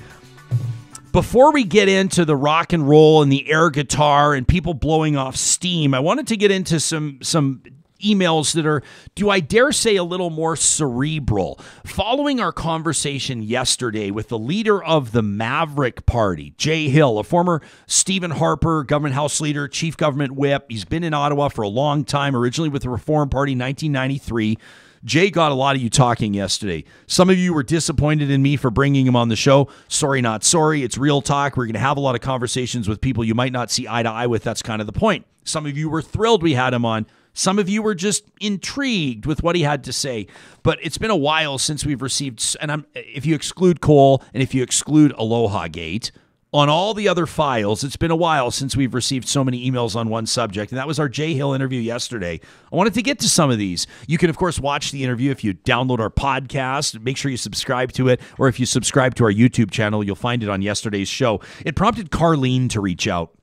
Before we get into the rock and roll and the air guitar and people blowing off steam, I wanted to get into some some emails that are, do I dare say, a little more cerebral. Following our conversation yesterday with the leader of the Maverick Party, Jay Hill, a former Stephen Harper government house leader, chief government whip. He's been in Ottawa for a long time, originally with the Reform Party 1993. Jay got a lot of you talking yesterday. Some of you were disappointed in me for bringing him on the show. Sorry, not sorry. It's real talk. We're going to have a lot of conversations with people you might not see eye to eye with. That's kind of the point. Some of you were thrilled we had him on. Some of you were just intrigued with what he had to say. But it's been a while since we've received, and I'm, if you exclude coal and if you exclude Aloha Gate, on all the other files, it's been a while since we've received so many emails on one subject, and that was our Jay Hill interview yesterday. I wanted to get to some of these. You can, of course, watch the interview if you download our podcast. Make sure you subscribe to it, or if you subscribe to our YouTube channel, you'll find it on yesterday's show. It prompted Carlene to reach out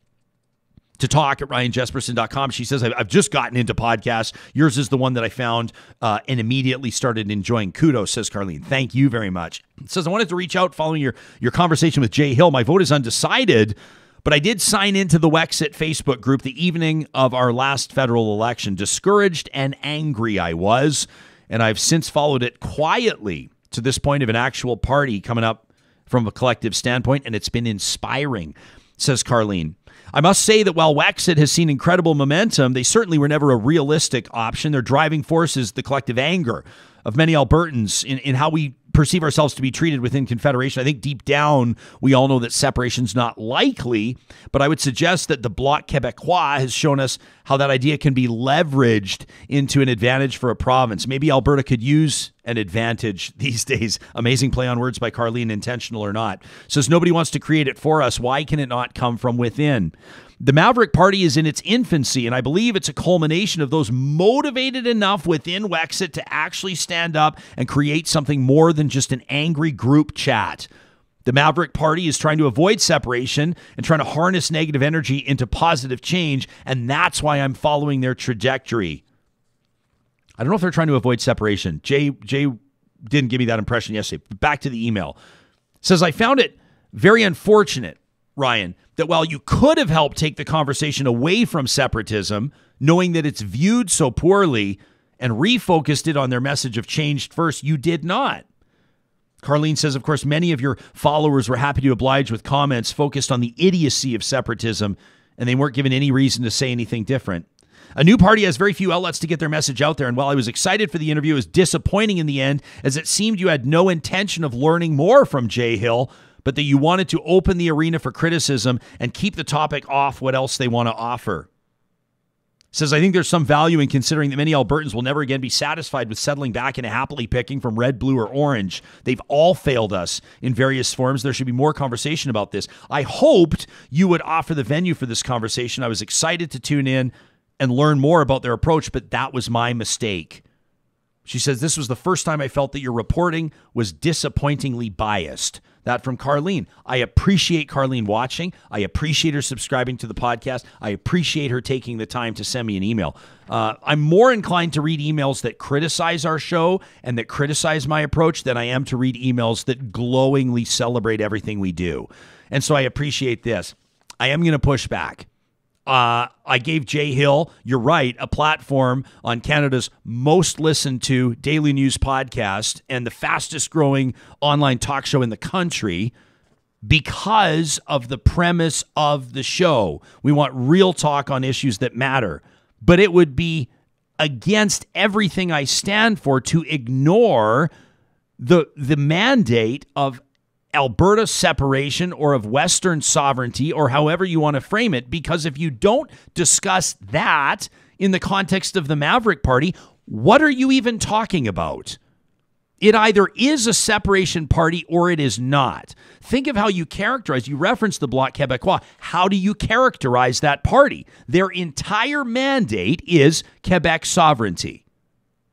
to talk at ryanjespersen.com. She says, I've just gotten into podcasts. Yours is the one that I found uh, and immediately started enjoying. Kudos, says Carlene. Thank you very much. Says, I wanted to reach out following your, your conversation with Jay Hill. My vote is undecided, but I did sign into the Wexit Facebook group the evening of our last federal election. Discouraged and angry I was, and I've since followed it quietly to this point of an actual party coming up from a collective standpoint, and it's been inspiring, says Carlene. I must say that while Wexit has seen incredible momentum, they certainly were never a realistic option. Their driving force is the collective anger of many Albertans in, in how we perceive ourselves to be treated within Confederation. I think deep down, we all know that separation's not likely, but I would suggest that the Bloc Québécois has shown us how that idea can be leveraged into an advantage for a province. Maybe Alberta could use an advantage these days. Amazing play on words by Carlene, intentional or not. Says nobody wants to create it for us. Why can it not come from within? The Maverick Party is in its infancy, and I believe it's a culmination of those motivated enough within Wexit to actually stand up and create something more than just an angry group chat. The Maverick Party is trying to avoid separation and trying to harness negative energy into positive change, and that's why I'm following their trajectory. I don't know if they're trying to avoid separation. Jay Jay didn't give me that impression yesterday. Back to the email. Says I found it very unfortunate, Ryan, that while you could have helped take the conversation away from separatism, knowing that it's viewed so poorly, and refocused it on their message of changed first, you did not. Carlene says, of course, many of your followers were happy to oblige with comments focused on the idiocy of separatism, and they weren't given any reason to say anything different. A new party has very few outlets to get their message out there, and while I was excited for the interview, it was disappointing in the end, as it seemed you had no intention of learning more from Jay Hill, but that you wanted to open the arena for criticism and keep the topic off what else they want to offer. Says, I think there's some value in considering that many Albertans will never again be satisfied with settling back into happily picking from red, blue, or orange. They've all failed us in various forms. There should be more conversation about this. I hoped you would offer the venue for this conversation. I was excited to tune in and learn more about their approach, but that was my mistake. She says, This was the first time I felt that your reporting was disappointingly biased. That from Carlene. I appreciate Carlene watching. I appreciate her subscribing to the podcast. I appreciate her taking the time to send me an email. Uh, I'm more inclined to read emails that criticize our show and that criticize my approach than I am to read emails that glowingly celebrate everything we do. And so I appreciate this. I am going to push back. Uh, I gave Jay Hill, you're right, a platform on Canada's most listened to daily news podcast and the fastest growing online talk show in the country because of the premise of the show. We want real talk on issues that matter. But it would be against everything I stand for to ignore the the mandate of Alberta separation or of Western sovereignty or however you want to frame it. Because if you don't discuss that in the context of the Maverick Party, what are you even talking about? It either is a separation party or it is not. Think of how you characterize, you reference the Bloc Québécois. How do you characterize that party? Their entire mandate is Quebec sovereignty,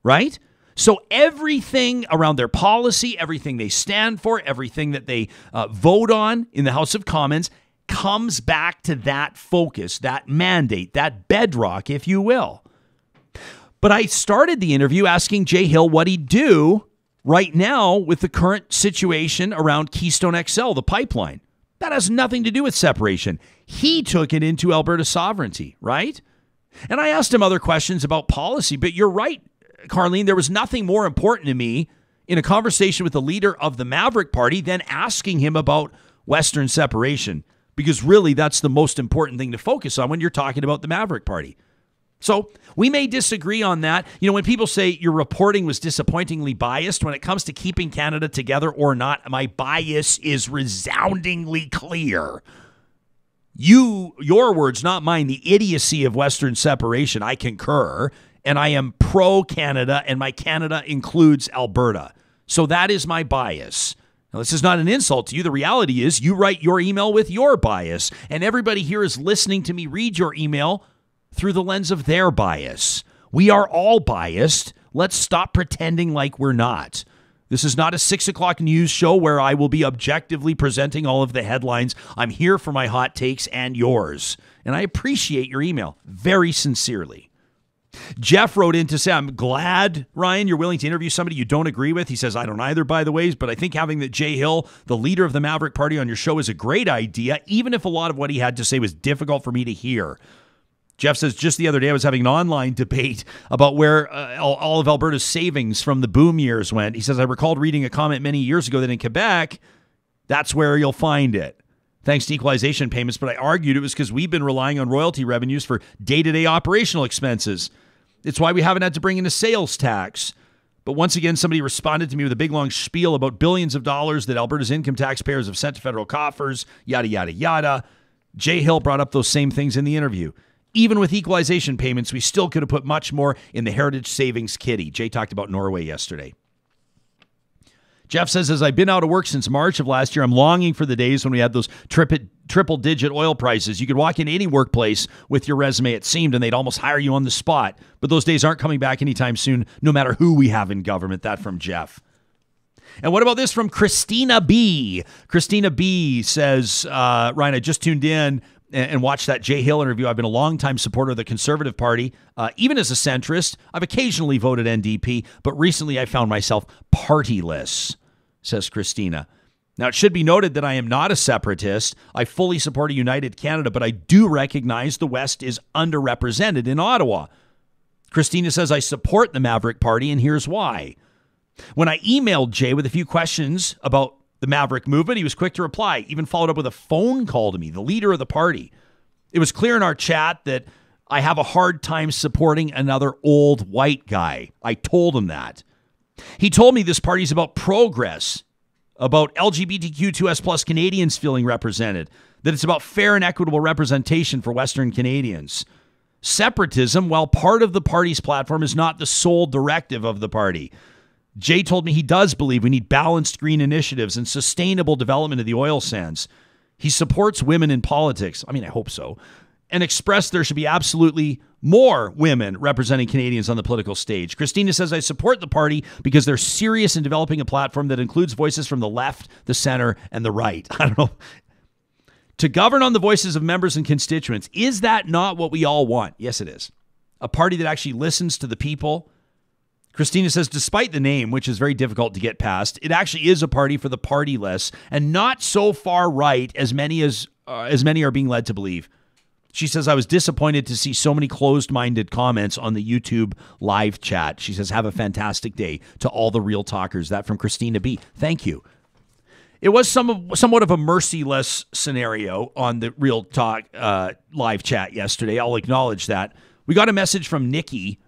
right? So everything around their policy, everything they stand for, everything that they uh, vote on in the House of Commons comes back to that focus, that mandate, that bedrock, if you will. But I started the interview asking Jay Hill what he'd do right now with the current situation around Keystone XL, the pipeline. That has nothing to do with separation. He took it into Alberta sovereignty, right? And I asked him other questions about policy, but you're right, Carlene. There was nothing more important to me in a conversation with the leader of the Maverick Party than asking him about Western separation, because really that's the most important thing to focus on when you're talking about the Maverick Party. So we may disagree on that. You know, when people say your reporting was disappointingly biased, when it comes to keeping Canada together or not, my bias is resoundingly clear. You, your words, not mine, the idiocy of Western separation, I concur. And I am pro Canada, and my Canada includes Alberta. So that is my bias. Now, this is not an insult to you. The reality is, you write your email with your bias, and everybody here is listening to me read your email through the lens of their bias. We are all biased. Let's stop pretending like we're not. This is not a six o'clock news show where I will be objectively presenting all of the headlines. I'm here for my hot takes and yours. And I appreciate your email very sincerely. Jeff wrote in to say, I'm glad, Ryan, you're willing to interview somebody you don't agree with. He says, I don't either, by the ways, but I think having that Jay Hill, the leader of the Maverick Party, on your show is a great idea, even if a lot of what he had to say was difficult for me to hear. Jeff says, just the other day, I was having an online debate about where uh, all of Alberta's savings from the boom years went. He says, I recalled reading a comment many years ago that in Quebec, that's where you'll find it. Thanks to equalization payments, but I argued it was because we've been relying on royalty revenues for day to day operational expenses. It's why we haven't had to bring in a sales tax. But once again, somebody responded to me with a big long spiel about billions of dollars that Alberta's income taxpayers have sent to federal coffers, yada, yada, yada. Jay Hill brought up those same things in the interview. Even with equalization payments, we still could have put much more in the heritage savings kitty. Jay talked about Norway yesterday. Jeff says, as I've been out of work since March of last year, I'm longing for the days when we had those triple, triple digit oil prices. You could walk in any workplace with your resume, it seemed, and they'd almost hire you on the spot. But those days aren't coming back anytime soon, no matter who we have in government. That from Jeff. And what about this from Christina B? Christina B says, uh, Ryan, I just tuned in and watched that Jay Hill interview. I've been a longtime supporter of the Conservative Party, uh, even as a centrist. I've occasionally voted NDP, but recently I found myself partyless says Christina. Now, it should be noted that I am not a separatist. I fully support a united Canada, but I do recognize the West is underrepresented in Ottawa. Christina says, I support the Maverick Party, and here's why. When I emailed Jay with a few questions about the Maverick movement, he was quick to reply, even followed up with a phone call to me, the leader of the party. It was clear in our chat that I have a hard time supporting another old white guy. I told him that. He told me this party is about progress, about LGBTQ2S plus Canadians feeling represented, that it's about fair and equitable representation for Western Canadians. Separatism, while part of the party's platform, is not the sole directive of the party. Jay told me he does believe we need balanced green initiatives and sustainable development of the oil sands. He supports women in politics. I mean, I hope so. And expressed there should be absolutely more women representing Canadians on the political stage. Christina says, I support the party because they're serious in developing a platform that includes voices from the left, the center, and the right. I don't know. To govern on the voices of members and constituents, is that not what we all want? Yes, it is. A party that actually listens to the people. Christina says, despite the name, which is very difficult to get past, it actually is a party for the partyless and not so far right as many as uh, as many are being led to believe. She says, I was disappointed to see so many closed minded comments on the YouTube live chat. She says, Have a fantastic day to all the real talkers. That from Christina B. Thank you. It was some somewhat of a merciless scenario on the Real Talk uh, live chat yesterday. I'll acknowledge that. We got a message from Nikki.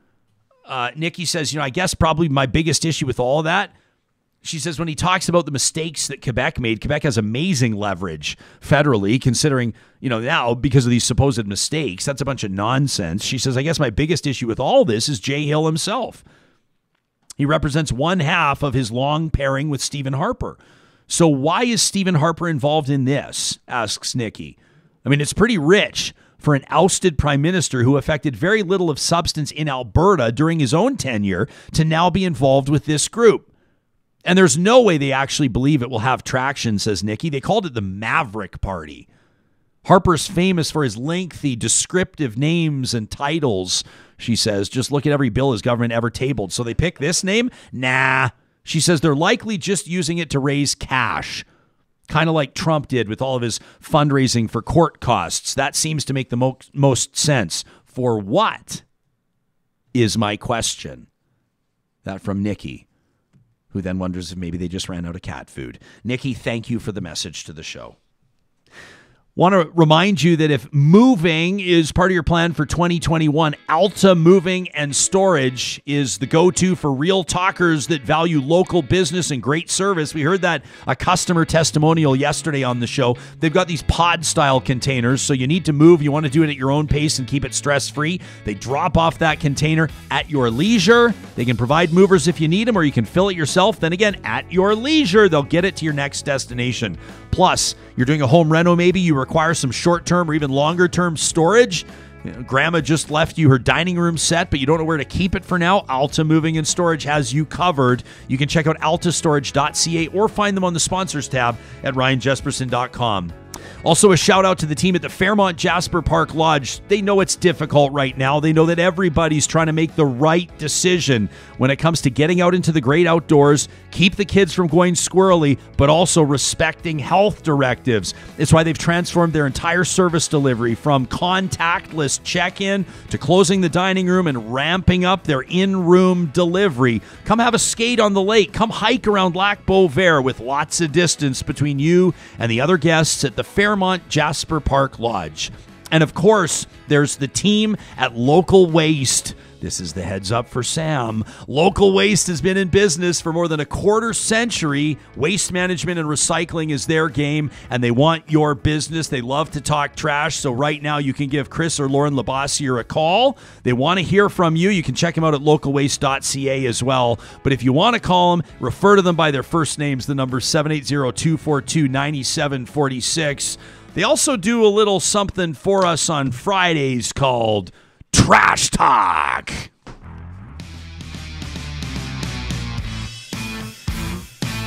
Uh, Nikki says, You know, I guess probably my biggest issue with all that she says when he talks about the mistakes that Quebec made, Quebec has amazing leverage federally, considering, you know, now because of these supposed mistakes, that's a bunch of nonsense. She says, I guess my biggest issue with all this is Jay Hill himself. He represents one half of his long pairing with Stephen Harper. So why is Stephen Harper involved in this? asks Nikki. I mean, it's pretty rich for an ousted prime minister who affected very little of substance in Alberta during his own tenure to now be involved with this group. And there's no way they actually believe it will have traction, says Nikki. They called it the Maverick Party. Harper's famous for his lengthy, descriptive names and titles, she says. Just look at every bill his government ever tabled. So they pick this name? Nah. She says they're likely just using it to raise cash, kind of like Trump did with all of his fundraising for court costs. That seems to make the mo- most sense. For what is my question? That from Nikki, who then wonders if maybe they just ran out of cat food. Nikki, thank you for the message to the show. Want to remind you that if moving is part of your plan for 2021, Alta Moving and Storage is the go to for real talkers that value local business and great service. We heard that a customer testimonial yesterday on the show. They've got these pod style containers, so you need to move. You want to do it at your own pace and keep it stress free. They drop off that container at your leisure. They can provide movers if you need them, or you can fill it yourself. Then again, at your leisure, they'll get it to your next destination. Plus, you're doing a home reno, maybe you require some short term or even longer term storage. Grandma just left you her dining room set, but you don't know where to keep it for now. Alta Moving and Storage has you covered. You can check out altastorage.ca or find them on the sponsors tab at ryanjespersen.com. Also, a shout out to the team at the Fairmont Jasper Park Lodge. They know it's difficult right now. They know that everybody's trying to make the right decision when it comes to getting out into the great outdoors, keep the kids from going squirrely, but also respecting health directives. It's why they've transformed their entire service delivery from contactless check in to closing the dining room and ramping up their in room delivery. Come have a skate on the lake. Come hike around Lac Beauvert with lots of distance between you and the other guests at the Fairmont Jasper Park Lodge. And of course, there's the team at Local Waste. This is the heads up for Sam. Local Waste has been in business for more than a quarter century. Waste management and recycling is their game, and they want your business. They love to talk trash. So, right now, you can give Chris or Lauren Labossiere a call. They want to hear from you. You can check them out at localwaste.ca as well. But if you want to call them, refer to them by their first names. The number 780 242 9746. They also do a little something for us on Fridays called Trash Talk.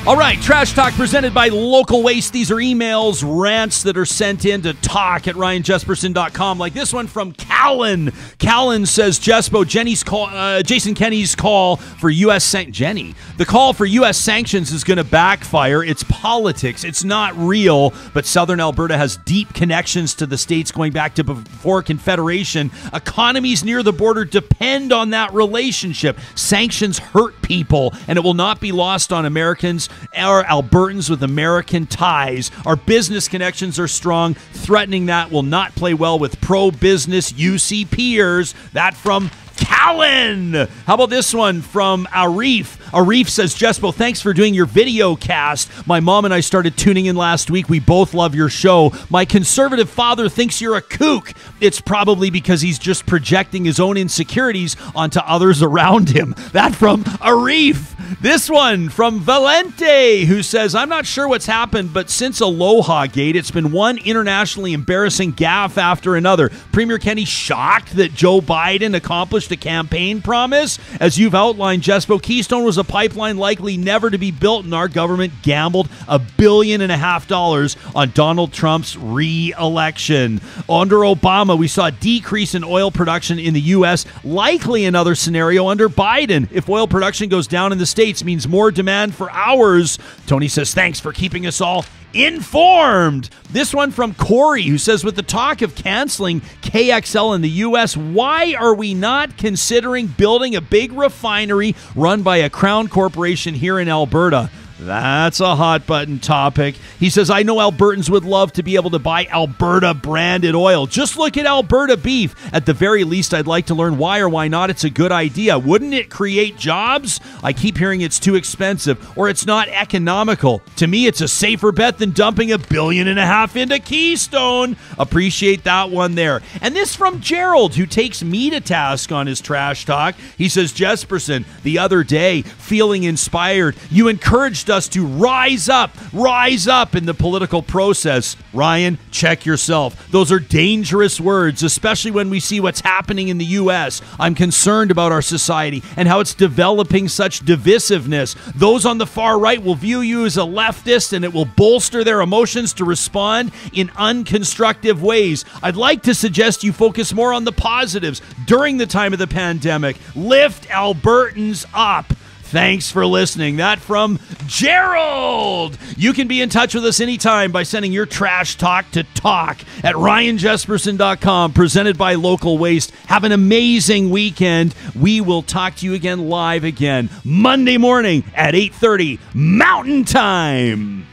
All right, Trash Talk presented by Local Waste. These are emails, rants that are sent in to talk at ryanjespersen.com, like this one from Callan. Callan says, Jespo, Jenny's call, uh, Jason Kenney's call for U.S. San- Jenny. The call for U.S. sanctions is going to backfire. It's politics. It's not real, but Southern Alberta has deep connections to the states going back to before Confederation. Economies near the border depend on that relationship. Sanctions hurt people, and it will not be lost on Americans or Albertans with American ties. Our business connections are strong. Threatening that will not play well with pro business UC peers. That from Callan. How about this one from Arif? Arif says, Jespo, thanks for doing your video cast. My mom and I started tuning in last week. We both love your show. My conservative father thinks you're a kook. It's probably because he's just projecting his own insecurities onto others around him. That from Arif. This one from Valente, who says, I'm not sure what's happened, but since Aloha Gate, it's been one internationally embarrassing gaffe after another. Premier Kenney shocked that Joe Biden accomplished a campaign promise. As you've outlined, Jespo, Keystone was a pipeline likely never to be built, and our government gambled a billion and a half dollars on Donald Trump's re election. Under Obama, we saw a decrease in oil production in the U.S., likely another scenario under Biden. If oil production goes down in the States, means more demand for ours. Tony says, thanks for keeping us all informed. This one from Corey, who says, with the talk of canceling KXL in the U.S., why are we not considering building a big refinery run by a crown corporation here in Alberta? That's a hot button topic. He says, I know Albertans would love to be able to buy Alberta branded oil. Just look at Alberta beef. At the very least, I'd like to learn why or why not it's a good idea. Wouldn't it create jobs? I keep hearing it's too expensive or it's not economical. To me, it's a safer bet than dumping a billion and a half into Keystone. Appreciate that one there. And this from Gerald, who takes me to task on his trash talk. He says, Jespersen, the other day, feeling inspired, you encouraged urged us to rise up, rise up in the political process. Ryan, check yourself. Those are dangerous words, especially when we see what's happening in the U.S. I'm concerned about our society and how it's developing such divisiveness. Those on the far right will view you as a leftist and it will bolster their emotions to respond in unconstructive ways. I'd like to suggest you focus more on the positives during the time of the pandemic. Lift Albertans up. Thanks for listening. That from Gerald. You can be in touch with us anytime by sending your trash talk to talk at ryanjespersen.com, presented by Local Waste. Have an amazing weekend. We will talk to you again live again Monday morning at 8:30 Mountain Time.